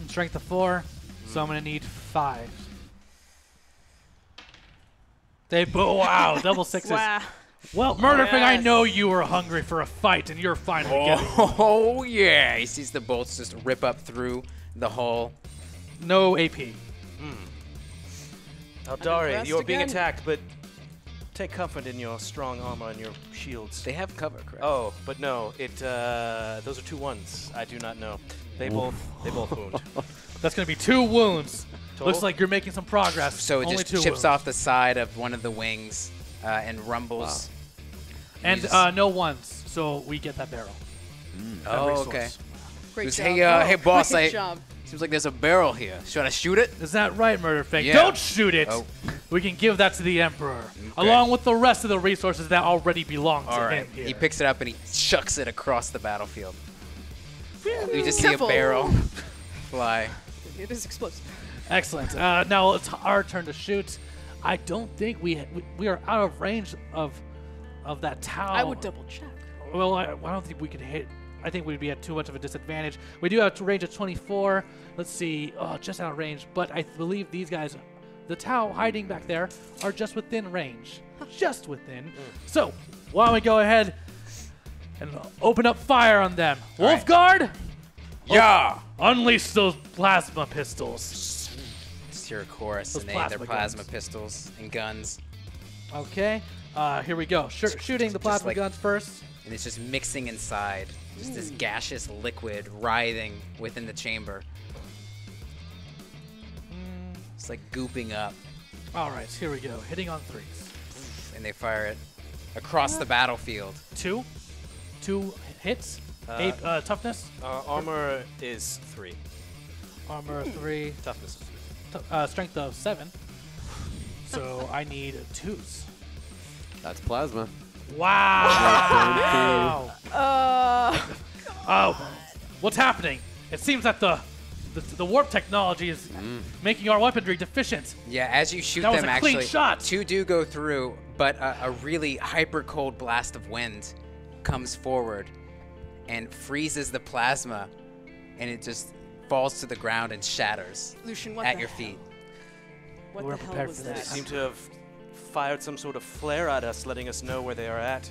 Strength of four. So I'm gonna need five. They bo- wow, double sixes. Wow. Well, Murderfang, I know you were hungry for a fight, and you're finally getting Oh, yeah. He sees the bolts just rip up through the hull. no AP. Aeldari, impressed you're being again. attacked, but take comfort in your strong armor and your shields. They have cover, correct? Oh, but no, it. Uh, those are two ones. I do not know. They both. They both wound. That's gonna be two wounds. Total? Looks like you're making some progress. So it Only just chips wounds. off the side of one of the wings uh, and rumbles. And He's- uh, no ones, so we get that barrel. That Oh, resource. okay. Great Who's, job. hey, uh, Oh, hey, boss, Great I- job. Seems like there's a barrel here. Should I shoot it? Is that right, Murderfang? Yeah. Don't shoot it. Oh. We can give that to the Emperor, along with the rest of the resources that already belong to All right. him here. He picks it up and he chucks it across the battlefield. You just Careful. see a barrel fly. It is explosive. Excellent. Uh, now it's our turn to shoot. I don't think we we, we are out of range of of that tower. I would double check. Well, I, I don't think we could hit. I think we'd be at too much of a disadvantage. We do have a range of 24. Let's see. Oh, just out of range. But I believe these guys, the Tau hiding back there, are just within range. just within. So, why don't we go ahead and open up fire on them? right. Wolfguard, Yeah. unleash those plasma pistols. Hear a chorus Those and they, their plasma plasma guns. pistols and guns, Okay. Uh, here we go. Sh- shooting the plasma like- guns first. and it's just mixing inside. Just this gaseous liquid writhing within the chamber. It's like gooping up, All right, here we go. Hitting on threes. and they fire it across the battlefield. Two. Two hits. Eight uh, toughness. Uh, armor is three. Armor three. Toughness is three. T- uh, strength of seven. So I need twos. That's plasma. Wow! Uh, oh, what's happening? It seems that the the, the warp technology is making our weaponry deficient. Yeah, as you shoot That was them, a clean actually, shot. two do go through, but a, a really hyper cold blast of wind comes forward and freezes the plasma, and it just falls to the ground and shatters Lucian, what at the your hell? feet. What We weren't the hell prepared was for that? this. They seem to have fired some sort of flare at us, letting us know where they are at.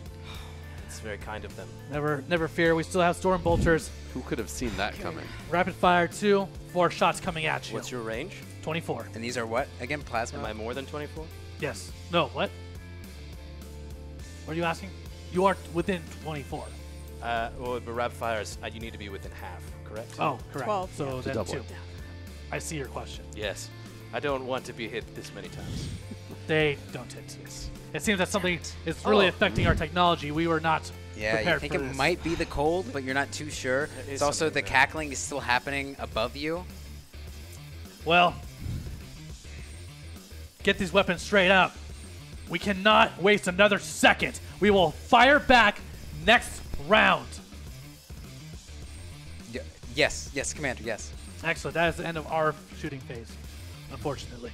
It's very kind of them. Never, never fear. We still have storm bolters. Who could have seen that coming? Rapid fire two. Four shots coming at you. What's your range? 24. And these are what again? Plasma. Am I more than 24? Yes. No. What? What are you asking? You are within 24. Uh, well, but rapid fires, uh, you need to be within half, correct? Oh, correct. 12, So yeah. then double two. it. I see your question. Yes. I don't want to be hit this many times. They don't hit. It seems that something is really Oh. affecting our technology. We were not yeah, you prepared think it this. might be the cold, but you're not too sure. It It's also the there. cackling is still happening above you. Well, get these weapons straight up. We cannot waste another second. We will fire back next round. Y- yes, yes, Commander. Yes. Excellent. That is the end of our shooting phase, unfortunately.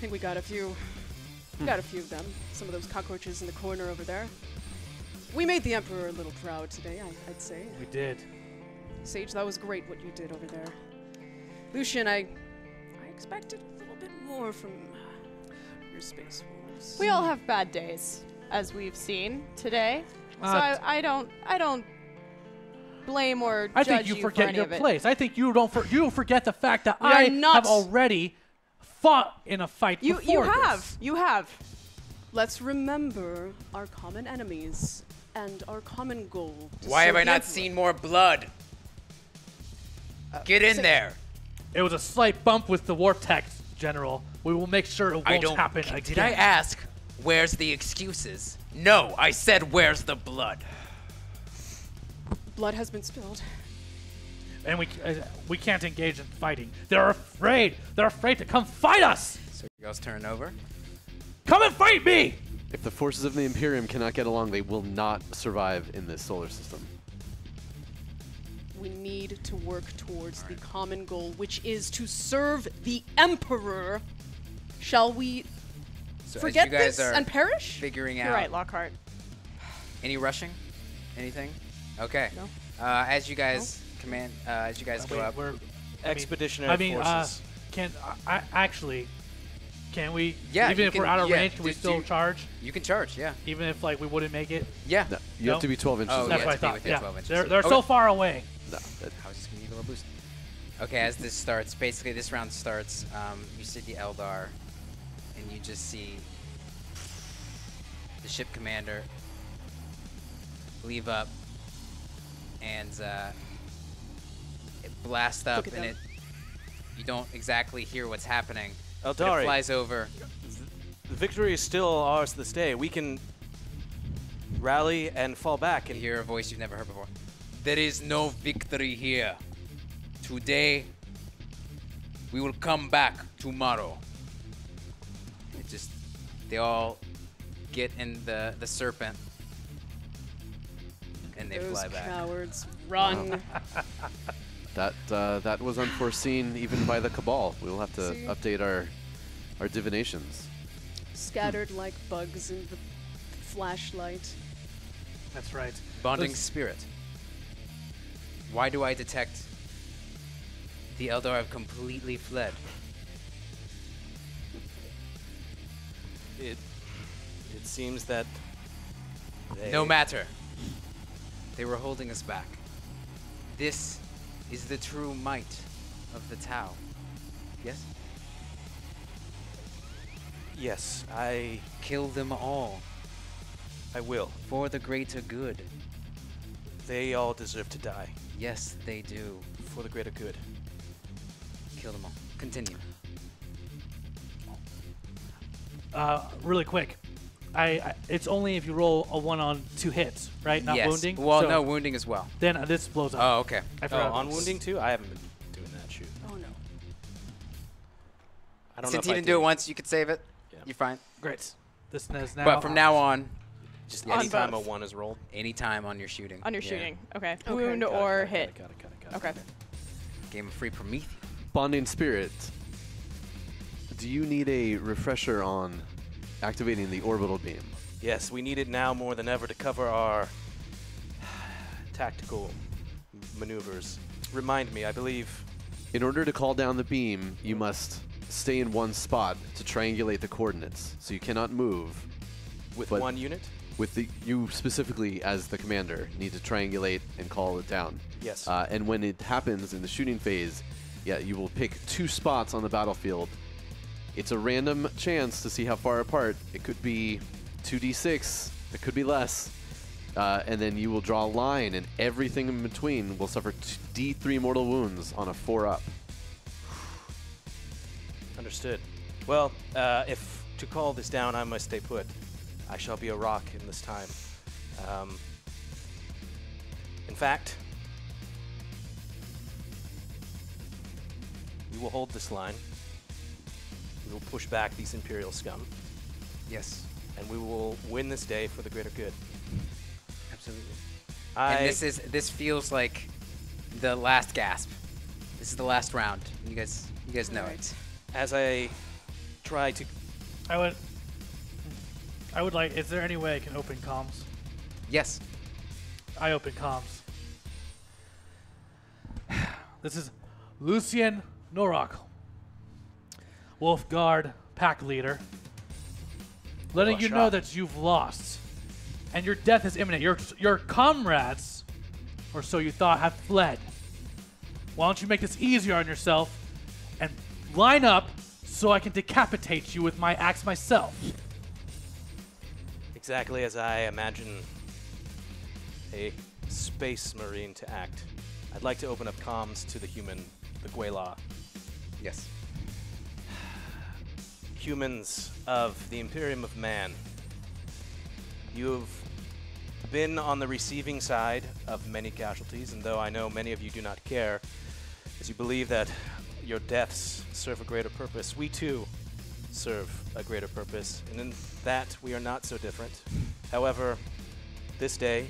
I think we got a few. We got a few of them. Some of those cockroaches in the corner over there. We made the Emperor a little proud today, I, I'd say. We did. Sage, that was great what you did over there. Lucian, I, I expected a little bit more from uh, your space wolves. we all have bad days, as we've seen today. So Uh, I, I don't, I don't blame or I judge think you for forget any your of it. place. I think you don't. For, you forget the fact that We are I not- have already fought in a fight You, before you this. have, you have. Let's remember our common enemies and our common goal. Why have I not Emperor. seen more blood? Get in say- there. It was a slight bump with the warp tech, General. We will make sure it won't I don't. happen again. Did I ask? Where's the excuses? No, I said where's the blood. Blood has been spilled. And we uh, we can't engage in fighting. They're afraid. They're afraid to come fight us. So you guys turn over. Come and fight me. If the forces of the Imperium cannot get along, they will not survive in this solar system. We need to work towards the common goal, which is to serve the Emperor. Shall we So forget as you guys this are and perish? figuring out You're right, Lockhart. any rushing, anything. Okay. No. Uh, as you guys command, uh, as you guys go up. we're Expeditionary I mean, uh, forces. can I, I actually? Can we? Yeah, Even you if we're out of yeah, range, can we do- still do- charge? You can charge. Yeah. Even if like we wouldn't make it. Yeah. No, you No. have to be 12 inches Oh. That's yeah, what I thought. Yeah, 12 inches. they're they're so far away. No, that- I was just gonna give a little boost. Okay, as this starts, basically this round starts, um, you see the Eldar, and you just see the ship commander leave up, and uh, it blasts up, at and them. it you don't exactly hear what's happening. Aeldari. it flies over. The victory is still ours this day. We can rally and fall back. You And hear a voice you've never heard before. There is no victory here. Today, we will come back tomorrow. It just, they all get in the, the serpent and they Those fly back. cowards run. That uh, that was unforeseen even by the Cabal. We will have to See? update our our divinations. Scattered like bugs in the flashlight. That's right. Bonding Those- spirit. Why do I detect the Eldar have completely fled? It it seems that they No matter. They were holding us back. This is the true might of the Tau. Yes? Yes, I Kill them all I will. for the greater good. They all deserve to die Yes, they do. for the greater good. Kill them all. Continue. Uh, really quick. I, I it's only if you roll a one on two hits, right? Not yes. wounding. Well, So no, wounding as well. Then uh, this blows up. Oh, okay. I Oh, on wounding too? I haven't been doing that shoot. Oh no. I don't Since know you if I didn't do it once, you could save it. Yeah. You're fine. Great. This is now. but from now on, Just Yes. anytime a one is rolled. anytime on your shooting, On your Yeah. shooting. Okay. Okay. Wound Got or got it, got hit. it, got it, got it, got it. Okay. game of free Prometheus. Bonding spirit. Do you need a refresher on activating the orbital beam? Yes, we need it now more than ever to cover our tactical maneuvers. Remind me, I believe. In order to call down the beam, you must stay in one spot to triangulate the coordinates. So you cannot move. With one unit? With the you specifically as the commander need to triangulate and call it down. Yes. Uh, and when it happens in the shooting phase, yeah, you will pick two spots on the battlefield. It's a random chance to see how far apart. It could be 2d6. It could be less. Uh, and then you will draw a line, and everything in between will suffer d3 mortal wounds on a 4 up. Understood. Well, uh, if to call this down I must stay put, I shall be a rock in this time. Um, in fact, we will hold this line. We will push back these Imperial scum, Yes, and we will win this day for the greater good. absolutely. I, and this is this feels like the last gasp. This is the last round. You guys, you guys know it. as I try to I would. I would like. Is there any way I can open comms? Yes. I open comms. This is Lucian Norok, Wolf Guard pack leader, letting Well you know that you've lost, and your death is imminent. Your your comrades, or so you thought, have fled. Why don't you make this easier on yourself and line up so I can decapitate you with my axe myself? exactly as I imagine a space marine to act. I'd like to open up comms to the human, the Gue'la. Yes. Humans of the Imperium of Man. You've been on the receiving side of many casualties, and though I know many of you do not care, as you believe that your deaths serve a greater purpose, we too serve a greater purpose, and in that we are not so different. However, this day,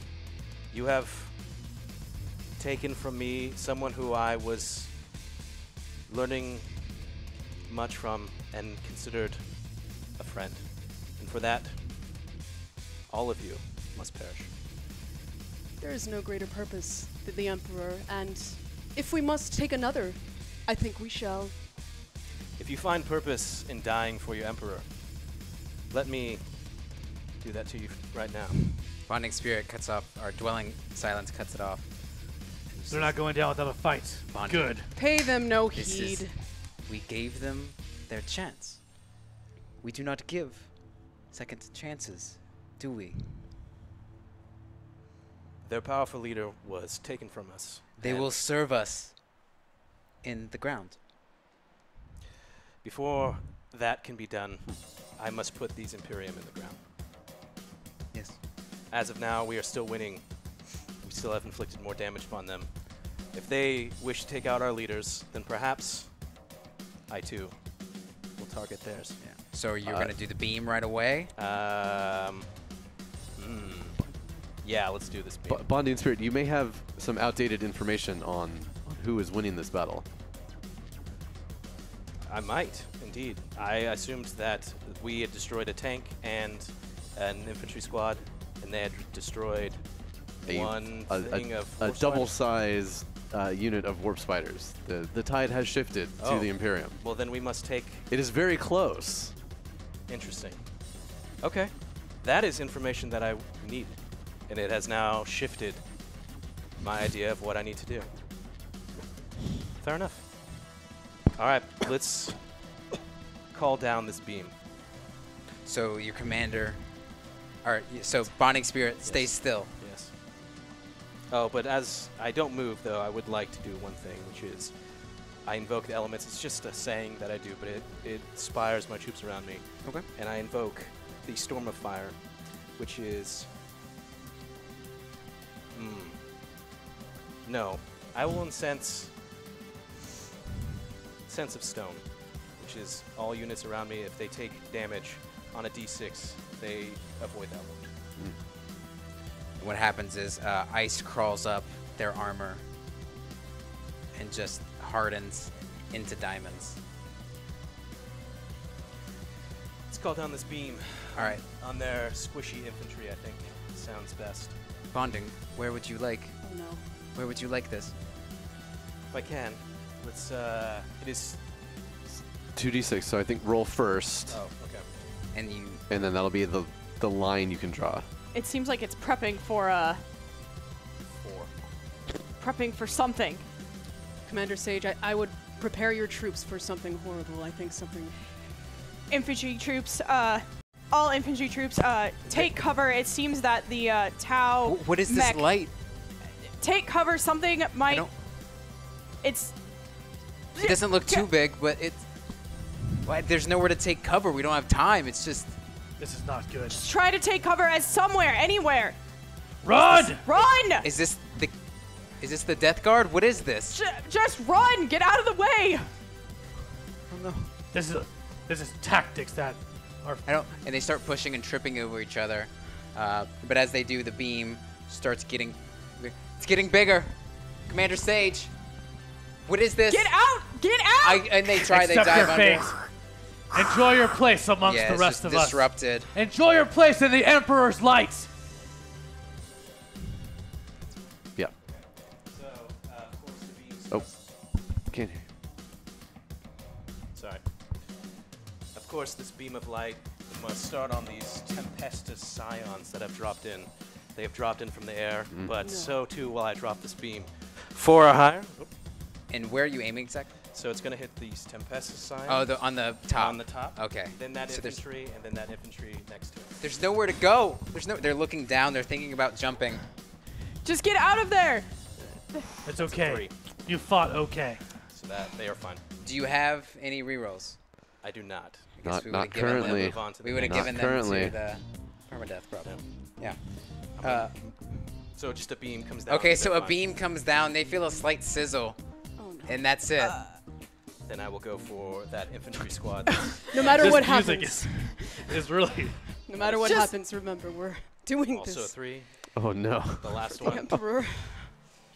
you have taken from me someone who I was learning much from and considered a friend. And for that, all of you must perish. There is no greater purpose than the Emperor, and if we must take another, I think we shall. If you find purpose in dying for your emperor, let me do that to you right now. Bonding spirit cuts off, our dwelling silence cuts it off. They're not going down without a fight. Bond. Good. Pay them no This heed. is, we gave them their chance. We do not give second chances, do we? Their powerful leader was taken from us. They will serve us in the ground. Before that can be done, I must put these Imperium in the ground. Yes. As of now, we are still winning. We still have inflicted more damage upon them. If they wish to take out our leaders, then perhaps I too will target theirs. Yeah. So you're Uh, gonna do the beam right away. Um, hmm. Yeah, let's do this. B- beam. Bonding spirit, you may have some outdated information on who is winning this battle. I might, indeed. I assumed that we had destroyed a tank and an infantry squad, and they had destroyed A- one a, thing a, of a double-sized uh, unit of warp spiders. The the tide has shifted to Oh. the Imperium. Well, then we must take. It is very close. Interesting. Okay, that is information that I need, and it has now shifted my idea of what I need to do. Fair enough. All right, let's call down this beam. So your commander, or y- so bonding spirit stays still. Oh, but as I don't move, though, I would like to do one thing, which is I invoke the elements. It's just a saying that I do, but it, it inspires my troops around me. Okay. And I invoke the Storm of Fire, which is. Hmm. No. I will incense. Sense of Stone, which is all units around me, if they take damage on a d6, they avoid that wound. What happens is uh, ice crawls up their armor and just hardens into diamonds. Let's call down this beam. All right. On their squishy infantry, I think sounds best. Bonding, where would you like? Oh no. Where would you like this? If I can, let's. Uh, it is. 2d6. So I think roll first, Oh, okay. And you and then that'll be the the line you can draw. It seems like it's prepping for uh Four. prepping for something. Commander Sage, I, I would prepare your troops for something horrible. I think something. Infantry troops, uh, all infantry troops, uh, take cover. It seems that the uh, Tau. Wh- what is this light? Take cover. Something I might. don't. It's. It doesn't look too big, but it's. Why, there's nowhere to take cover. We don't have time. It's just. This is not good. Just try to take cover as somewhere, anywhere. Run! Run! Is this the? Is this the Death Guard? What is this? J- just run! Get out of the way! No, This is this is tactics that are I don't. And they start pushing and tripping over each other. Uh, but as they do, the beam starts getting. It's getting bigger. Commander Sage. What is this? Get out! Get out! I, and they try. They dive your under. fate. Enjoy your place amongst Yeah, the it's rest just of disrupted. us. Enjoy your place in the Emperor's light. Yeah. So, uh, of course, the beams. Oh. Can't. hear. Sorry. Of course, this beam of light must start on these Tempestus scions that have dropped in. They have dropped in from the air, but so too will I drop this beam. Four or higher. And where are you aiming exactly? So it's going to hit these Tempestus scions. Oh, the on the top. On the top. Okay. Then that So there's- infantry, and then that infantry next to it. There's nowhere to go. There's no. They're looking down. They're thinking about jumping. Just get out of there! It's okay. You fought okay. So that they are fine. Do you have any rerolls? I do not. I Not we not would've given them- currently. Move on to We would have given Not them to the permadeath, probably. Yeah. Uh, So just a beam comes down. okay, so a fine. beam comes down. They feel a slight sizzle, Oh no. and that's it. Then I will go for that infantry squad. No matter this what music happens. is, is really. No matter what Just- happens, remember we're doing also a this. three. Oh no. The last The one Emperor.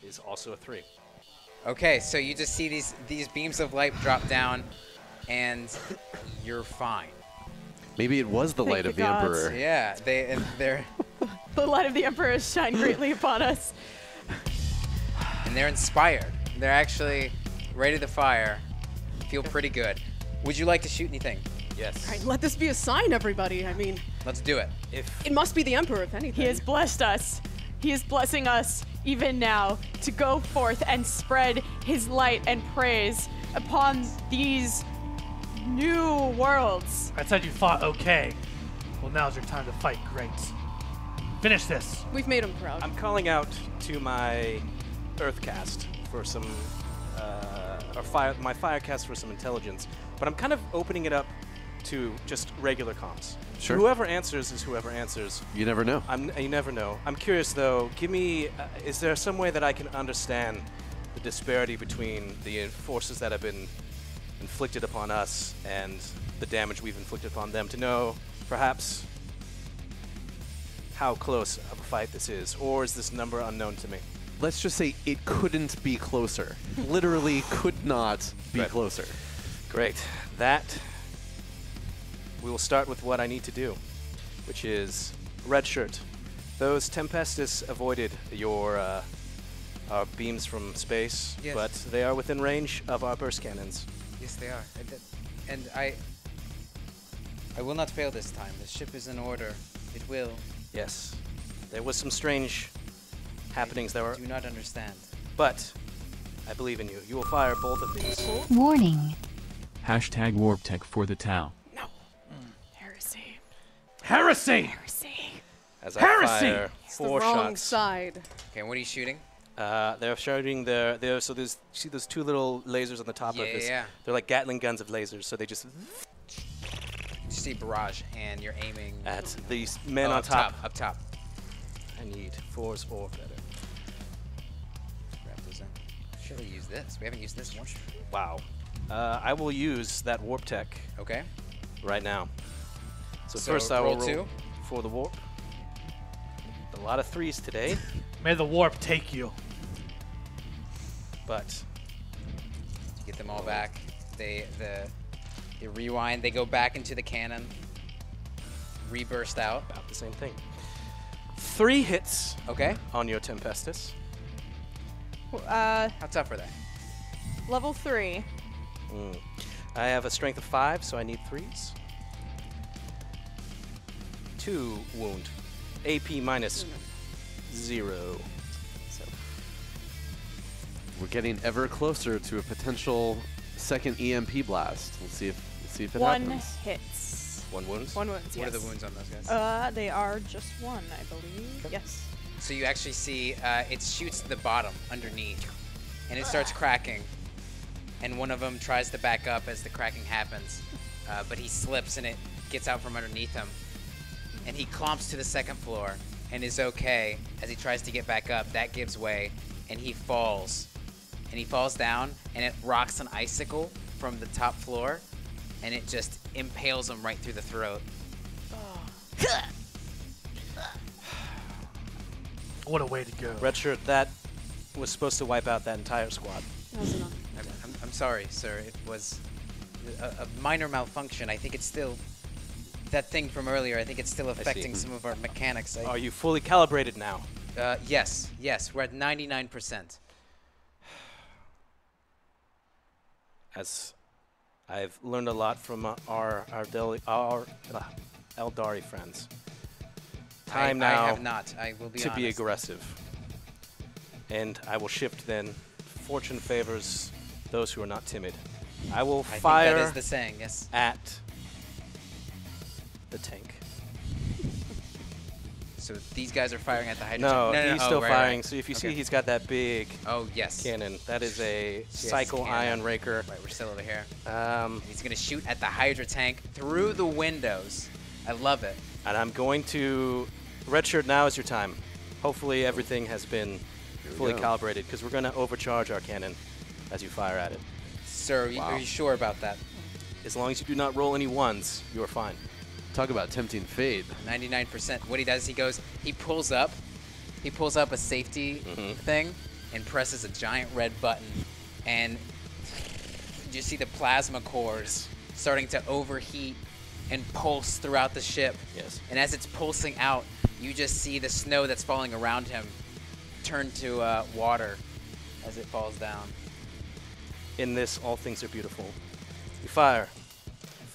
is also a three. Okay, so you just see these these beams of light drop down, and you're fine. Maybe it was the Thank light the of the gods. Emperor. Yeah, they and they're The light of the Emperor has shined greatly upon us. and they're inspired. They're actually ready to fire. Feel pretty good. Would you like to shoot anything? Yes. Right, let this be a sign, everybody. I mean, Let's do it. If it must be the Emperor, if anything. He has blessed us. He is blessing us even now to go forth and spread his light and praise upon these new worlds. I said you fought okay. Well, now's your time to fight great. Finish this. We've made him proud. I'm calling out to my Earth caste for some, uh, or fire, my Fire caste for some intelligence, but I'm kind of opening it up to just regular comps. Sure. Whoever answers is whoever answers. You never know. I'm, you never know. I'm curious though. Give me. Uh, is there some way that I can understand the disparity between the forces that have been inflicted upon us and the damage we've inflicted upon them to know, perhaps, how close of a fight this is, or is this number unknown to me? Let's just say it couldn't be closer. Literally could not be Right. closer. Great. That. We will start with what I need to do, which is red shirt. Those Tempestus avoided your uh, our beams from space, Yes. but they are within range of our burst cannons. Yes, they are. And, and I. I will not fail this time. The ship is in order. It will. Yes. There was some strange happenings there were, Do not understand. but I believe in you. You will fire both of these. Warning. Hashtag warp tech for the Tau. No. Heresy. Heresy! Heresy. As I Heresy! fire It's the four wrong shots. side. Okay, what are you shooting? Uh, they're shooting their, their so there's see those two little lasers on the top Yeah, of this. yeah. They're like Gatling guns of lasers, so they just You see barrage, and you're aiming. at these men oh, on up top. Up top. I need fours or better. Wrap those. Should have used this. We haven't used this once. Wow. Uh, I will use that warp tech Okay. right now. So, So first I will roll roll two. for the warp. A lot of threes today, May the warp take you. but You get them all back. They the they rewind. They go back into the cannon. Reburst out. about the same thing. Three hits Okay. on your Tempestus. Uh, How tough are they? level three. Mm. I have a strength of five, so I need threes. Two wound. AP minus zero. So We're getting ever closer to a potential second EMP blast. We'll see if we'll see if it One happens. One hits. one wounds. One wounds. What are the wounds on those guys? Uh, they are just one, I believe. Yes. So you actually see uh, it shoots to the bottom underneath, and it starts cracking. And one of them tries to back up as the cracking happens, uh, but he slips and it gets out from underneath him. And he clomps to the second floor and is okay as he tries to get back up. That gives way, and he falls. And he falls down, and it rocks an icicle from the top floor, and it just impales him right through the throat. What a way to go. Red shirt. That was supposed to wipe out that entire squad. That was enough. I'm, I'm, I'm sorry, sir. It was a, a minor malfunction. I think it's still that thing from earlier. I think it's still affecting some of our mechanics. I, Are you fully calibrated now? uh, yes, yes. We're at 99%. As I've learned a lot from uh, our our, Del- our uh, Aeldari friends. Time I, now I have not. I will be to be aggressive. And I will shift then. Fortune favors those who are not timid. I will I fire that is the saying. Yes. at the tank. So these guys are firing at the hydrogen. No, no, no, he's oh, still right, firing. right. So if you see, he's got that big Oh yes. cannon. That is a cycle cannon. ion raker. Right, we're still over here. Um, He's gonna shoot at the Hydra tank through the windows. I love it. And I'm going to redshirt. Now is your time. Hopefully everything has been fully go. calibrated because we're going to overcharge our cannon as you fire at it. Sir, y- are you sure about that? As long as you do not roll any ones, you are fine. Talk about tempting fate. 99%. What he does, he goes, he pulls up, he pulls up a safety Mhm. thing and presses a giant red button. And you see the plasma cores starting to overheat and pulse throughout the ship. Yes. And as it's pulsing out, you just see the snow that's falling around him turn to uh, water as it falls down. In this, all things are beautiful. You fire.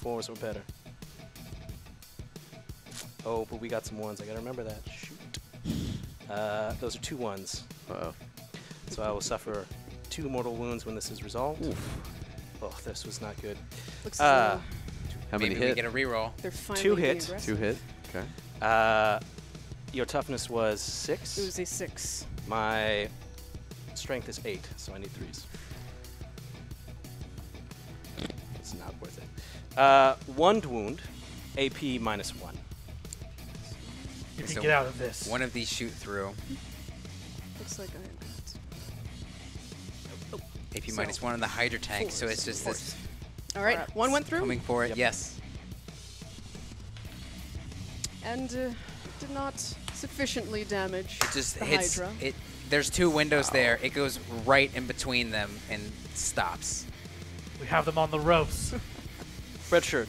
Fours or better. Oh, but we got some ones. I gotta remember that. Shoot. Uh, those are two ones. Uh-oh. So I will suffer two mortal wounds when this is resolved. Oof. Oh, this was not good. Looks Uh, as though How many Maybe we hit? get a reroll. they're finally two hit. aggressive. Two hit. Okay. Uh, your toughness was six. It was a six. My strength is eight, so I need threes. It's not worth it. Uh, one wound, AP minus one. You can So get out of this. One of these shoot through. Looks like I am at. AP So, minus one on the Hydra tank, so it's just this All right, one went through, coming for it. Yep. Yes. and uh, did not sufficiently damage It just the hits. Hydra. It. There's two windows there. It goes right in between them and stops. We have them on the ropes. Red shirt.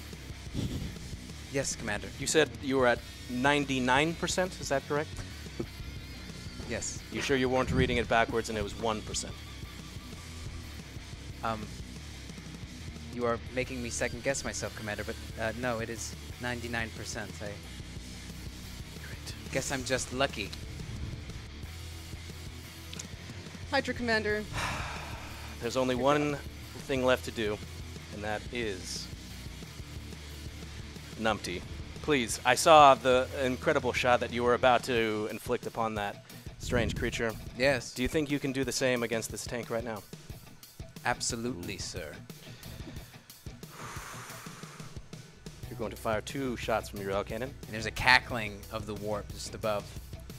Yes, Commander. You said you were at 99%. Is that correct? Yes. You sure you weren't reading it backwards and it was 1%? Um, you are making me second guess myself, Commander, but uh, no, it is 99%. I Great. guess I'm just lucky. Hydra Commander. There's only one thing left to do, and that is Numpty. Please, I saw the incredible shot that you were about to inflict upon that strange creature. Yes. Do you think you can do the same against this tank right now? Absolutely, sir. Going to fire two shots from your L cannon. And there's a cackling of the warp just above.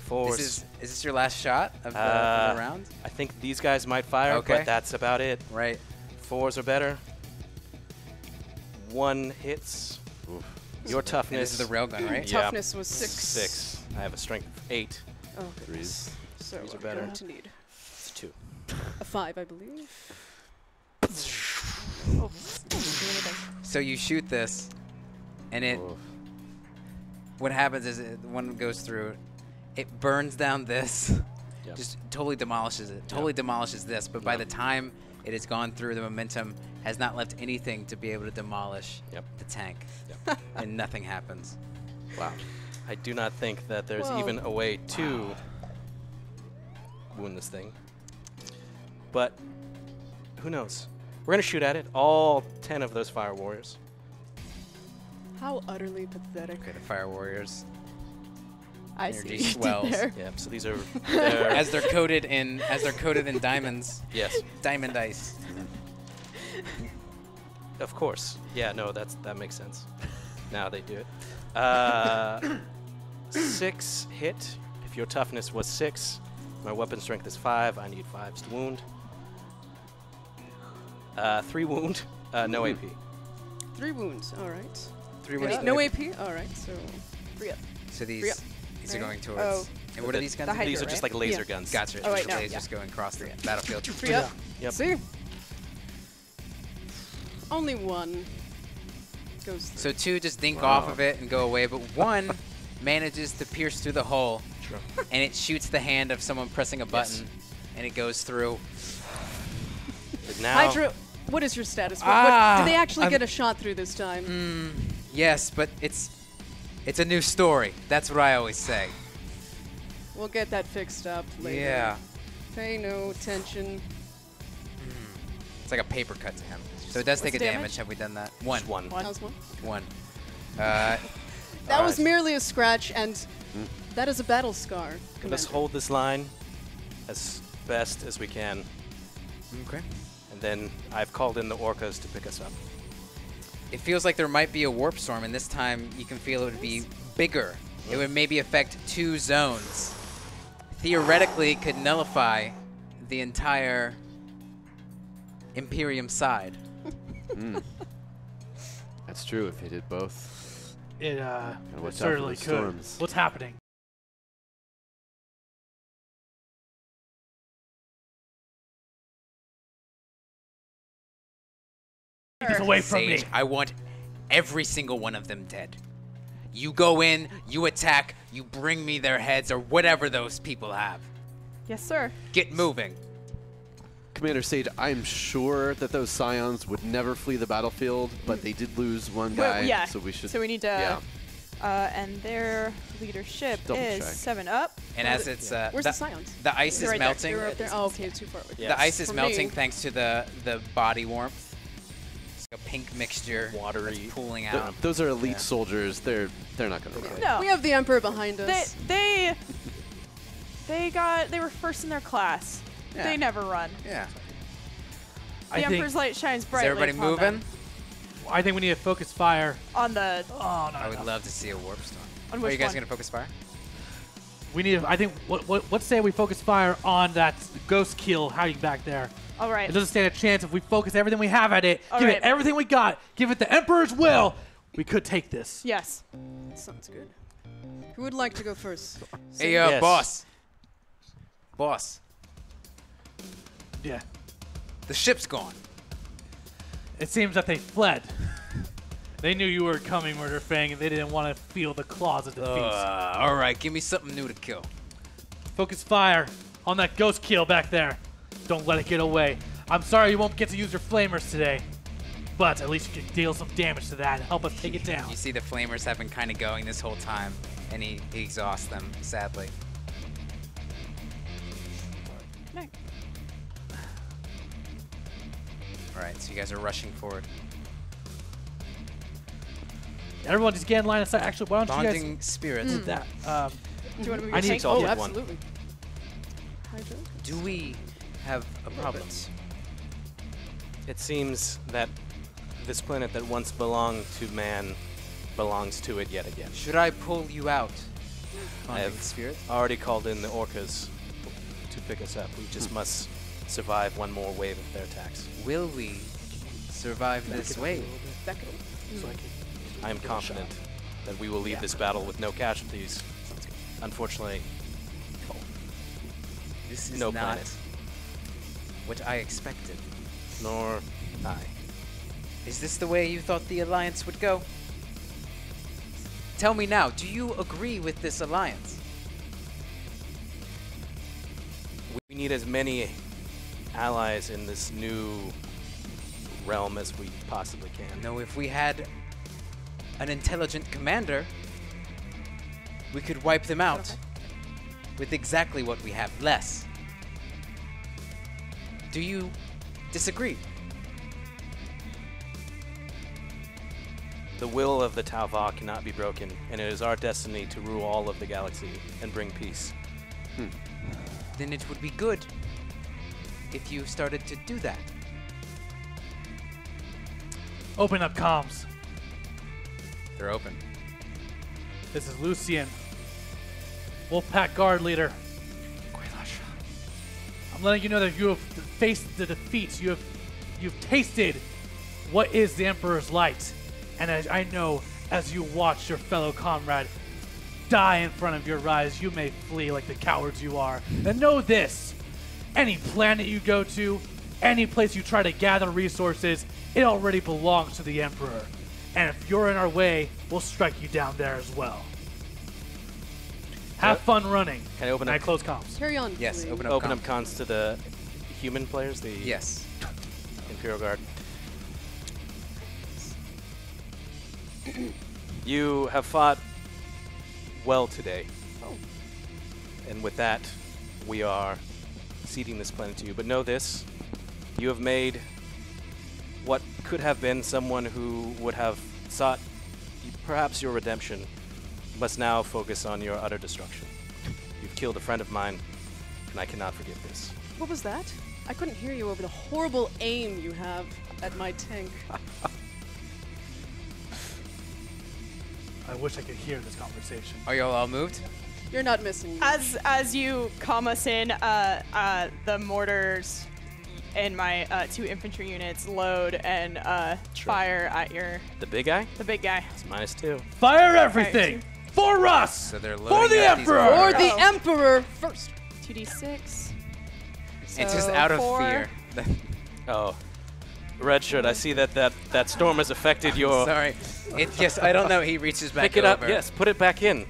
Force. This is is this your last shot of the, of Uh, the round? I think these guys might fire, Okay. but that's about it. Right. Fours are better. One hits. Your And toughness. this is the railgun, right? Yeah. Toughness was six. Six. I have a strength of eight. Oh, goodness. So Threes are better. going to need It's two. a five, I believe. So you shoot this, and it. What happens is it, one goes through, it burns down this, Yep. just totally demolishes it. Totally demolishes this. But by the time it has gone through, the momentum has not left anything to be able to demolish Yep. the tank, Yep. and nothing happens. Wow. I do not think that there's Whoa. even a way to wound this thing. But who knows? We're going to shoot at it. All 10 of those fire warriors. How utterly pathetic. Okay, the fire warriors, I Energy see. swells. there. Yeah, so these are. they're- as they're coated in as they're coated in diamonds, yes, diamond ice. of course. Yeah, no, that's that makes sense. Now they do it. Uh, six hit. If your toughness was six, my weapon strength is five. I need fives to wound. Uh, three wound. Uh, no AP. Three wounds. All right. Three Yeah, wounds. no AP. All right. So three up. So these Yep. these are going towards. Oh. And what are these guns? The again? These are Hydra, just right? like laser Yeah. guns. Gotcha. Oh, just wait, no, lasers yeah. going across the battlefield. Three up. Yep. See. Only one goes through. So two just dink off of it and go away, but one manages to pierce through the hole, Sure. and it shoots the hand of someone pressing a button, and it goes through. But now, Hydra, what is your status? What, what, Ah, did they actually I'm- get a shot through this time? Mm, yes, but it's it's a new story. That's what I always say. We'll get that fixed up later. Yeah, Pay no attention. Hmm. it's like a paper cut to him. So it does take a damage? damage? Have we done that? One. Just one. That was one. One. Uh, That was Alright. merely a scratch, and hmm. that is a battle scar. Let's hold this line as best as we can, okay. and then I've called in the orcas to pick us up. It feels like there might be a warp storm, and this time you can feel it would be bigger. It would maybe affect two zones. Theoretically, it could nullify the entire Imperium side. That's true if he did both. It, uh, it watch out for certainly could. storms. What's happening? Away from me. I want every single one of them dead. You go in, you attack, you bring me their heads or whatever those people have. Yes, sir. Get moving. Commander Sage, I'm sure that those scions would never flee the battlefield, but they did lose one Well, guy, yeah. so we should. So we need to. Yeah. Uh, and their leadership Double is check. seven up. And as it's uh, Where's the, the scions? the ice They're is right melting. They're there. Oh, okay, too far. Yeah. The ice is For melting me. thanks to the the body warmth. It's like a pink mixture Watery. that's pooling Th- out. those are elite Yeah. soldiers. They're they're not gonna run. No. We have the Emperor behind us. they they got they were first in their class. Yeah. They never run. yeah. The I think, Emperor's light shines Is everybody upon moving? them. I think we need to focus fire. on the? Oh no, I would no. love to see a warp storm. On Are you guys one? gonna focus fire? We need. To, I think. What, what, let's say we focus fire on that Ghostkeel hiding back there. All right. It doesn't stand a chance if we focus everything we have at it. All give right. it everything we got. Give it the Emperor's will. We could take this. Yes. Sounds good. Who would like to go first? Hey, uh, Yes. boss. Boss. Yeah. The ship's gone. It seems that they fled. They knew you were coming, Murderfang, and they didn't want to feel the claws of defeat. Uh, all right, give me something new to kill. Focus fire on that Ghostkeel back there. Don't let it get away. I'm sorry you won't get to use your flamers today, but at least you can deal some damage to that and help us take it down. You see the flamers have been kind of going this whole time, and he, he exhausts them, sadly. No. All right, so you guys are rushing forward. Everyone just get in line of sight. Actually, why don't you guys? Bonding spirits. guys that? Um, Do you want to move I need tank? to Oh, get one. absolutely. Hydra. Do we have a problem? It seems that this planet that once belonged to man belongs to it yet again. Should I pull you out? I Bonding have spirits. already called in the orcas to pick us up. We just must survive one more wave of their attacks. Will we survive this wave? Back it up. I am confident that we will leave this battle with no casualties. Unfortunately, This is No not planet. What I expected. nor I. Is this the way you thought the alliance would go? Tell me now, do you agree with this alliance? We need as many allies in this new realm as we possibly can. No, if we had an intelligent commander, we could wipe them out with exactly what we have less. Do you disagree? The will of the Tau'va cannot be broken, and it is our destiny to rule all of the galaxy and bring peace. Hmm. Then it would be good if you started to do that. open up comms. They're open. This is Lucian, Wolfpack Guard leader. I'm letting you know that you have faced the defeats. You have, you've tasted what is the Emperor's light, and as I know, as you watch your fellow comrade die in front of your eyes, you may flee like the cowards you are. And know this: any planet you go to, any place you try to gather resources, it already belongs to the Emperor. And if you're in our way, we'll strike you down there as well. Have fun running. Can I open And I close comms. Carry on. Yes, please. open up. Open com. up cons to the human players, the Yes. Imperial Guard. you have fought well today. Oh. And with that, we are ceding this planet to you. But know this you have made what could have been someone who would have sought perhaps your redemption, must now focus on your utter destruction. You've killed a friend of mine, and I cannot forgive this. What was that? I couldn't hear you over the horrible aim you have at my tank. I wish I could hear this conversation. Are y'all all moved? You're not missing. much. As as you calm us in, uh, uh, the mortars and my uh, two infantry units load and uh, fire at your The big guy? the big guy. It's minus two. Fire everything! For us! So they're For the Emperor! For the Oh. Emperor first. Two d six. It's just So out of fear. Oh. Red shirt, I see that that, that storm has affected your. Sorry. It just, I don't know. He reaches back Pick it up. Yes, put it back in.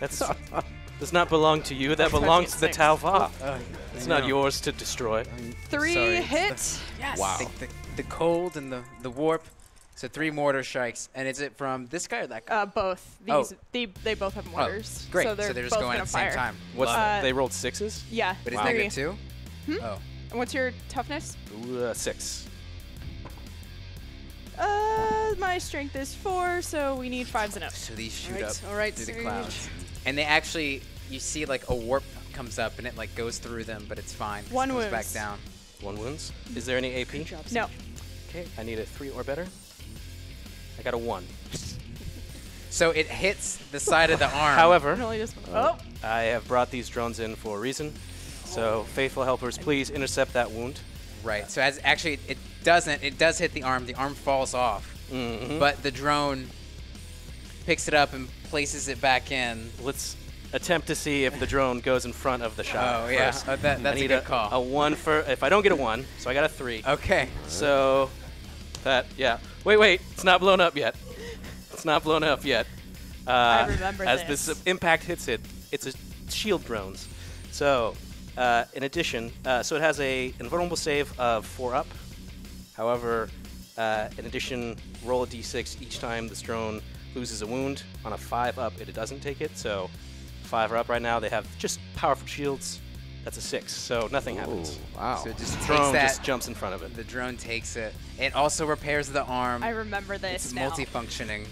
That's does not belong to you. That belongs to the Six. Tau'va. Uh, It's not yours to destroy. Three Sorry, it's. Yes. Wow. The, the, the cold and the, the warp. So three mortar strikes. And is it from this guy or that guy? Uh, both. Oh. They they both have mortars. Oh, Great. So they're, just both going gonna at the fire. same time. What's Uh, it. they rolled sixes? Yeah. But is three. negative two? Hmm? Oh. And what's your toughness? Ooh, uh, six. Uh, my strength is four, so we need fives and ups. So these shoot Alright, up alright, through the clouds. And they actually, you see like a warp comes up and it like goes through them, but it's fine. One it goes back down. One wounds. Is there any AP? No. Okay, I need a three or better. I got a one. So it hits the side of the arm. However, It only just oh. I have brought these drones in for a reason. So, faithful helpers, please intercept that wound. Right. So as actually it doesn't. It does hit the arm. The arm falls off, Mm -hmm. but the drone picks it up and places it back in. Let's attempt to see if the drone goes in front of the shot. Oh yeah, first. Oh, that, I that's a need good call. A one for if I don't get a one, so I got a three. okay. So That, yeah. Wait, wait. It's not blown up yet. It's not blown up yet. Uh, I remember as this. this impact hits it, it's a shield drones. So, uh, in addition, uh, so it has a invulnerable save of four up. However, uh, in addition, roll a d6 each time this drone loses a wound. On a five up, it doesn't take it. So, five are up right now. They have just powerful shields. That's a six, so nothing happens. Wow. So it just takes Drone that. just jumps in front of it. The drone takes it. It also repairs the arm. I remember this it's now. multifunctioning.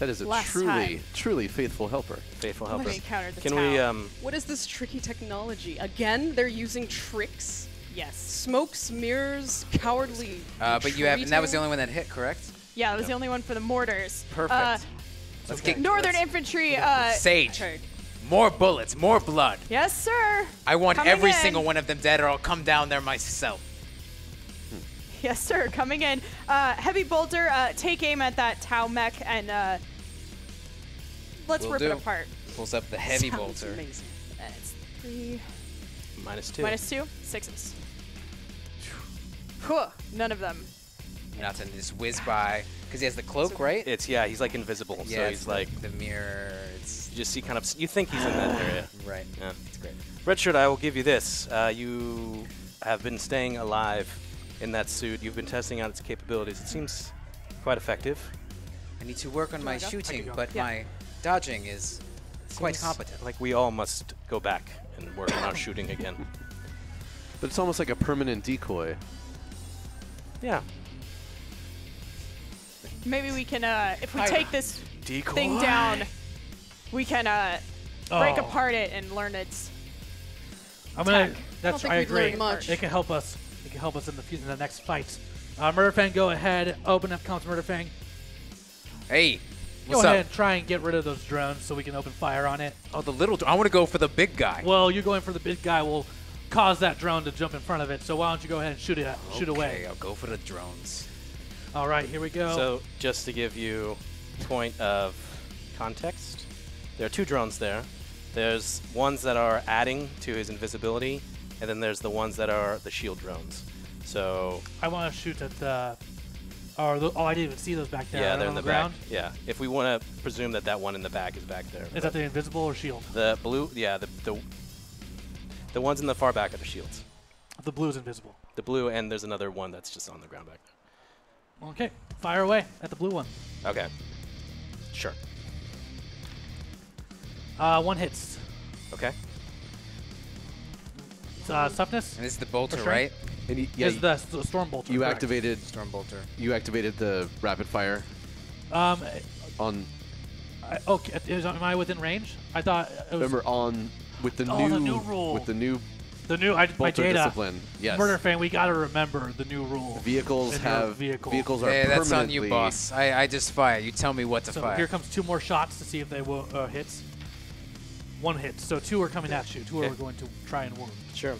that is a Last truly, time. truly faithful helper. Faithful When helper. we encountered the Can town. we? Um, What is this tricky technology? Again, they're using tricks, Yes. smokes, mirrors, cowardly. Uh, but you have, and that was the only one that hit, correct? Yeah, that was the only one for the mortars. Perfect. Uh, Let's get Northern let's- Infantry. Uh, Sage. Sorry. More bullets, more blood. Yes, sir. I want Coming every in. single one of them dead, or I'll come down there myself. Yes, sir. Coming in. Uh, heavy bolter. Uh, take aim at that Tau mech and uh, let's Will rip do. it apart. Pulls up the heavy Sounds bolter. Amazing. And it's three minus two. minus two, sixes. Whew, none of them. Nothing, just whiz by. Because he has the cloak, right? It's yeah, he's like invisible, yeah, so he's like the mirror. It's you just see kind of you think he's in that area. right. Yeah. It's great. Red shirt, I will give you this. Uh, you have been staying alive in that suit. You've been testing out its capabilities. It seems quite effective. I need to work on my I go? I shooting, but Yeah. my dodging is quite competent. Like we all must go back and work on our shooting again. But it's almost like a permanent decoy. Yeah. Maybe we can, uh, if we Hi. take this Decoy. thing down, we can uh, break Oh. apart it and learn its. I'm gonna. Tech. That's think I, agree. much. It can help us. It can help us in the fu- in the next fight. Uh, Murderfang, go ahead. Open up comes Murderfang. Hey, What's Go ahead up? and try and get rid of those drones so we can open fire on it. Oh, the little. I want to go for the big guy. Well, you're going for the big guy will cause that drone to jump in front of it. So why don't you go ahead and shoot it? At, shoot okay, away. I'll go for the drones. All right, here we go. So just to give you point of context, there are two drones there. There's ones that are adding to his invisibility, and then there's the ones that are the shield drones. So I want to shoot at the. Or the, oh, I didn't even see those back there. yeah, they're in the, the ground. back. Yeah, if we want to presume that that one in the back is back there. Is that the invisible or shield? the blue? Yeah, the the the ones in the far back are the shields. The blue is invisible. The blue, and there's another one that's just on the ground back there. Okay, fire away at the blue one. Okay. Sure. Uh, one hits. Okay. Uh, toughness And this is the bolter, sure. right? And you, yeah, is the, the storm bolter. you correct. activated Storm bolter. you activated the rapid fire Um, on I, okay, is, am I within range? I thought it was remember on with the Oh, new the new rule. with the new the new. I, my bolter data. discipline. Yes. Murder fan, we gotta remember the new rule. Vehicles have vehicle. vehicles are Hey, that's on you, boss. I, I just fire. You tell me what to So fire. here comes two more shots to see if they will uh, hits. One hit. So two are coming at you. Two Okay. are going to try and wound. Sure.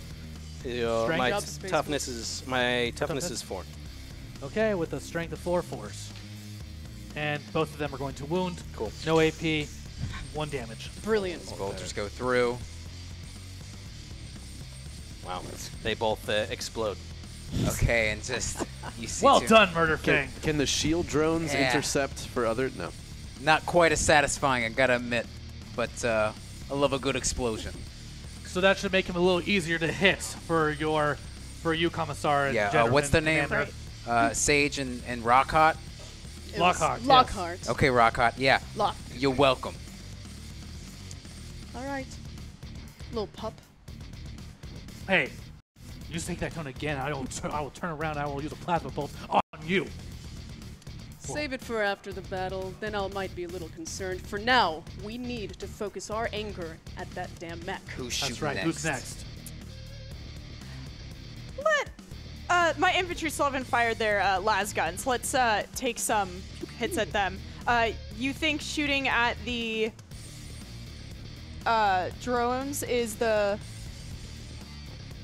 Uh, my up, toughness is my toughness Toughness? is four. Okay, with a strength of four force. And both of them are going to wound. Cool. No AP, one damage. Brilliant. Bolters go through. Wow. They both uh, explode. Okay, and just you see. Well two- done, Murder Can, can the shield drones Yeah. intercept for other? No. Not quite as satisfying, I gotta admit, but uh, I love a good explosion. So that should make him a little easier to hit for your, for you, Commissar. Yeah. Uh, what's the name? Commander. Uh, Sage and and Rockhart. It was Lockhart, yes. Lockhart. Okay, Rockhart. Yeah. Lock. You're welcome. All right. Little pup. Hey, you just take that tone again, I will, tu- I will turn around. I will use a plasma bolt on you. Save it for after the battle, then I might be a little concerned. For now, we need to focus our anger at that damn mech. Who's shooting That's right. next? Who's next? Let uh, my infantry still haven't fired their uh, lasguns. Let's uh, take some hits at them. Uh, you think shooting at the uh, drones is the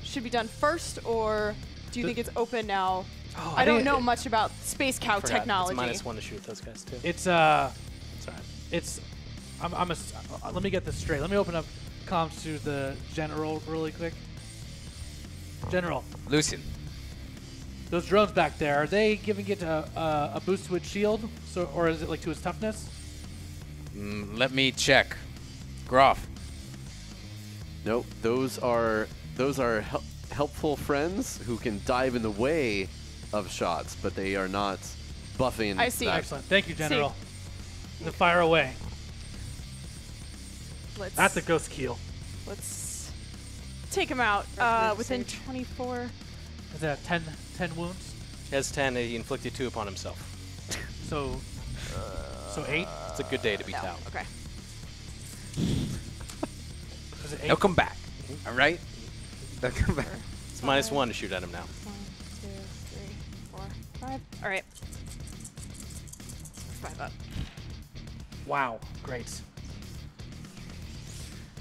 should be done first, or do you The- think it's open now? Oh, I don't think know it- much about space cow Forgot. technology. It's minus one to shoot those guys too. It's uh, Sorry. it's. I'm. I'm a. s- uh, let me get this straight. Let me open up comms to the general really quick. General, Lucian. Those drones back there, are they giving it a, a, a boost to its shield, so or is it like to its toughness? Mm, let me check. Groff. Nope, those are those are hel- helpful friends who can dive in the way of shots, but they are not buffing. I see. that. Excellent. Thank you, General. The fire away. Let's That's a Ghostkeel. let's take him out uh, within 24. Is that 10, 10 wounds? He has 10, he inflicted 2 upon himself. So, so eight. It's a good day to be No. Tau. Okay. Is it eight? They'll come back. All right? They'll come back. It's minus 1 to shoot at him now. Five. All right. Five up. Wow. Great.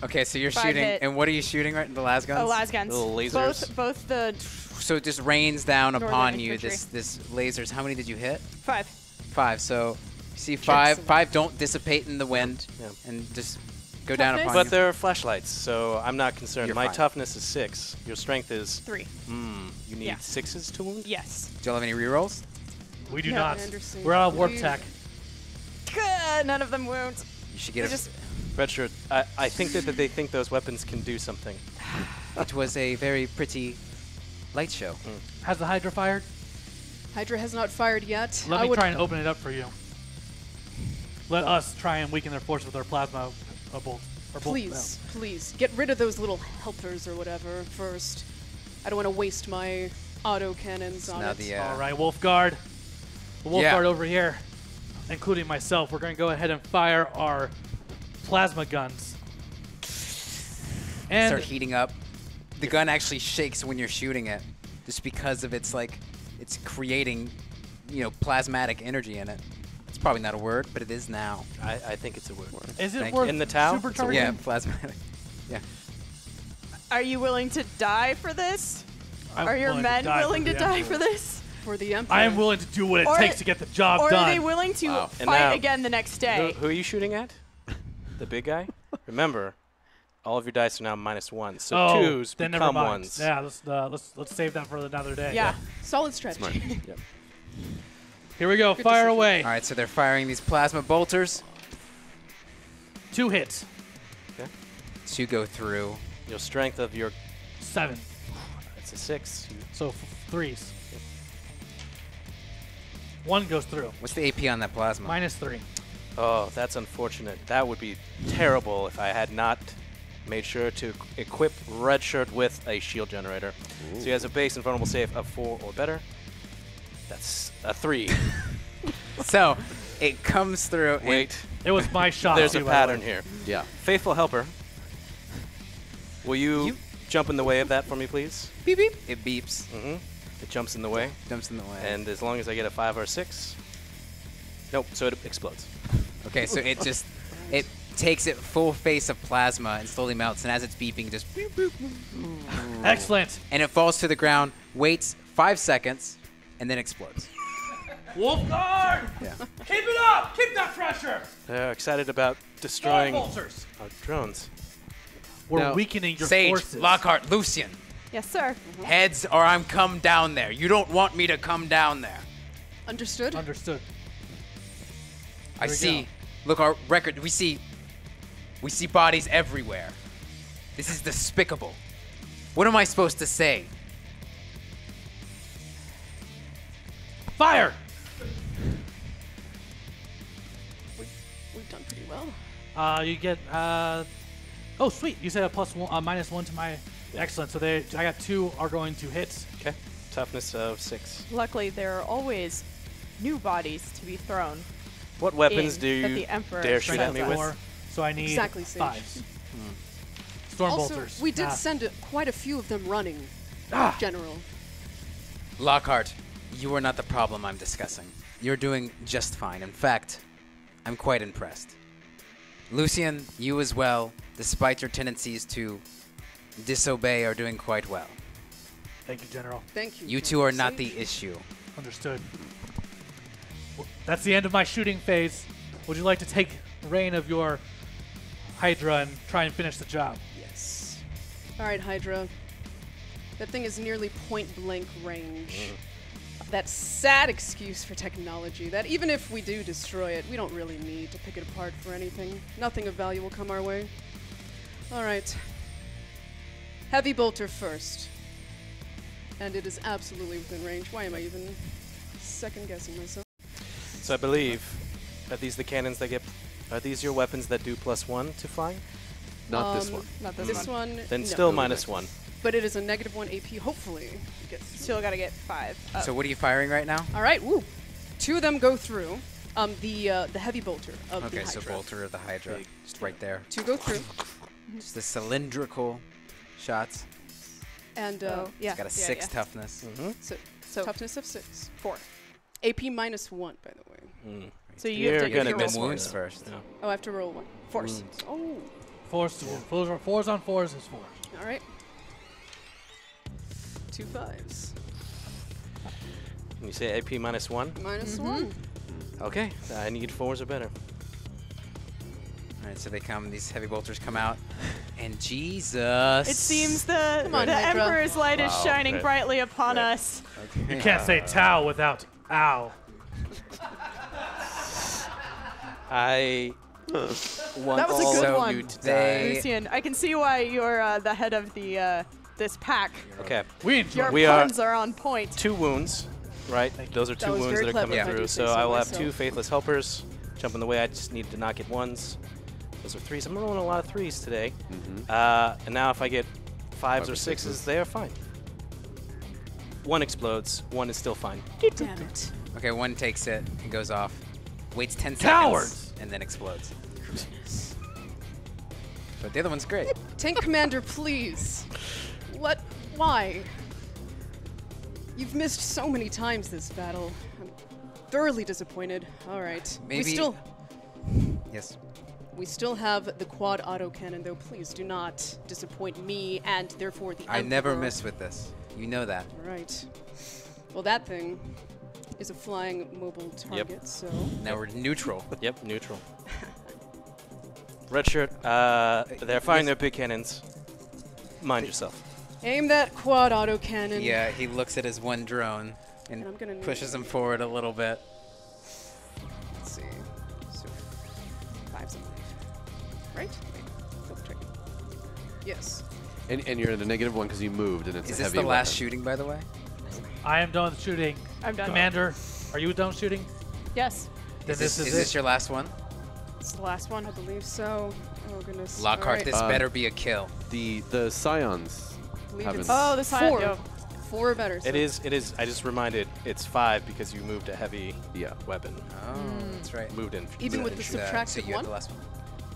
Okay, so you're Five shooting, hit. and what are you shooting right in the lasguns? Las guns. Little lasers. Both, both the So it just rains down Northern upon you. This this lasers. How many did you hit? five. Five. So you see five. Five don't dissipate in the wind, Yeah. and just go down Toughness? upon But you. there are flashlights, so I'm not concerned. You're My fine. toughness is 6. Your strength is. Three. Hmm. You need Yeah. 6s to wound? Yes. Do y'all have any rerolls? We do No, not. Anderson, We're out of warp we- tech. Good. None of them wound. You should get They a. just Red shirt, I, I think that, that they think those weapons can do something. It was a very pretty light show. Has the Hydra fired? Hydra has not fired yet. Let I me would try and open it up for you. Let us try and weaken their force with our plasma uh, bolt. Or bolt Please, please, get rid of those little helpers or whatever first. I don't want to waste my auto cannons on now it. the. uh, All right, Wolf Guard. The Wolf Yeah. Guard over here, including myself, we're going to go ahead and fire our plasma guns. And start heating up. The gun actually shakes when you're shooting it, just because of its like, it's creating, you know, plasmatic energy in it. It's probably not a word, but it is now. I, I think it's a word. is it Thank worth you. In the Tau, it's a supercharging? Yeah, plasmatic. Yeah. Are you willing to die for this? I'm Are your willing to men die for willing to the die Emperor. for this? For the Emperor. I am willing to do what it Or- takes to get the job Or done. are they willing to Wow. And fight now- again the next Who, day? who are you shooting at? the big guy? Remember, all of your dice are now minus 1, so oh, twos then become never mind. ones. Yeah, let's uh, let's let's save that for another day. yeah. Solid strategy. Here we go. Good Fire decision. away. All right, so they're firing these plasma bolters Two hits. Okay. Two go through. Your strength of your. Seven. It's a 6. So f- threes. One goes through. What's the AP on that plasma? Minus three. oh, that's unfortunate. That would be terrible if I had not made sure to equip Red Shirt with a shield generator. So he has a base and vulnerable save of 4 or better. That's a 3. So it comes through. and- Wait, It was my shot. there's a too, by pattern here. Yeah. Faithful Helper, will you, You- jump in the way of that for me, please? beep beep. It beeps. Mm-hmm. It jumps in the way. Jumps in the way. And as long as I get a 5 or a 6. Nope, so it explodes. okay, so it just it takes it full face of plasma and slowly melts, and as it's beeping, just boop, boop, Excellent. and it falls to the ground, waits five seconds, and then explodes. Wolf Guard! Yeah. Keep it up! Keep that pressure! They're excited about destroying Destroying our drones. We're Now- weakening your Sage, forces. Lockhart, Lucian, Yes, sir. Mm-hmm. heads or I'm come down there. You don't want me to come down there. Understood. Understood. I Here we see. go. Look, our record. We see. We see bodies everywhere. This is despicable. What am I supposed to say? Fire! We've done pretty well. Uh, you get. Uh, oh, sweet. You said a plus one, uh, minus one to my. Excellent. So they, I got two are going to hit. Okay. Toughness of 6. Luckily, there are always new bodies to be thrown. What weapons in do you the Emperor dare sent shoot at me with? Four. So I need Exactly, Sage. fives. Storm also, bolters. we did Ah. send a, quite a few of them running. Ah. General. Lockhart, you are not the problem I'm discussing. You're doing just fine. In fact, I'm quite impressed. Lucian, you as well, despite your tendencies to disobey, are doing quite well. Thank you, General. Thank you. You two are not the issue. Understood. W- That's the end of my shooting phase. Would you like to take reign of your Hydra and try and finish the job? Yes. All right, Hydra. That thing is nearly point blank range. Mm. That sad excuse for technology that even if we do destroy it, we don't really need to pick it apart for anything. Nothing of value will come our way. All right. Heavy bolter first. And it is absolutely within range. Why am I even second guessing myself? So I believe, are these the cannons that get, are these your weapons that do plus one to flying? Not this Um, one. Not this, This one. one. Then no. still minus one. But it is a negative one AP. Hopefully, it Still gotta get five. up. So what are you firing right now? All right, woo. Two of them go through. Um, the uh, the heavy bolter of the Hydra. Okay, so Hydra. bolter of the Hydra, Big. just right there. Two go through, Just the cylindrical shots. and uh, Oh, yeah, It's got a yeah, six yeah. toughness. Mm-hmm. so, So toughness of six. four. AP minus one, by the way. Mm. So you You're have to You gonna have miss do one. wounds first. Yeah. Oh, I have to roll one. force. Mm. Oh, Fours, to fours, fours on fours is four. all right. Two fives. And you say AP minus one? Minus Mhm. one. Okay, I need fours or better. All right, so they come. These heavy bolters come out, and Jesus. It seems the, on, the Emperor's light is Wow, shining right. brightly upon Right. us. Okay. You can't say Tau without ow. I want That was a good so one. you Lucian, I can see why you're uh, the head of the uh, this pack. Okay, We Your We are- puns are on point. two wounds, right? Those are two was wounds that are coming if I through. So, so I will have two faithless helpers jump in the way. I just need to not get ones. Those are threes. I'm rolling a lot of threes today. Mhm. Uh, and now if I get fives Five or or sixes, sixes. they are fine. One explodes. One is still fine. Damn it. Okay, one takes it and goes off. Waits 10 Cowards! seconds and then explodes. But the other one's great. Tank commander, please. What? Why? You've missed so many times this battle. I'm thoroughly disappointed. All right. Maybe- We still Yes. we still have the quad autocannon though. Please do not disappoint me and therefore the I never miss with this. You know that. Right. Well, that thing is a flying mobile target, so Now we're neutral. Yep, neutral. Red shirt. Uh, they're firing their big cannons. Mind yourself. Aim that quad auto cannon. Yeah, he looks at his one drone and And I'm gonna pushes him forward a little bit. Let's see. So Fives, I believe. Right? Wait, double checking. Yes. And, and you're at a negative one because you moved, and it's is a this heavy the last weapon. shooting, by the way? I am done shooting. I'm done. Commander, are you done shooting? Yes. Then Is this, this is is this your last one? It's the last one, I believe so. Oh goodness. Lockhart, Alright. this Um, better be a kill. The the scions. Believe haven't- it's Oh, the silent. four. yo. Four better. It so- is. It is. I just reminded. It's five because you moved a heavy Yeah. weapon. Oh, that's right. Moved in. Even moved with the subtracted so you one? the last one.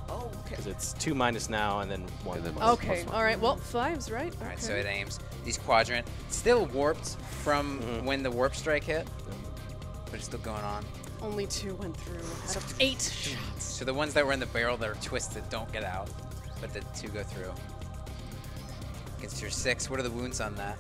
Oh, okay. Because it's two minus now and then one. And then plus. Okay. plus one. All right. Well, five's right? All right, okay. so it aims. These quadrant still warped from Mhm. when the warp strike hit, but it's still going on. Only two went through out of eight shots. So the ones that were in the barrel that are twisted don't get out, but the two go through. Against your six, what are the wounds on that?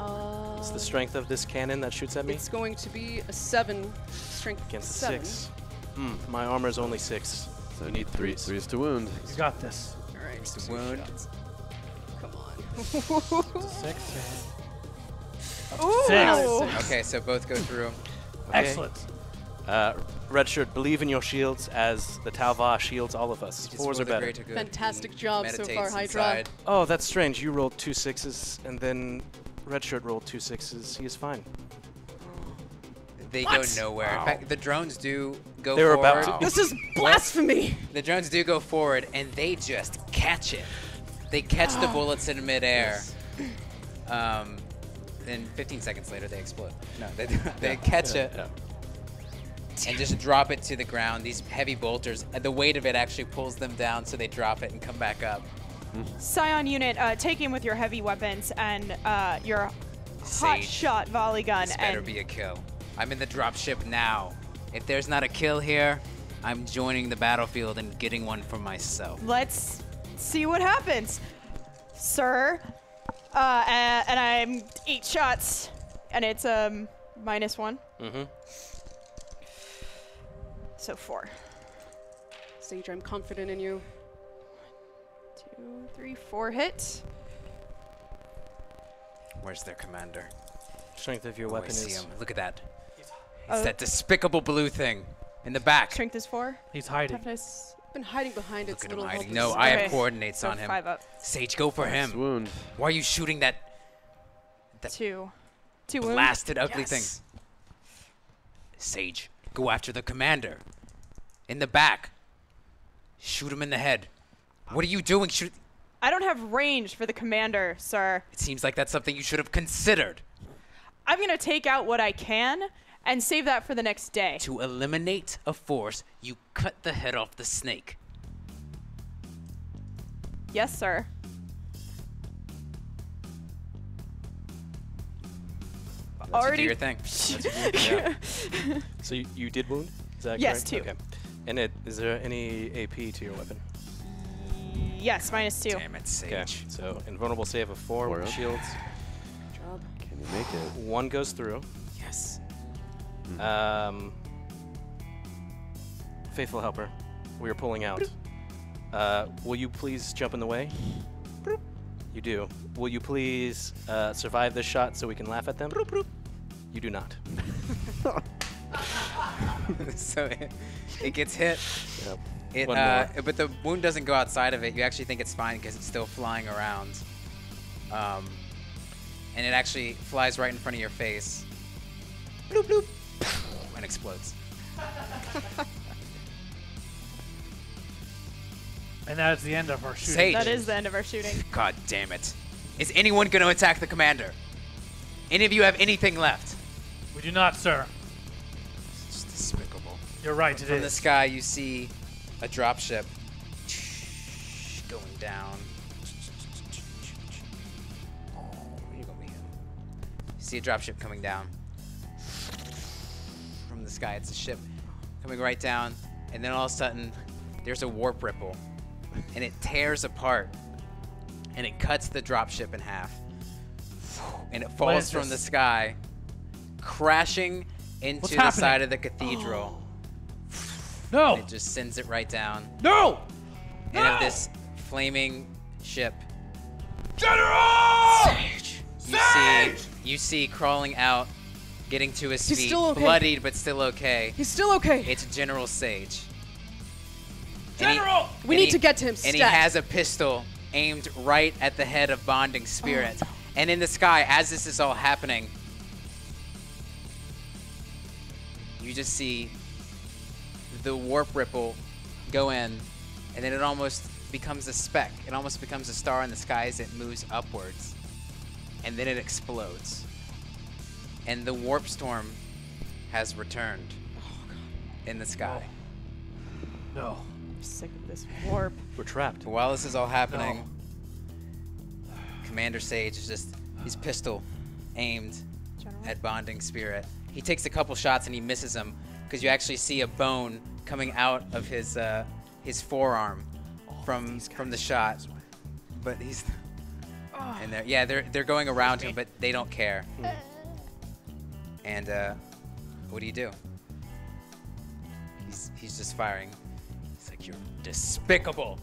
Uh, It's the strength of this cannon that shoots at me It's going to be a seven strength against a seven. six. Hmm. My armor is only six. So You need three, threes. threes to wound. You got this. All right. It's a two wound. shots. Come on. Six. Ooh. Six. Okay, so both go through. Okay. Excellent. Uh, red shirt, believe in your shields as the Tau'va shields all of us. Just Fours roll or the better. good. Fantastic He job so far, Hydra. inside. Oh, that's strange. You rolled two sixes and then Redshirt rolled two sixes. He is fine. They What? go nowhere. In fact, the drones do go They were forward. about to. This is blasphemy. The drones do go forward, and they just catch it. They catch the bullets in midair. Um, then 15 seconds later, they explode. No, they, they catch it Yeah. And just drop it to the ground. These heavy bolters, uh, the weight of it actually pulls them down, so they drop it and come back up. Scion unit, uh, take aim with your heavy weapons and uh, your hot Sage. shot volley gun. This better and be a kill. I'm in the dropship now. If there's not a kill here, I'm joining the battlefield and getting one for myself. let's see what happens, sir. Uh, a- and I'm eight shots, and it's um minus one, Mm-hmm. So four. Sage, I'm confident in you. Two, three, four hits. Where's their commander? strength of your Oh, I weapon see is? him. Look at that. Oh. It's Oh. that despicable blue thing in the back. Strength is four. He's hiding. Toughness. Been hiding behind its Look at him little hiding. No, I have coordinates So on him. five up. Sage, go for Nice him. wound. Why are you shooting that That Two. Two wounds. blasted ugly Yes. thing? Sage, go after the commander. In the back. Shoot him in the head. What are you doing? Shoot. I don't have range for the commander, sir. It seems like that's something you should have considered. I'm gonna take out what I can and save that for the next day. To eliminate a force, you cut the head off the snake. Yes, sir. Let Already- you do your thing. Yeah. so you, you did wound? Is that Yes, correct? two. Okay. And it, is there any AP to your weapon? Yes, minus two. Damn it, Sage. Okay. So invulnerable save of four, Four with up. shields. Job. Can you make it? One goes through. Yes. Um, faithful helper, we are pulling out. Uh, will you please jump in the way? You do. Will you please uh, survive this shot so we can laugh at them? You do not. so it, it gets hit. Yep. It, uh, but the wound doesn't go outside of it. You actually think it's fine because it's still flying around. Um, and it actually flies right in front of your face. Bloop, bloop. And explodes. And that's the end of our shooting. Sage. That is the end of our shooting. God damn it. Is anyone going to attack the commander? Any of you have anything left? We do not, sir. You're right, it From the sky, you see a dropship going down. Oh, you're gonna be him. You see a dropship coming down from the sky. It's a ship coming right down, and then all of a sudden, there's a warp ripple, and it tears apart, and it cuts the dropship in half, and it falls from the sky, crashing into What's the happening? side of the cathedral. Oh. No! It just sends it right down. No! And of this flaming ship, General! Sage. you see you see crawling out, getting to his He's feet, still okay. bloodied but still okay. He's still okay. It's General Sage. And he- General! we need he- to get to him. And he has a pistol aimed right at the head of Bonding Spirit. Oh, And in the sky, as this is all happening, you just see the warp ripple go in, and then it almost becomes a speck. It almost becomes a star in the sky as it moves upwards. And then it explodes. And the warp storm has returned oh, in the sky. No. I'm sick of this warp. We're trapped. While this is all happening, Commander Sage is just his pistol aimed General. at Bonding Spirit. He takes a couple shots and he misses them because you actually see a bone coming out of his uh, his forearm from from the shot. But he's and they're yeah they're they're going around him, but they don't care. And uh, what do you do? He's he's just firing. He's like you're despicable.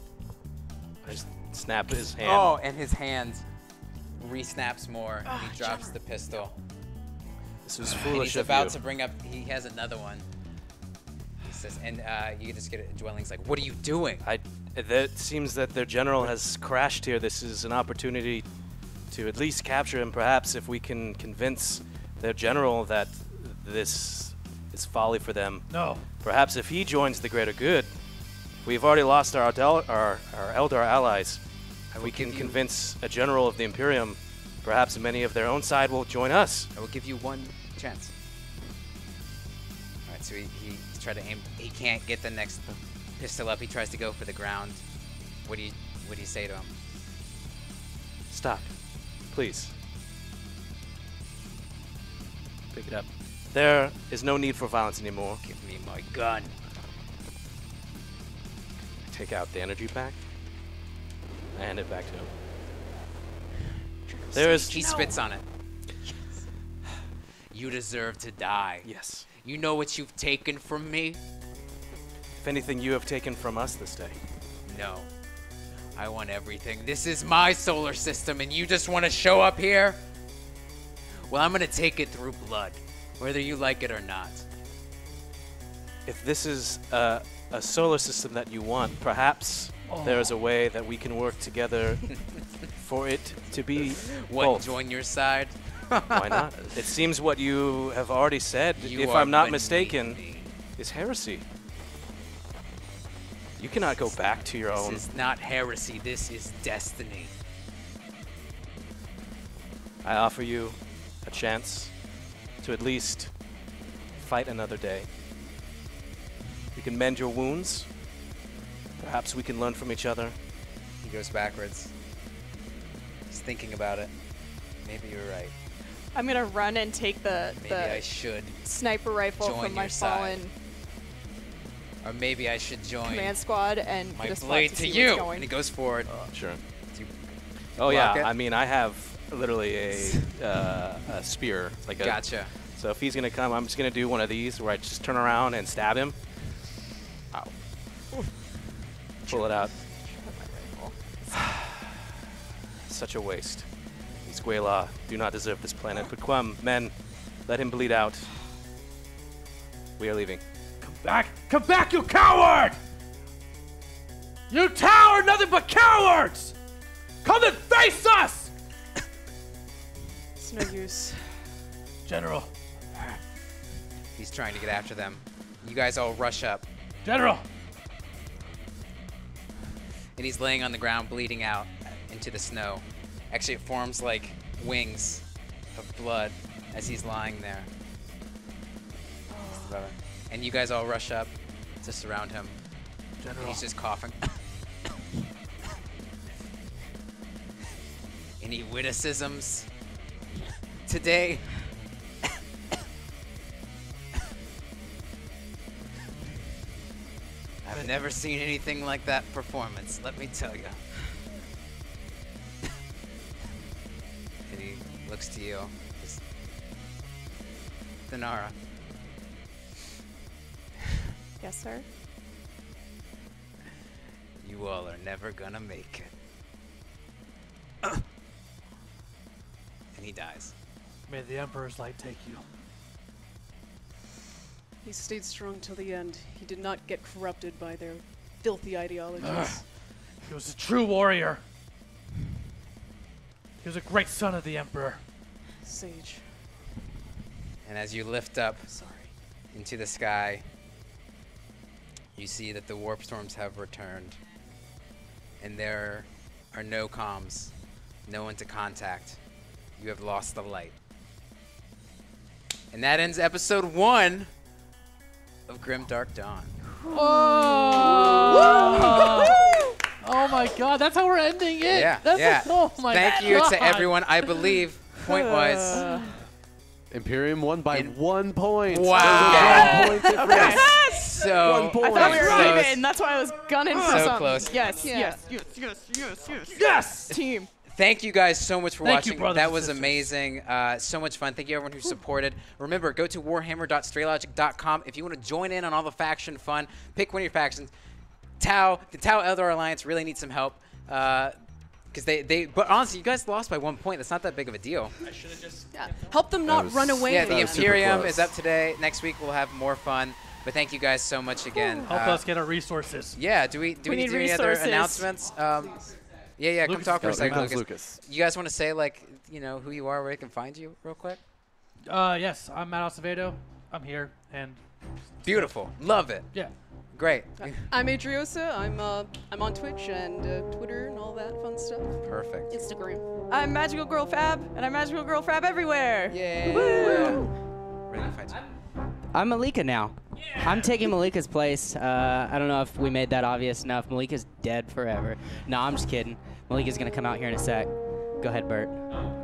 I just snap his hand. Oh, and his hand re-snaps more, and he drops the pistol. this was And foolish he's of about you. to bring up. He has another one. He and uh, you just get it. Dwelling's like, "What are you doing?" I, it seems that their general has crashed here. This is an opportunity to at least capture him. Perhaps if we can convince their general that this is folly for them. No. Perhaps if he joins the greater good, we've already lost our Eldar, our, our Eldar allies. If we can convince a general of the Imperium, perhaps many of their own side will join us. I will give you one chance. All right, so he, he he's tried to aim. He can't get the next pistol up. He tries to go for the ground. What do you What do you say to him? Stop. Please. Pick it up. There is no need for violence anymore. Give me my gun. Take out the energy pack. I hand it back to him. There is. He spits on it. You deserve to die. Yes. You know what you've taken from me? If anything you have taken from us this day. No. I want everything. This is my solar system, and you just want to show up here? Well, I'm gonna take it through blood, whether you like it or not. If this is a, a solar system that you want, perhaps oh. there is a way that we can work together for it to be What? both. Join your side? Why not? It seems what you have already said, You if I'm not mistaken, is heresy. You cannot go back to your own. This is not heresy. This is destiny. I offer you a chance to at least fight another day. You can mend your wounds. Perhaps we can learn from each other. He goes backwards. He's thinking about it. Maybe you're right. I'm gonna run and take the Maybe the I should. sniper rifle from my your side. fallen Or maybe I should join command squad and my get a blade to to you. going. And he goes forward. Sure. Do you Oh yeah, it? I mean I have literally a, uh, a spear, like a. Gotcha. So if he's gonna come, I'm just gonna do one of these where I just turn around and stab him. Ow. Pull it out. Such a waste. These Gue'la do not deserve this planet. But Quam, men, let him bleed out. We are leaving. Come back! Come back, you coward! You tower nothing but cowards! Come and face us! It's no use. General, He's trying to get after them. You guys all rush up. General! and he's laying on the ground bleeding out into the snow. Actually, it forms like wings of blood as he's lying there. Oh. And you guys all rush up to surround him. General. he's just coughing. Any witticisms today? I've never seen anything like that performance, let me tell you. Looks to you. Just, Thanara, Yes, sir. you all are never gonna make it. and he dies. May the Emperor's light take you. He stayed strong till the end. He did not get corrupted by their filthy ideologies. He was a true warrior. He was a great son of the Emperor. Sage. And as you lift up Sorry. into the sky, you see that the warp storms have returned. And there are no comms, no one to contact. You have lost the light. And that ends episode one of Grim Dark Dawn. Oh my god, that's how we're ending it. Yeah, That's yeah. oh my Thank you to everyone. I believe, point wise, Imperium won by In- one point. Wow. There's a one point difference. so One point. I thought we were close. even. That's why I was gunning for So something. close. Yes, Yeah. yes, yes, yes, yes, yes. Yes. Team. Thank you guys so much for Thank watching. brothers that was sisters. amazing. Uh, so much fun. Thank you everyone who supported. Remember, go to warhammer.straylogic.com if you want to join in on all the faction fun. Pick one of your factions. Tau, the Tau Eldar Alliance really needs some help. Because they, they, but honestly, you guys lost by one point. That's not that big of a deal. Yeah. Help them not was- run away. Yeah, the That was super Imperium is up today. Next week we'll have more fun. But thank you guys so much again. Help Uh, us get our resources. Yeah, do we do we, We need need to do any other announcements? Um, yeah, yeah, come talk for Oh, a second, Lucas. Lucas. You guys want to say like, you know, who you are, where they can find you, real quick? Uh, yes, I'm Matt Acevedo. I'm here, and Beautiful, love it, yeah. Great, I'm Adriosa. I'm uh, I'm on Twitch and uh, Twitter and all that fun stuff. perfect. Instagram. I'm Magical Girl Fab, and I'm Magical Girl Fab everywhere. Yay! Woo! Ready to fight you. I'm Malika now. I'm taking Malika's place. Uh, I don't know if we made that obvious enough. Malika's dead forever. No, I'm just kidding. Malika's gonna come out here in a sec. Go ahead, Bert.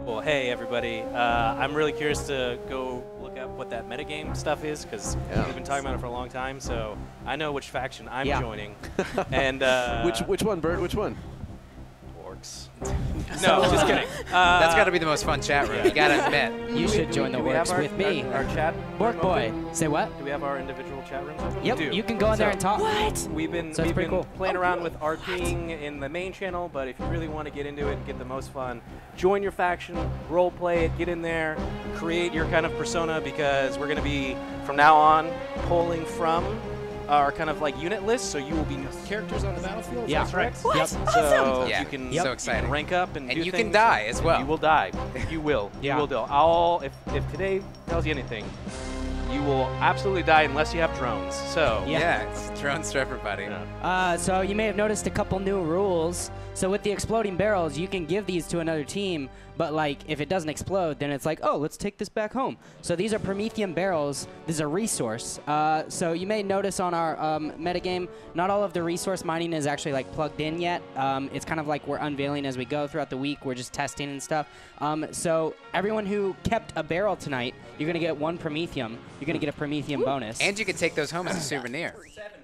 Well, hey everybody. Uh, I'm really curious to go up what that metagame stuff is because Yeah. we've been talking about it for a long time. So I know which faction I'm Yeah. joining. and uh, Which which one, Bert? Which one? Ork. orks. no, just kidding. Uh, That's got to be the most fun chat room. You gotta admit. You should join the do we have works our, with me. Our, our chat. Work boy. open? Say what? Do we have our individual chat rooms open? Yep, you can go in there So, and talk. What? We've been, So we've been cool. playing around with RPing in the main channel, but if you really want to get into it and get the most fun, join your faction, role play it, get in there, create your kind of persona because we're going to be, from now on, pulling from our kind of like unit list, so you will be characters on the battlefield. Yeah. that correct? What? Yep. So Yeah, you can, so you can exciting. rank up and And do you can things die as well. You will die. You will. Yeah. You will do. I'll if if today tells you anything, you will absolutely die unless you have drones. So Yeah. Yeah, it's drones for everybody. Yeah. Uh, so you may have noticed a couple new rules. So with the exploding barrels, you can give these to another team, but like if it doesn't explode, then it's like, oh, let's take this back home. So these are Promethean barrels. This is a resource. Uh, so you may notice on our um, metagame, not all of the resource mining is actually like plugged in yet. Um, it's kind of like we're unveiling as we go throughout the week. We're just testing and stuff. Um, so everyone who kept a barrel tonight, you're gonna get one Promethium. You're gonna get a Promethium bonus. And you can take those home as a souvenir.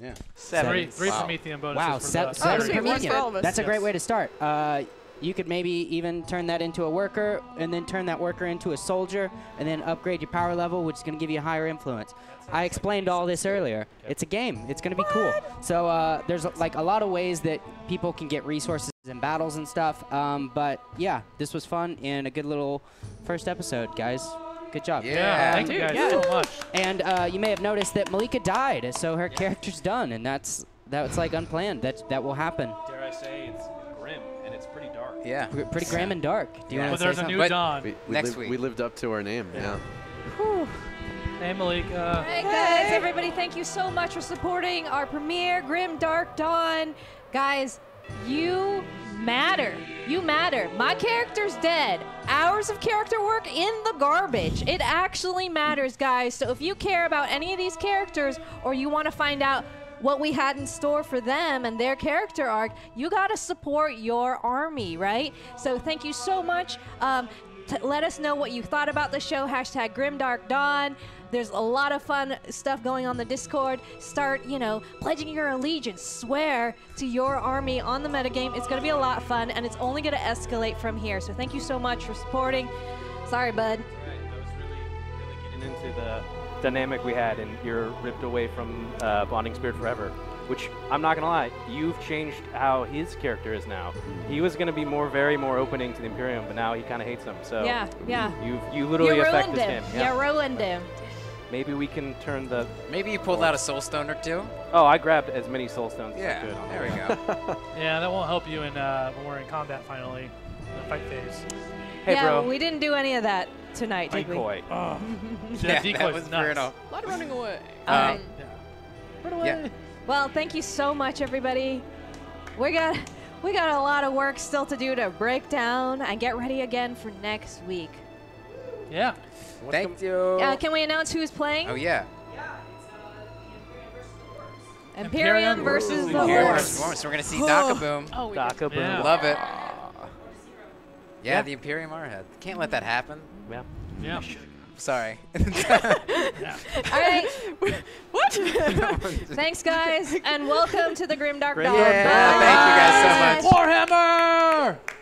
Yeah. Seven. Three, three Wow. Promethean bonuses. Wow, se- seven sweet, Promethean. for all. That's a great Yes. way to start. Uh, you could maybe even turn that into a worker, and then turn that worker into a soldier, and then upgrade your power level, which is going to give you a higher influence. I explained all this earlier. It's a game. It's going to be cool. So uh, there's like a lot of ways that people can get resources and battles and stuff. Um, but yeah, this was fun and a good little first episode, guys. Good job. Yeah. Yeah, thank Dude, you guys yeah. so much. And uh, you may have noticed that Malika died, so her character's done, and that's that's like unplanned. That that will happen. Dare I say it's grim and it's pretty dark. Yeah. Pr- Pretty grim and dark. Do you Yeah. want But to say But there's a new But- Dawn. We, we, Next lived, week. we lived up to our name. Yeah. Hey, Malik. Uh, Hey guys, everybody, thank you so much for supporting our premiere, Grim Dark Dawn. Guys, you matter. You matter. My character's dead. Hours of character work in the garbage. It actually matters, guys. So if you care about any of these characters or you want to find out what we had in store for them and their character arc, you got to support your army, right? So thank you so much. Um, let us know what you thought about the show. Hashtag Grimdark Dawn. There's a lot of fun stuff going on the Discord. Start, you know, pledging your allegiance. Swear to your army on the metagame. It's going to be a lot of fun, and it's only going to escalate from here. So thank you so much for supporting. Sorry, bud. Right, that was really, really getting into the dynamic we had, and you're ripped away from uh, Bonding Spirit forever. Which I'm not gonna lie, you've changed how his character is now. He was gonna be more, very more opening to the Imperium, but now he kind of hates them. So Yeah, yeah. you've you literally you affected ruined him. Yeah. You ruined him. Maybe we can turn the. Maybe you pulled out a soul stone or two. Oh, I grabbed as many soul stones as I could. on There we go. yeah, that won't help you in uh, when we're in combat finally, in the fight phase. Hey, yeah, bro. we didn't do any of that tonight, did we? Decoy. Oh, yeah, that that was nuts. brutal. A lot of running away. All Um, right. Run away. Yeah. Well, thank you so much, everybody. We got we got a lot of work still to do to break down and get ready again for next week. Yeah. Thank you. Uh, can we announce who's playing? oh yeah. Imperium Imperium versus versus the the Imperium Horse. versus Horse. So we're gonna see Daka Boom. Oh, we Daka boom. Yeah. Love it. Yeah, Yeah. the Imperium Arrowhead. Can't let that happen. Yeah. Yeah. Sorry. All right. what? Thanks, guys, and welcome to the Grimdark Grimdark Dawn. Dawn. yeah, thank you guys so much. Warhammer!